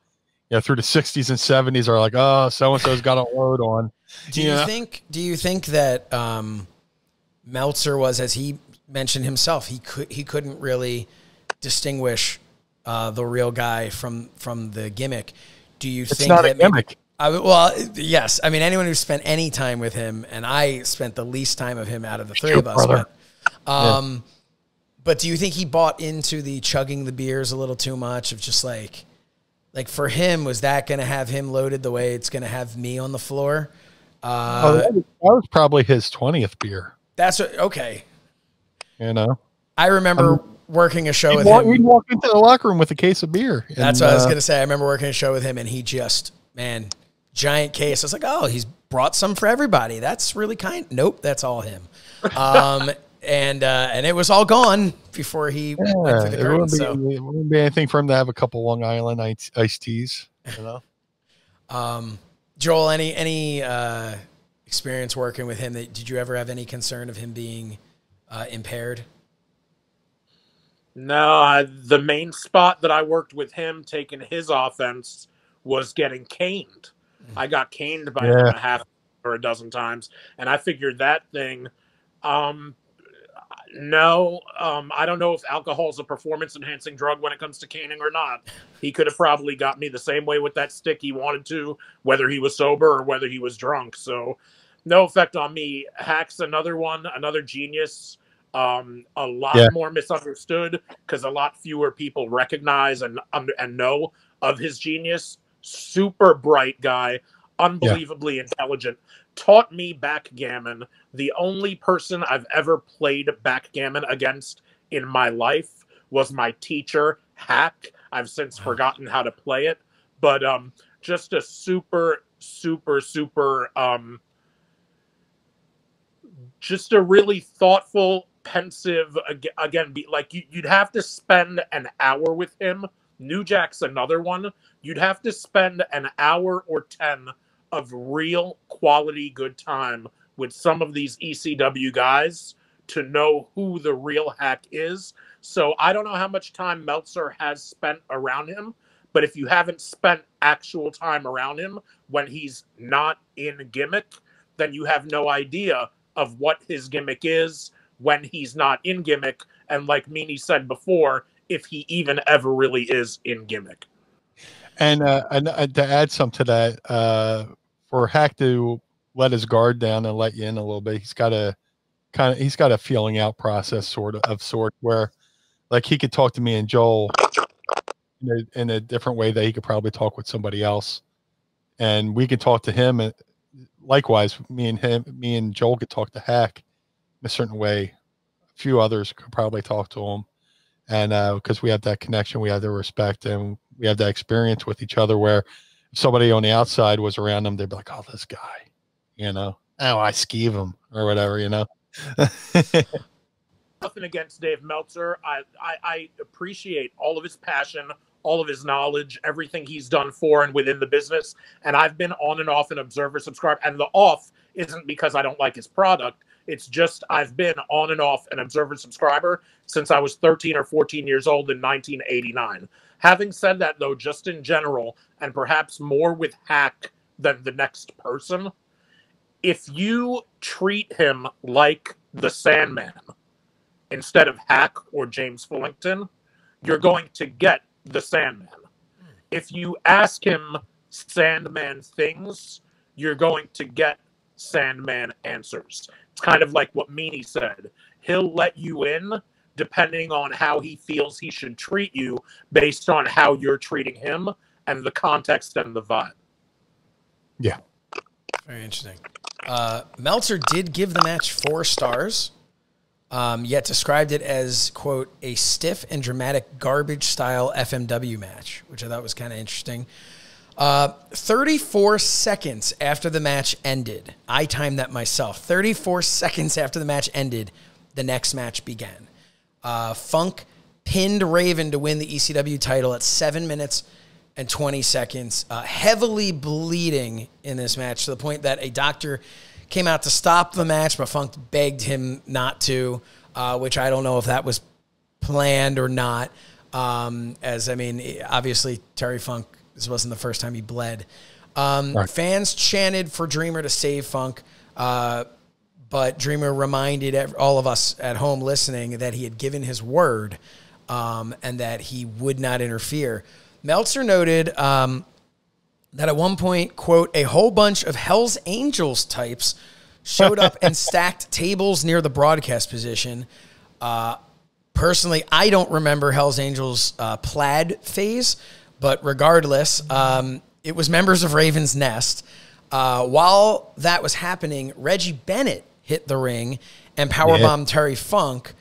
Speaker 3: you know, through the 60s and 70s are like, oh, so and so's got a load on.
Speaker 2: Do you
Speaker 3: Yeah.
Speaker 2: think? Do you think that um, Meltzer was, as he mentioned himself, he could he couldn't really distinguish uh, the real guy from from the gimmick. Do you
Speaker 3: It's
Speaker 2: think
Speaker 3: not a
Speaker 2: that maybe-
Speaker 3: gimmick.
Speaker 2: I, well, yes. I mean, anyone who spent any time with him, and I spent the least time of him out of the three
Speaker 3: your
Speaker 2: of us.
Speaker 3: brother.
Speaker 2: But, um, but do you think he bought into the chugging the beers a little too much? Of just like, like for him, was that going to have him loaded the way it's going to have me on the floor?
Speaker 3: Oh,
Speaker 2: Uh,
Speaker 3: that, was, that was probably his 20th beer,
Speaker 2: that's what, okay.
Speaker 3: you know?
Speaker 2: I remember working a show
Speaker 3: He'd
Speaker 2: with
Speaker 3: walk,
Speaker 2: him.
Speaker 3: he'd walk into the locker room with a case of beer.
Speaker 2: That's
Speaker 3: and,
Speaker 2: what I was
Speaker 3: uh,
Speaker 2: gonna say. I remember working a show with him, and he just man, giant case. I was like, oh, he's brought some for everybody. That's really kind. Nope, that's all him. Um, and uh, and it was all gone before he went
Speaker 3: Yeah,
Speaker 2: through the
Speaker 3: it
Speaker 2: curtain.
Speaker 3: wouldn't, be,
Speaker 2: So,
Speaker 3: it wouldn't be anything for him to have a couple Long Island ice, iced teas. You know?
Speaker 2: um, Joel, any any uh, experience working with him? That did you ever have any concern of him being uh, impaired?
Speaker 4: No, I, the main spot that I worked with him taking his offense was getting caned. I got caned by
Speaker 3: Yeah.
Speaker 4: a half or a dozen times, and I figured that thing. Um, no, um, I don't know if alcohol is a performance enhancing drug when it comes to caning or not. He could have probably got me the same way with that stick he wanted to, whether he was sober or whether he was drunk. So, no effect on me. Hack's another one, another genius. Um, a lot
Speaker 3: Yeah.
Speaker 4: more misunderstood because a lot fewer people recognize and under and know of his genius. Super bright guy, unbelievably intelligent. Taught me backgammon. The only person I've ever played backgammon against in my life was my teacher, Hack. I've since forgotten how to play it, but um, just a super, super, super um, just a really thoughtful, pensive. Again, be like you, you'd have to spend an hour with him. New Jack's another one. You'd have to spend an hour or ten of real quality good time with some of these ECW guys to know who the real hack is. So I don't know how much time Meltzer has spent around him, but if you haven't spent actual time around him when he's not in gimmick, then you have no idea of what his gimmick is when he's not in gimmick. And like Meanie said before, if he even ever really is in gimmick.
Speaker 3: And, uh, and uh, to add some to that, uh, for Hack to let his guard down and let you in a little bit, he's got a kind of he's got a feeling out process sort of of sort where like he could talk to me and Joel in a, in a different way that he could probably talk with somebody else, and we could talk to him. And likewise, me and him, me and Joel could talk to Hack in a certain way. A few others could probably talk to him, and uh, because we have that connection, we have the respect, and we have that experience with each other. Where if somebody on the outside was around them, they'd be like, "Oh, this guy," you know, "Oh, I skeeve him" or whatever, you know.
Speaker 4: nothing against Dave Meltzer. I, I, I appreciate all of his passion, all of his knowledge, everything he's done for and within the business. And I've been on and off an observer subscribe. And the off isn't because I don't like his product. It's just I've been on and off an observer subscriber since I was 13 or 14 years old in 1989. Having said that, though, just in general, and perhaps more with Hack than the next person, if you treat him like the Sandman, instead of Hack or James Fullington, you're going to get the Sandman. If you ask him Sandman things, you're going to get Sandman answers.
Speaker 5: It's kind of like what Meanie said. He'll let you in depending on how he feels he should treat you based on how you're treating him and the context and the vibe.
Speaker 3: Yeah.
Speaker 2: Very interesting. Uh, Meltzer did give the match four stars, um, yet described it as, quote, a stiff and dramatic garbage style FMW match, which I thought was kind of interesting. Uh, 34 seconds after the match ended, I timed that myself. 34 seconds after the match ended, the next match began. Uh, Funk pinned Raven to win the ECW title at seven minutes and 20 seconds, uh, heavily bleeding in this match to the point that a doctor came out to stop the match, but Funk begged him not to, uh, which I don't know if that was planned or not. Um, as I mean, obviously Terry Funk, this wasn't the first time he bled. Um,
Speaker 3: Right.
Speaker 2: Fans chanted for Dreamer to save Funk, uh, but Dreamer reminded all of us at home listening that he had given his word um, and that he would not interfere. Meltzer noted um, that at one point, quote, a whole bunch of Hell's Angels types showed up and stacked tables near the broadcast position. Uh, personally, I don't remember Hell's Angels uh, plaid phase, but regardless, um, it was members of Raven's Nest. Uh, while that was happening, Reggie Bennett hit the ring and powerbombed Terry Funk.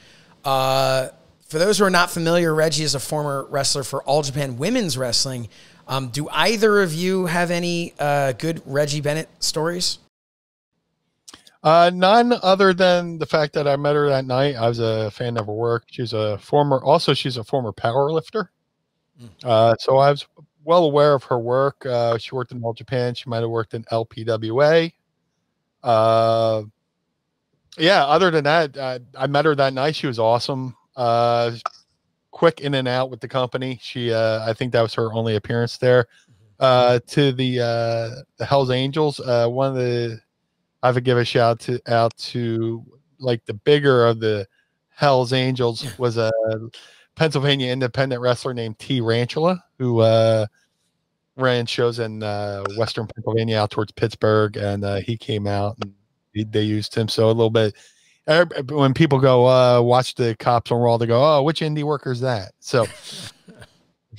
Speaker 2: Uh, for those who are not familiar, Reggie is a former wrestler for All Japan Women's Wrestling. Um, do either of you have any uh, good Reggie Bennett stories?
Speaker 3: Uh, none other than the fact that I met her that night. I was a fan of her work. She's a former, also she's a former power lifter. Uh, so I was well aware of her work. Uh, she worked in All Japan. She might have worked in LPWA. Uh, yeah. Other than that, uh, I met her that night. She was awesome. Uh, quick in and out with the company. She, uh, I think that was her only appearance there. Uh, to the uh, the Hell's Angels, uh, one of the I would give a shout to out to like the bigger of the Hell's Angels was a Pennsylvania independent wrestler named T Ranchula who uh, ran shows in uh, Western Pennsylvania out towards Pittsburgh, and uh, he came out and he, they used him. So a little bit when people go uh, watch the cops on Raw, they go, "Oh, which indie worker is that?" So.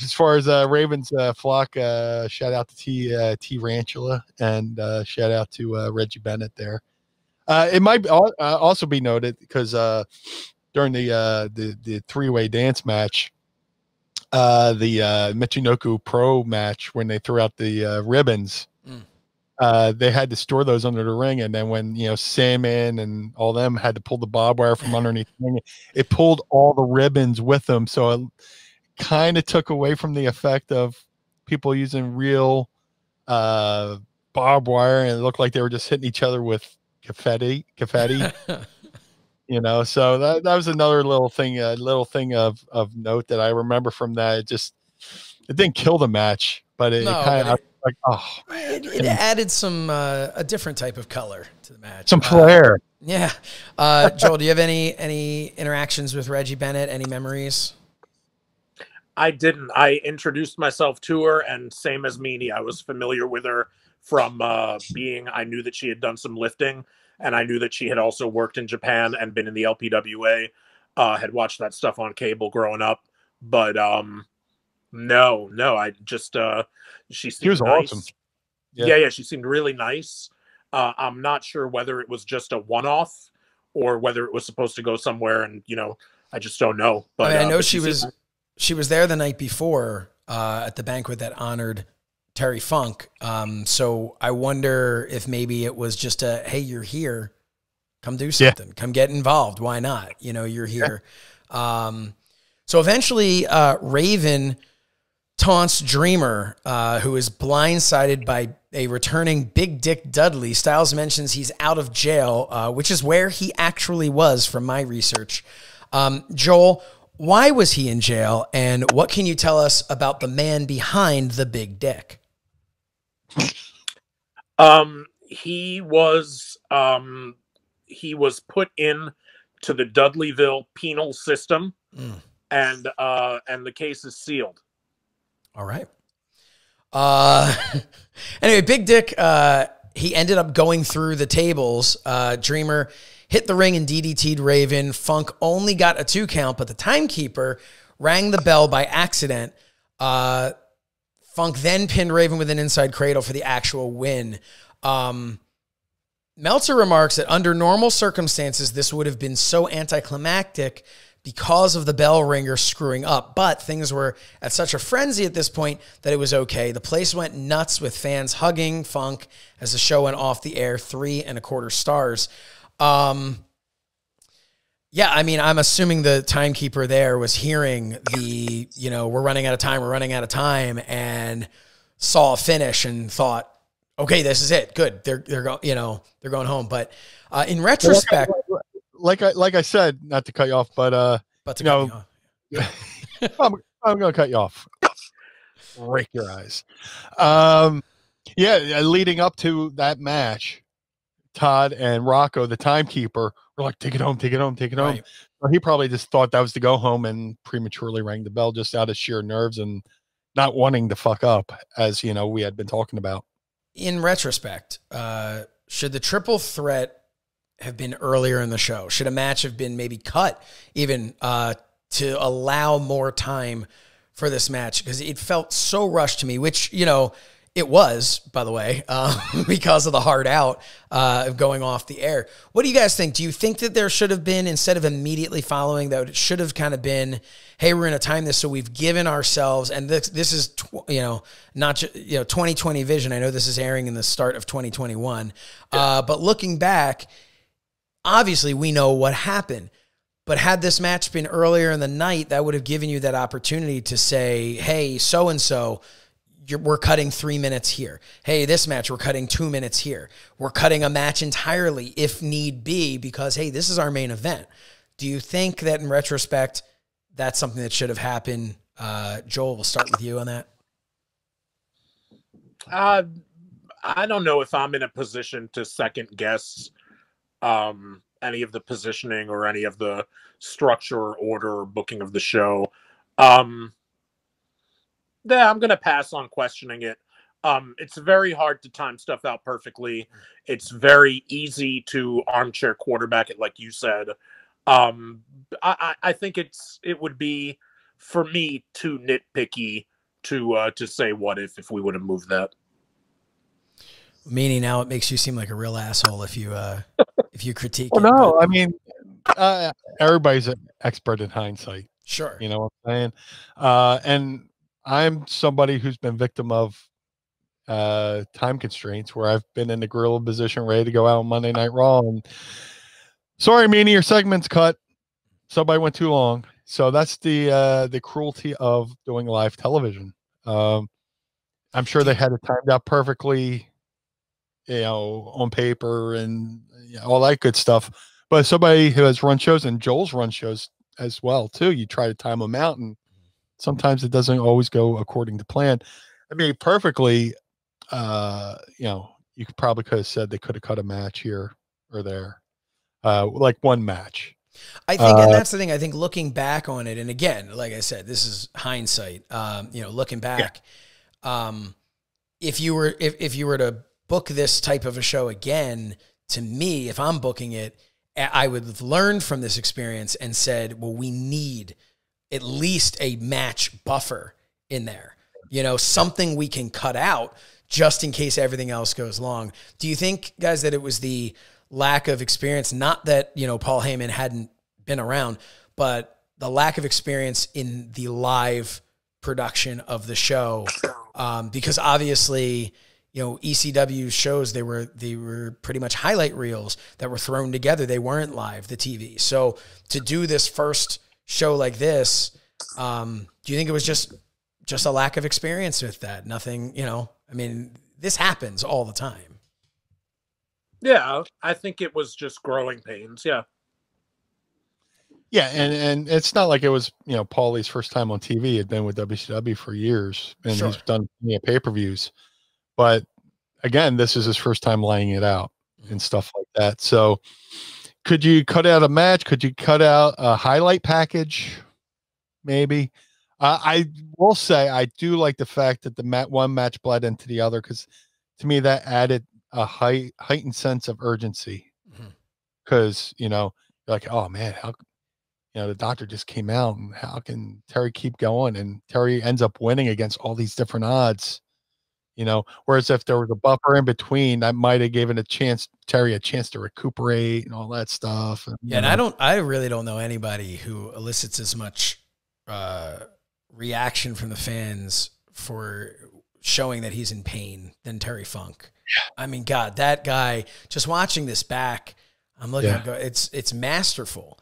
Speaker 3: As far as uh, Ravens uh, flock, uh, shout out to T uh, T Ranchula and uh, shout out to uh, Reggie Bennett there. Uh, it might uh, also be noted because uh, during the uh, the the three way dance match, uh, the uh, Michinoku Pro match when they threw out the uh, ribbons,
Speaker 2: Mm.
Speaker 3: uh, they had to store those under the ring, and then when you know Sandman and all them had to pull the barbed wire from underneath, the ring, it pulled all the ribbons with them, so it kind of took away from the effect of people using real uh barbed wire. And it looked like they were just hitting each other with confetti confetti you know so that, that was another little thing a little thing of of note that i remember from that it just it didn't kill the match but it,
Speaker 2: No,
Speaker 3: kind of like oh
Speaker 2: It, it added some uh, a different type of color to the match.
Speaker 3: some
Speaker 2: Uh,
Speaker 3: flair
Speaker 2: yeah, uh, Joel, do you have any any interactions with Reggie Bennett? Any memories?
Speaker 5: I didn't. I introduced myself to her, and same as Meanie, I was familiar with her from uh, being. I knew that she had done some lifting, and I knew that she had also worked in Japan and been in the LPWA. Uh, had watched that stuff on cable growing up, but um, no, no, I just uh, she seemed
Speaker 3: was
Speaker 5: nice.
Speaker 3: awesome.
Speaker 5: Yeah.
Speaker 3: Yeah.
Speaker 5: yeah, she seemed really nice. Uh, I'm not sure whether it was just a one-off or whether it was supposed to go somewhere, and you know, I just don't know. But
Speaker 2: I, mean, I
Speaker 5: uh,
Speaker 2: know
Speaker 5: but
Speaker 2: she
Speaker 5: seemed
Speaker 2: was she was there the night before uh, at the banquet that honored Terry Funk. Um, so I wonder if maybe it was just a hey, you're here, come do
Speaker 3: Yeah.
Speaker 2: something, come get involved. Why not? You know, you're here. Um, so eventually, uh, Raven taunts Dreamer, uh, who is blindsided by a returning Big Dick Dudley. Styles mentions he's out of jail, uh, which is where he actually was from my research. Um, Joel, why was he in jail, and what can you tell us about the man behind the big dick?
Speaker 5: Um, he was um, he was put in to the Dudleyville penal system,
Speaker 2: Mm.
Speaker 5: and uh, and the case is sealed.
Speaker 2: All right. Uh, anyway, Big Dick, uh, he ended up going through the tables. Uh, Dreamer, hit the ring and DDT'd Raven. Funk only got a two count, but the timekeeper rang the bell by accident. Uh, Funk then pinned Raven with an inside cradle for the actual win. Um, Meltzer remarks that under normal circumstances, this would have been so anticlimactic because of the bell ringer screwing up. But things were at such a frenzy at this point that it was okay. The place went nuts with fans hugging Funk as the show went off the air, three and a quarter stars. Um, yeah, I mean, I'm assuming the timekeeper there was hearing the, you know, we're running out of time, we're running out of time, and saw a finish and thought, okay, this is it. Good. They're they're going, you know, they're going home. But uh, in retrospect,
Speaker 3: like I like I said, not to cut you off, but uh,
Speaker 2: but to
Speaker 3: you know. I'm, I'm going to cut you off. Break your eyes. Um, yeah, leading up to that match, Tod and Rocco, the timekeeper, were like, "Take it home, take it home, take it home."
Speaker 2: Right.
Speaker 3: So he probably just thought that was to go home and prematurely rang the bell just out of sheer nerves and not wanting to fuck up, as you know we had been talking about.
Speaker 2: in retrospect, uh, should the triple threat have been earlier in the show? Should a match have been maybe cut even uh, to allow more time for this match? Because it felt so rushed to me, which, you know, it was, by the way, uh, because of the hard out uh, of going off the air. What do you guys think? Do you think that there should have been, instead of immediately following, that it should have kind of been, hey, we're going to time this so we've given ourselves, and this this is tw- you know not you know 2020 vision. I know this is airing in the start of 2021, uh, but looking back, obviously we know what happened. But had this match been earlier in the night, that would have given you that opportunity to say, hey, so and so, we're cutting three minutes here. Hey, this match, we're cutting two minutes here. We're cutting a match entirely if need be, because, hey, this is our main event. Do you think that in retrospect, that's something that should have happened? Uh, Joel, we'll start with you on that.
Speaker 5: Uh, I don't know if I'm in a position to second guess um, any of the positioning or any of the structure or order or booking of the show. Um, yeah, I'm gonna pass on questioning it. Um, it's very hard to time stuff out perfectly. It's very easy to armchair quarterback it, like you said. Um, I, I I think it's it would be for me too nitpicky to uh, to say what if if we would have moved that.
Speaker 2: Meaning now it makes you seem like a real asshole if you uh, if you critique.
Speaker 3: Well,
Speaker 2: it,
Speaker 3: no,
Speaker 2: but-
Speaker 3: I mean, uh, everybody's an expert in hindsight.
Speaker 2: sure.
Speaker 3: You know what I'm saying? Uh, and I'm somebody who's been victim of uh, time constraints where I've been in the gorilla position, ready to go out on Monday Night Raw. And sorry, Meanie, your segment's cut. Somebody went too long. So that's the uh, the cruelty of doing live television. Um, I'm sure they had it timed out perfectly, you know, on paper and you know, all that good stuff. But somebody who has run shows and Joel's run shows as well too, you try to time them out, and sometimes it doesn't always go according to plan. I mean, perfectly, uh, you know, you could probably could have said they could have cut a match here or there, uh, like one match.
Speaker 2: I think, and
Speaker 3: Uh,
Speaker 2: that's the thing. I think looking back on it, and again, like I said, this is hindsight. Um, you know, looking back, um, if you were if, if you were to book this type of a show again, to me, if I'm booking it, I I would have learned from this experience and said, well, we need at least a match buffer in there. You know, something we can cut out just in case everything else goes long. Do you think, guys, that it was the lack of experience? Not that, you know, Paul Heyman hadn't been around, but the lack of experience in the live production of the show. Um, because obviously, you know, ECW shows they were they were pretty much highlight reels that were thrown together. They weren't live, the TV. So to do this first show like this, um, do you think it was just just a lack of experience with that? Nothing, you know. I mean, this happens all the time.
Speaker 5: Yeah, I think it was just growing pains. Yeah.
Speaker 3: Yeah, and and it's not like it was you know Paulie's first time on TV. He'd been with WCW for years, and
Speaker 2: Sure.
Speaker 3: he's done plenty of pay per views. But again, this is his first time laying it out and stuff like that. So, could you cut out a match? Could you cut out a highlight package? Maybe. Uh, I will say I do like the fact that the mat one match bled into the other because to me that added a high heightened sense of urgency. Because you know you're like, oh man, how you know the doctor just came out, and how can Terry keep going? And Terry ends up winning against all these different odds. You know, whereas if there was a buffer in between, that might have given a chance Terry a chance to recuperate and all that stuff. And,
Speaker 2: Yeah, and I don't, I really don't know anybody who elicits as much uh, reaction from the fans for showing that he's in pain than Terry Funk. Yeah. I mean, God, that guy. Just watching this back, I'm looking.
Speaker 3: Yeah.
Speaker 2: at go It's it's masterful.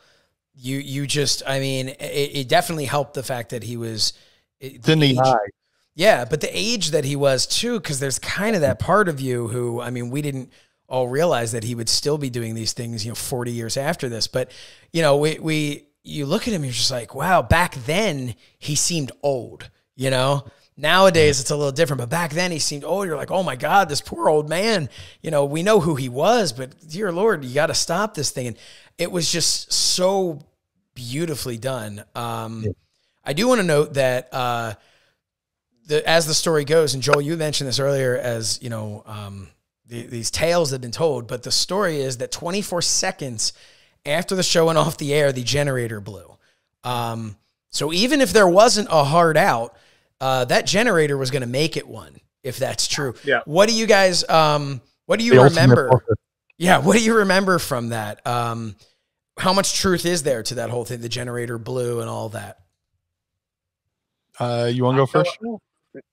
Speaker 2: You you just, I mean, it, it definitely helped the fact that he was. it-
Speaker 3: It's in the
Speaker 2: age-
Speaker 3: eye.
Speaker 2: Yeah, but the age that he was too, because there's kind of that part of you who, I mean, we didn't all realize that he would still be doing these things, you know, 40 years after this. But, you know, we, we, you look at him, you're just like, wow, back then he seemed old, you know? Nowadays it's a little different, but back then he seemed old. You're like, oh my God, this poor old man. You know, we know who he was, but dear Lord, you got to stop this thing. And it was just so beautifully done. Um, I do want to note that, uh, the, as the story goes, and Joel, you mentioned this earlier as you know um, the, these tales have been told, but the story is that 24 seconds after the show went off the air, the generator blew. Um, so even if there wasn't a hard out, uh, that generator was going to make it one. If that's true,
Speaker 5: Yeah.
Speaker 2: What do you guys? Um, what do you
Speaker 3: The
Speaker 2: remember? Yeah, what do you remember from that? Um, how much truth is there to that whole thing? The generator blew and all that.
Speaker 3: Uh, you want to go first?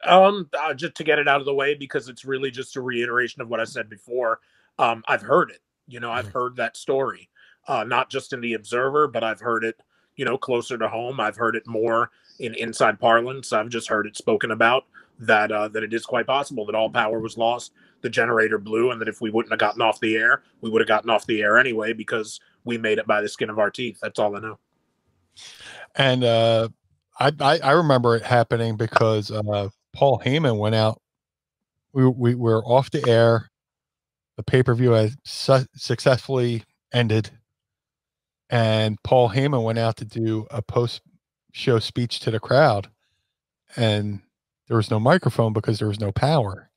Speaker 5: Um, uh, just to get it out of the way because it's really just a reiteration of what I said before. Um, I've heard it. You know, I've heard that story, uh, not just in the Observer, but I've heard it. You know, closer to home. I've heard it more in inside parlance. I've just heard it spoken about that uh, that it is quite possible that all power was lost, the generator blew, and that if we wouldn't have gotten off the air, we would have gotten off the air anyway because we made it by the skin of our teeth. That's all I know.
Speaker 3: And uh, I, I I remember it happening because uh, Paul Heyman went out. We we were off the air. The pay per view had su- successfully ended, and Paul Heyman went out to do a post show speech to the crowd, and there was no microphone because there was no power.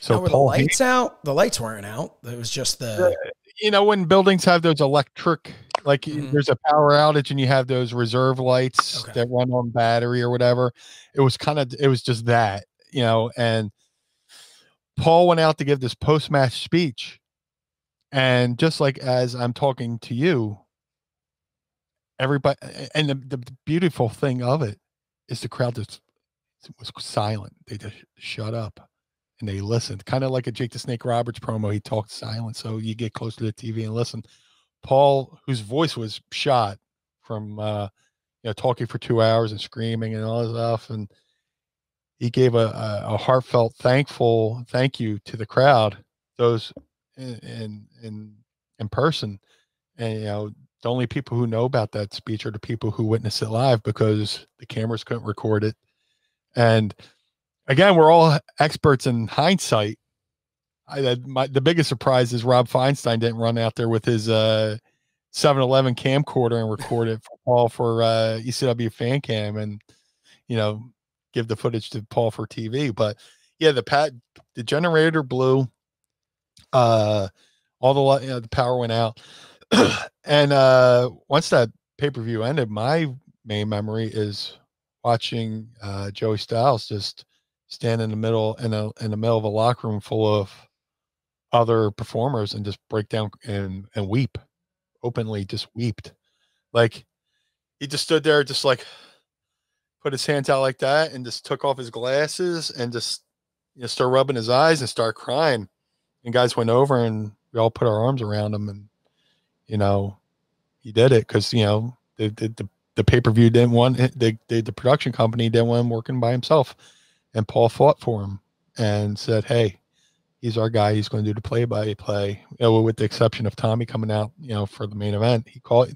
Speaker 3: So
Speaker 2: Now, were the
Speaker 3: Paul, Heyman-
Speaker 2: lights out? The lights weren't out. It was just the.
Speaker 3: You know, when buildings have those electric, like
Speaker 2: Mhm.
Speaker 3: there's a power outage and you have those reserve lights
Speaker 2: Okay.
Speaker 3: that run on battery or whatever. It was kind of, it was just that, you know, and Paul went out to give this post match speech. And just like as I'm talking to you, everybody, and the, the beautiful thing of it is the crowd just was silent. They just shut up and they listened. Kind of like a Jake the Snake Roberts promo. He talked silent, so you get close to the TV and listen. Paul, whose voice was shot from uh, you know talking for two hours and screaming and all this stuff, and he gave a, a, a heartfelt, thankful thank you to the crowd, those in in in, in person, and you know. The only people who know about that speech are the people who witnessed it live because the cameras couldn't record it. And again, we're all experts in hindsight. I my the biggest surprise is Rob Feinstein didn't run out there with his uh 7-Eleven camcorder and record it for Paul for uh ECW fan cam and you know give the footage to Paul for TV. But yeah, the pat the generator blew. Uh all the you know, the power went out. and uh once that pay-per-view ended, my main memory is watching uh Joey Styles just stand in the middle in a in the middle of a locker room full of other performers and just break down and and weep openly just weeped. Like he just stood there just like put his hands out like that and just took off his glasses and just you know start rubbing his eyes and start crying. And guys went over and we all put our arms around him and you know he did it because you know the the, the, pay-per-view didn't want it- the, the the production company didn't want him working by himself and Paul fought for him and said, "Hey, he's our guy. He's going to do the play-by-play." You know, with the exception of Tommy coming out, you know, for the main event, he called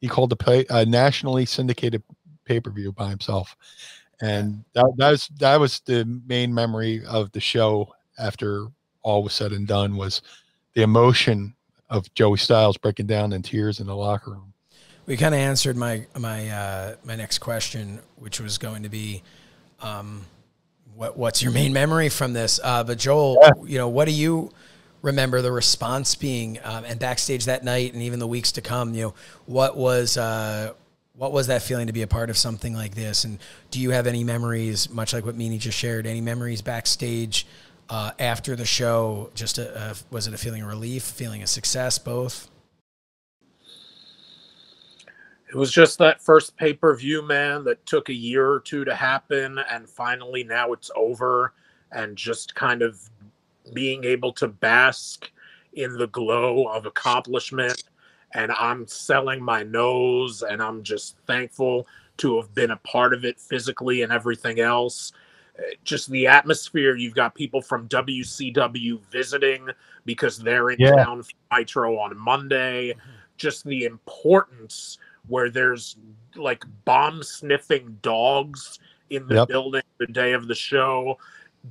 Speaker 3: he called the play a nationally syndicated pay-per-view by himself, and that that was that was the main memory of the show after all was said and done was the emotion of Joey Styles breaking down in tears in the locker room.
Speaker 2: We kind of answered my my uh, my next question, which was going to be, um, what what's your main memory from this? Uh, but Joel, you know, what do you remember the response being um, and backstage that night and even the weeks to come you know what was uh, what was that feeling to be a part of something like this? And do you have any memories much like what Meanie just shared any memories backstage uh, after the show? Just a, a, was it a feeling of relief feeling of success both
Speaker 4: it was just that first pay-per-view man that took a year or two to happen and finally now it's over and just kind of being able to bask in the glow of accomplishment. And I'm selling my nose, and I'm just thankful to have been a part of it physically and everything else. Just the atmosphere. You've got people from WCW visiting because they're in yeah. town for Nitro on Monday. Mm-hmm. Just the importance where there's like bomb sniffing dogs in the yep. building the day of the show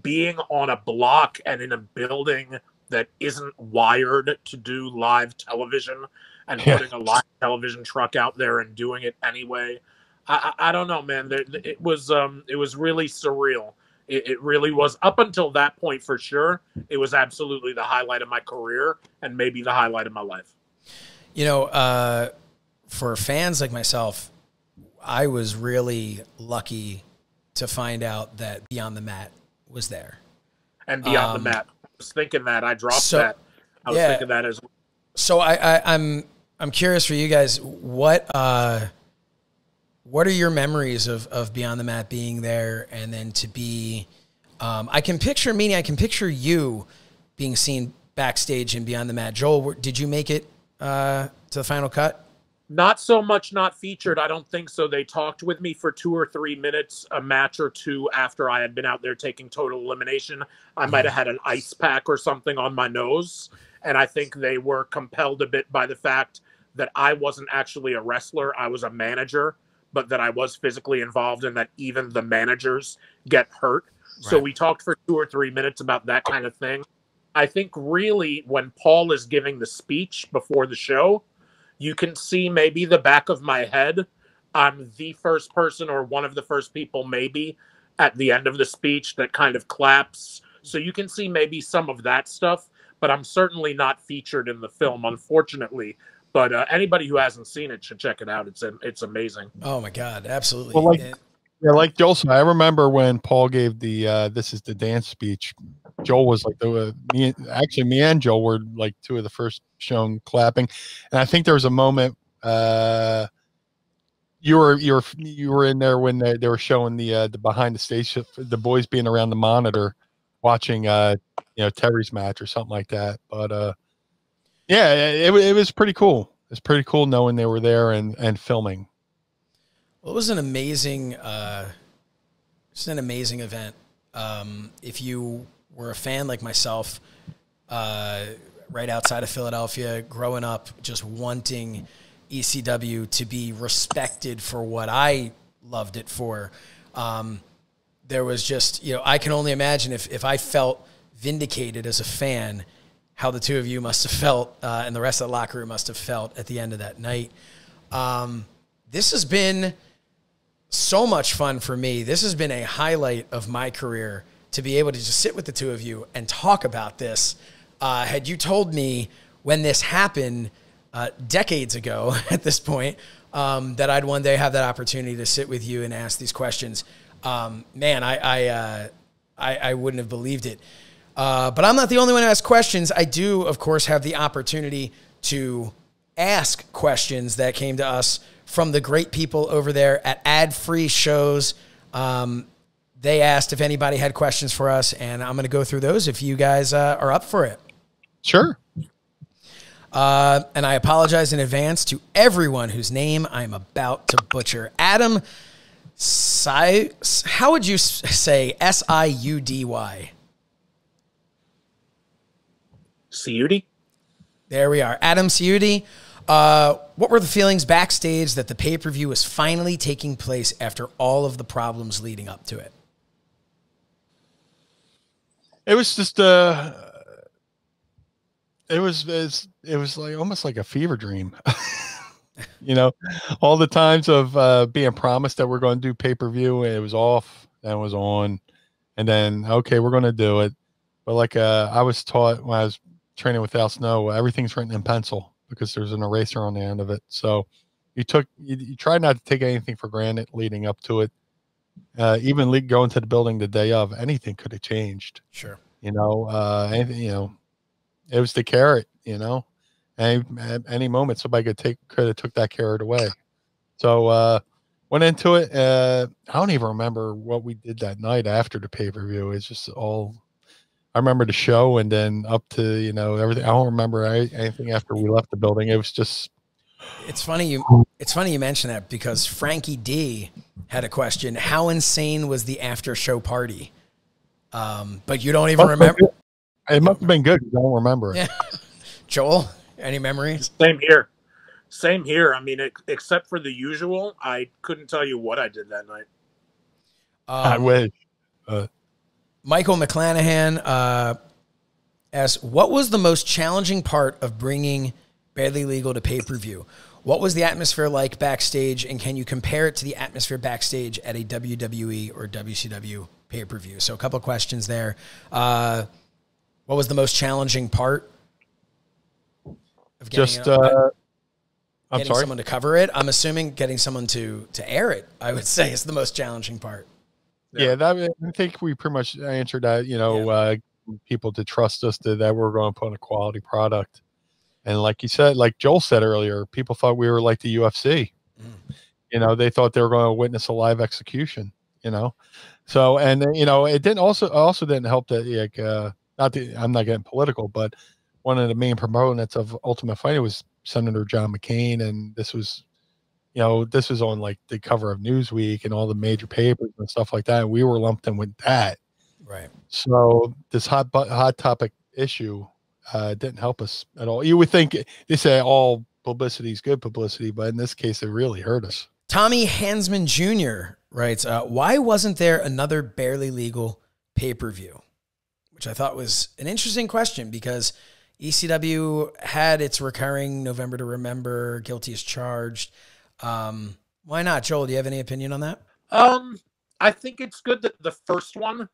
Speaker 4: being on a block and in a building that isn't wired to do live television and yeah. putting a live television truck out there and doing it anyway. I, I, I don't know, man. It was um, it was really surreal. It, it, really was up until that point for sure. It was absolutely the highlight of my career and maybe the highlight of my life.
Speaker 2: You know, uh, for fans like myself, I was really lucky to find out that Beyond the Mat was there.
Speaker 4: And beyond um, the Mat. I was thinking that. I dropped so, that. I was yeah. thinking that as well.
Speaker 2: So I, I I'm I'm curious for you guys, what uh what are your memories of, of Beyond the Mat being there and then to be um, I can picture Meanie I can picture you being seen backstage and Beyond the Mat. Joel, did you make it uh, to the final cut?
Speaker 4: Not so much not featured. I don't think so. They talked with me for two or three minutes, a match or two after I had been out there taking total elimination. I might have had an ice pack or something on my nose. And I think they were compelled a bit by the fact that I wasn't actually a wrestler, I was a manager, but that I was physically involved and that even the managers get hurt. Right. So we talked for two or three minutes about that kind of thing. I think really when Paul is giving the speech before the show, you can see maybe the back of my head. I'm the first person or one of the first people, maybe, at the end of the speech that kind of claps. So you can see maybe some of that stuff, but I'm certainly not featured in the film, unfortunately. But uh, anybody who hasn't seen it should check it out. It's it's amazing.
Speaker 2: Oh my god, absolutely.
Speaker 3: Well, like, yeah, like Joel said, I remember when Paul gave the uh, "This is the dance" speech. Joel was like the uh, me, actually me and Joel were like two of the first shown clapping, and I think there was a moment. Uh, you were you were you were in there when they, they were showing the uh, the behind the stage the boys being around the monitor watching uh you know Terry's match or something like that. But uh, yeah, it, it was pretty cool. It's pretty cool knowing they were there and and filming.
Speaker 2: Well, it was an amazing, uh, it's an amazing event. Um, if you were a fan like myself, uh, right outside of Philadelphia, growing up, just wanting ECW to be respected for what I loved it for. Um, there was just, you know, I can only imagine if, if I felt vindicated as a fan, how the two of you must have felt uh, and the rest of the locker room must have felt at the end of that night. Um, this has been so much fun for me. This has been a highlight of my career to be able to just sit with the two of you and talk about this. Uh, had you told me when this happened uh, decades ago at this point um, that I'd one day have that opportunity to sit with you and ask these questions, um, man, I I, uh, I, I wouldn't have believed it. Uh, but I'm not the only one who asks questions. I do, of course, have the opportunity to ask questions that came to us from the great people over there at Ad Free Shows. Um, they asked if anybody had questions for us, and I'm going to go through those if you guys uh, are up for it.
Speaker 3: Sure.
Speaker 2: Uh, and I apologize in advance to everyone whose name I'm about to butcher. Adam, Si- how would you say S I U D Y?
Speaker 4: Siudi.
Speaker 2: There we are. Adam Siudi. Uh, what were the feelings backstage that the pay per view was finally taking place after all of the problems leading up to it?
Speaker 3: It was just uh it was it was like almost like a fever dream. you know, all the times of uh being promised that we're going to do pay-per-view and it was off, then it was on, and then okay, we're going to do it. But like uh I was taught when I was training with Al Snow, everything's written in pencil because there's an eraser on the end of it. So you took you, you try not to take anything for granted leading up to it. Uh, even le- going to the building the day of, anything could have changed.
Speaker 2: Sure.
Speaker 3: You know, uh, anything. You know, it was the carrot. You know, any at any moment somebody could take could have took that carrot away. So uh, went into it. Uh, I don't even remember what we did that night after the pay per view. It's just all. I remember the show and then up to you know everything. I don't remember anything after we left the building. It was just
Speaker 2: It's funny you it's funny you mention that because Frankie D had a question. How insane was the after show party? Um, but you don't even remember
Speaker 3: It must have been good. I don't remember. it.
Speaker 2: Yeah. Joel, any memories?
Speaker 4: Same here. Same here. I mean, ex- except for the usual, I couldn't tell you what I did that night.
Speaker 3: I
Speaker 2: Um,
Speaker 3: wish.
Speaker 2: Michael McClanahan uh, asks, "What was the most challenging part of bringing Barely Legal to pay per view? What was the atmosphere like backstage, and can you compare it to the atmosphere backstage at a WWE or WCW pay per view?" So, a couple of questions there. Uh, what was the most challenging part? Of getting
Speaker 3: Just, uh, I'm
Speaker 2: getting someone to cover it. I'm assuming getting someone to to air it. I would say is the most challenging part.
Speaker 3: Yeah, that I think we pretty much answered that. You know, uh, people to trust us to, that we're going to put on a quality product. And like you said, like Joel said earlier, people thought we were like the UFC.
Speaker 2: Mm.
Speaker 3: You know, they thought they were going to witness a live execution. You know, so and you know, it didn't also also didn't help that like uh, not the, I'm not getting political, but one of the main proponents of Ultimate Fighting was Senator John McCain, and this was you know, this was on like the cover of Newsweek and all the major papers and stuff like that. And we were lumped in with that.
Speaker 2: Right.
Speaker 3: So this hot hot topic issue uh, didn't help us at all. You would think they say all publicity is good publicity, but in this case, it really hurt us.
Speaker 2: Tommy Hansman Jr. writes, uh, "Why wasn't there another barely legal pay per view?" Which I thought was an interesting question because ECW had its recurring November to Remember, Guilty as Charged. Um, why not, Joel? Do you have any opinion on that?
Speaker 4: Um, I think it's good that the first one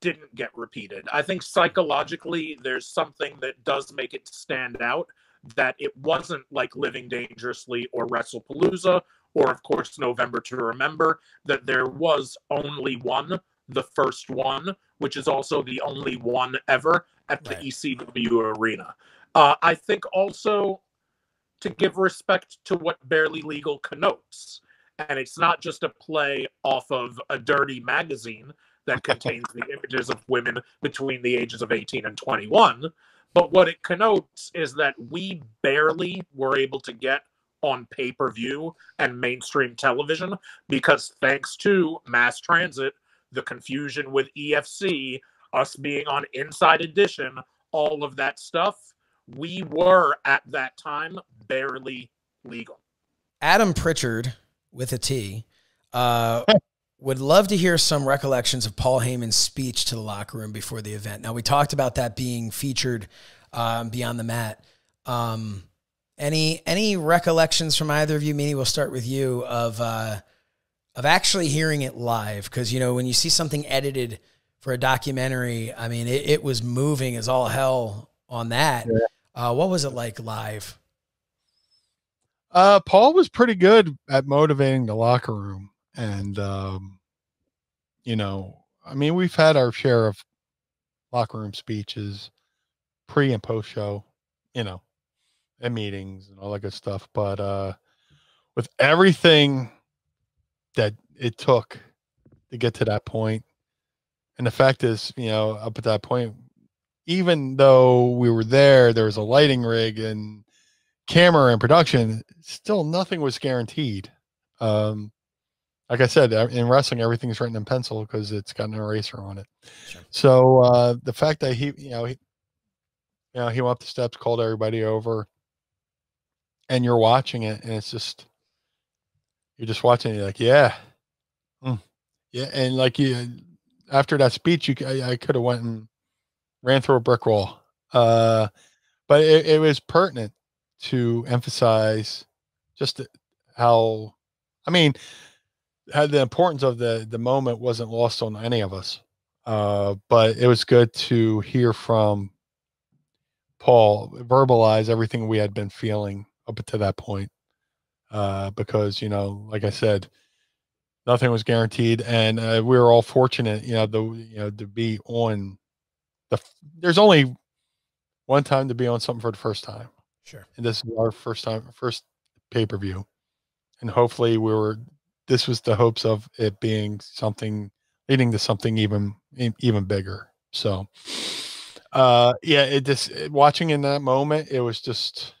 Speaker 4: didn't get repeated. I think psychologically, there's something that does make it stand out that it wasn't like Living Dangerously or WrestlePalooza or, of course, November to Remember, that there was only one, the first one, which is also the only one ever at the
Speaker 2: Right.
Speaker 4: ECW arena. Uh, I think also to give respect to what Barely Legal connotes. And it's not just a play off of a dirty magazine that contains the images of women between the ages of 18 and 21 but what it connotes is that we barely were able to get on pay-per-view and mainstream television because thanks to mass transit the confusion with UFC us being on inside edition all of that stuff we were at that time barely legal
Speaker 2: Adam Pritchard with a T uh, would love to hear some recollections of Paul Heyman's speech to the locker room before the event. Now we talked about that being featured um, beyond the mat. Um, any any recollections from either of you? Meaning, we'll start with you of uh, of actually hearing it live because you know when you see something edited for a documentary, I mean it, it was moving as all hell on that. Uh, what was it like live?
Speaker 3: Uh, Paul was pretty good at motivating the locker room, and um, you know, I mean, we've had our share of locker room speeches, pre and post show, you know, and meetings and all that good stuff. But uh, with everything that it took to get to that point, and the fact is, you know, up at that point, even though we were there, there was a lighting rig and camera and production, still nothing was guaranteed. Um, like I said, in wrestling, everything's written in pencil because it's got an eraser on it.
Speaker 2: Sure.
Speaker 3: So uh, the fact that he, you know, he, you know, he went up the steps, called everybody over, and you're watching it, and it's just, you're just watching. it, You're like, yeah, mm, yeah, and like you, after that speech, you, I could have went and ran through a brick wall. Uh, but it, it was pertinent to emphasize just how I mean how the importance of the the moment wasn't lost on any of us. Uh, but it was good to hear from Paul verbalize everything we had been feeling up to that point. Uh, because you know, like I said, nothing was guaranteed, and uh, we were all fortunate, you know, the you know to be on the. There's only one time to be on something for the first time,
Speaker 2: Sure.
Speaker 3: and this is our first time, first pay per view, and hopefully we were. This was the hopes of it being something leading to something even even bigger. So, uh, yeah, it just it- watching in that moment, it was just,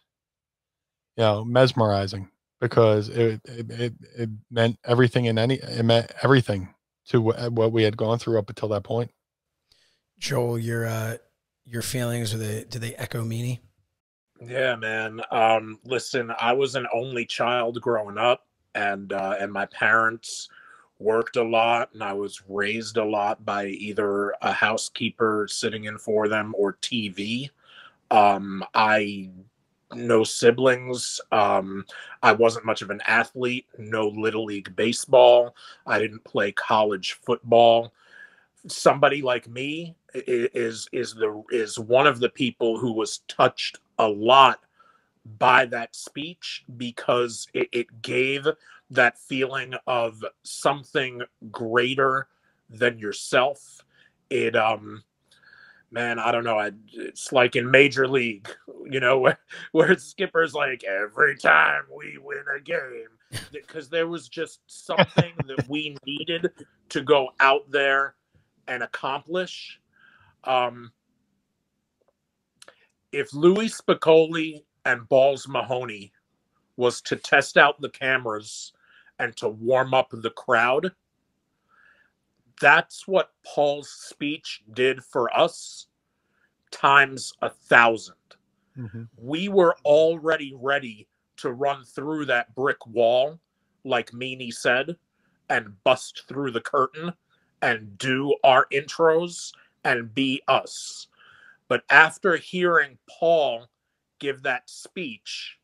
Speaker 3: you know, mesmerizing because it it, it, it meant everything in any it meant everything to what, what we had gone through up until that point.
Speaker 2: Joel, your uh, your feelings, do they do they echo Meanie?
Speaker 4: Yeah, man. Um, listen, I was an only child growing up, and uh, and my parents worked a lot, and I was raised a lot by either a housekeeper sitting in for them or TV. Um, I no siblings. Um, I wasn't much of an athlete. No little league baseball. I didn't play college football. Somebody like me is is the is one of the people who was touched a lot by that speech because it, it gave that feeling of something greater than yourself. It um man, I don't know. I, it's like in Major League, you know, where, where skipper's like every time we win a game, because there was just something that we needed to go out there and accomplish. Um, if Louie Spicolli and Balls Mahoney was to test out the cameras and to warm up the crowd, that's what Paul's speech did for us times a thousand. We were already ready to run through that brick wall, like Meanie said, and bust through the curtain and do our intros and be us. But after hearing Paul give that speech,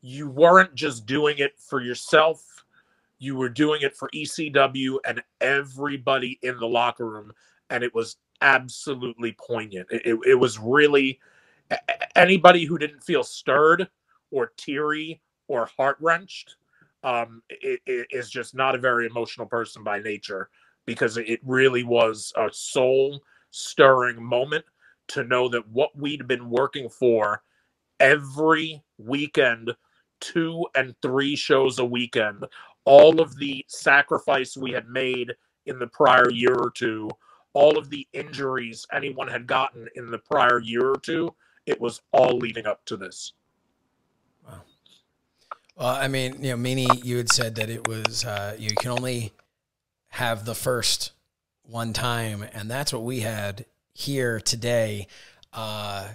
Speaker 4: you weren't just doing it for yourself, you were doing it for ECW and everybody in the locker room. And it was absolutely poignant. It, it, it was really anybody who didn't feel stirred or teary or heart wrenched um, is just not a very emotional person by nature because it really was a soul stirring moment to know that what we'd been working for every weekend, two and three shows a weekend, all of the sacrifice we had made in the prior year or two, all of the injuries anyone had gotten in the prior year or two, it was all leading up to this.
Speaker 2: Well, I mean, you know, Meanie, you had said that it was uh, you can only have the first one time, and that's what we had here today. Uh,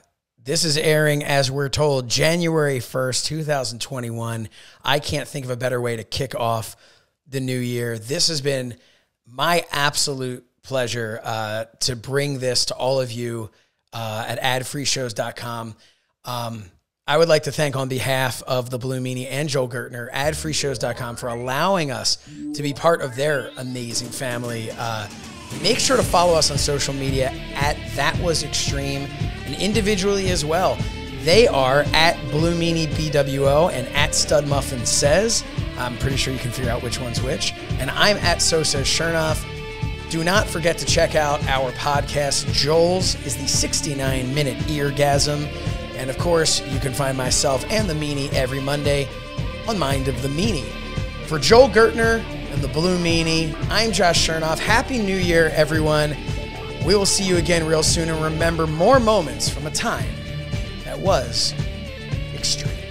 Speaker 2: this is airing, as we're told, January 1st, 2021. I can't think of a better way to kick off the new year. This has been my absolute pleasure uh, to bring this to all of you uh, at adfreeshows.com. Um, I would like to thank on behalf of the Blue Meanie and Joel Gertner, adfreeshows.com, for allowing us to be part of their amazing family. Uh, make sure to follow us on social media at That Was Extreme and individually as well. They are at Blue Meanie BWO and at Stud Muffin Says. I'm pretty sure you can figure out which one's which. And I'm at So Says Shernoff. Do not forget to check out our podcast. Joel's is the 69 minute eargasm. And of course, you can find myself and the Meanie every Monday on Mind of the Meanie. For Joel Gertner and the Blue Meanie, I'm Josh Shernoff. Happy New Year, everyone. We will see you again real soon. And remember more moments from a time that was extreme.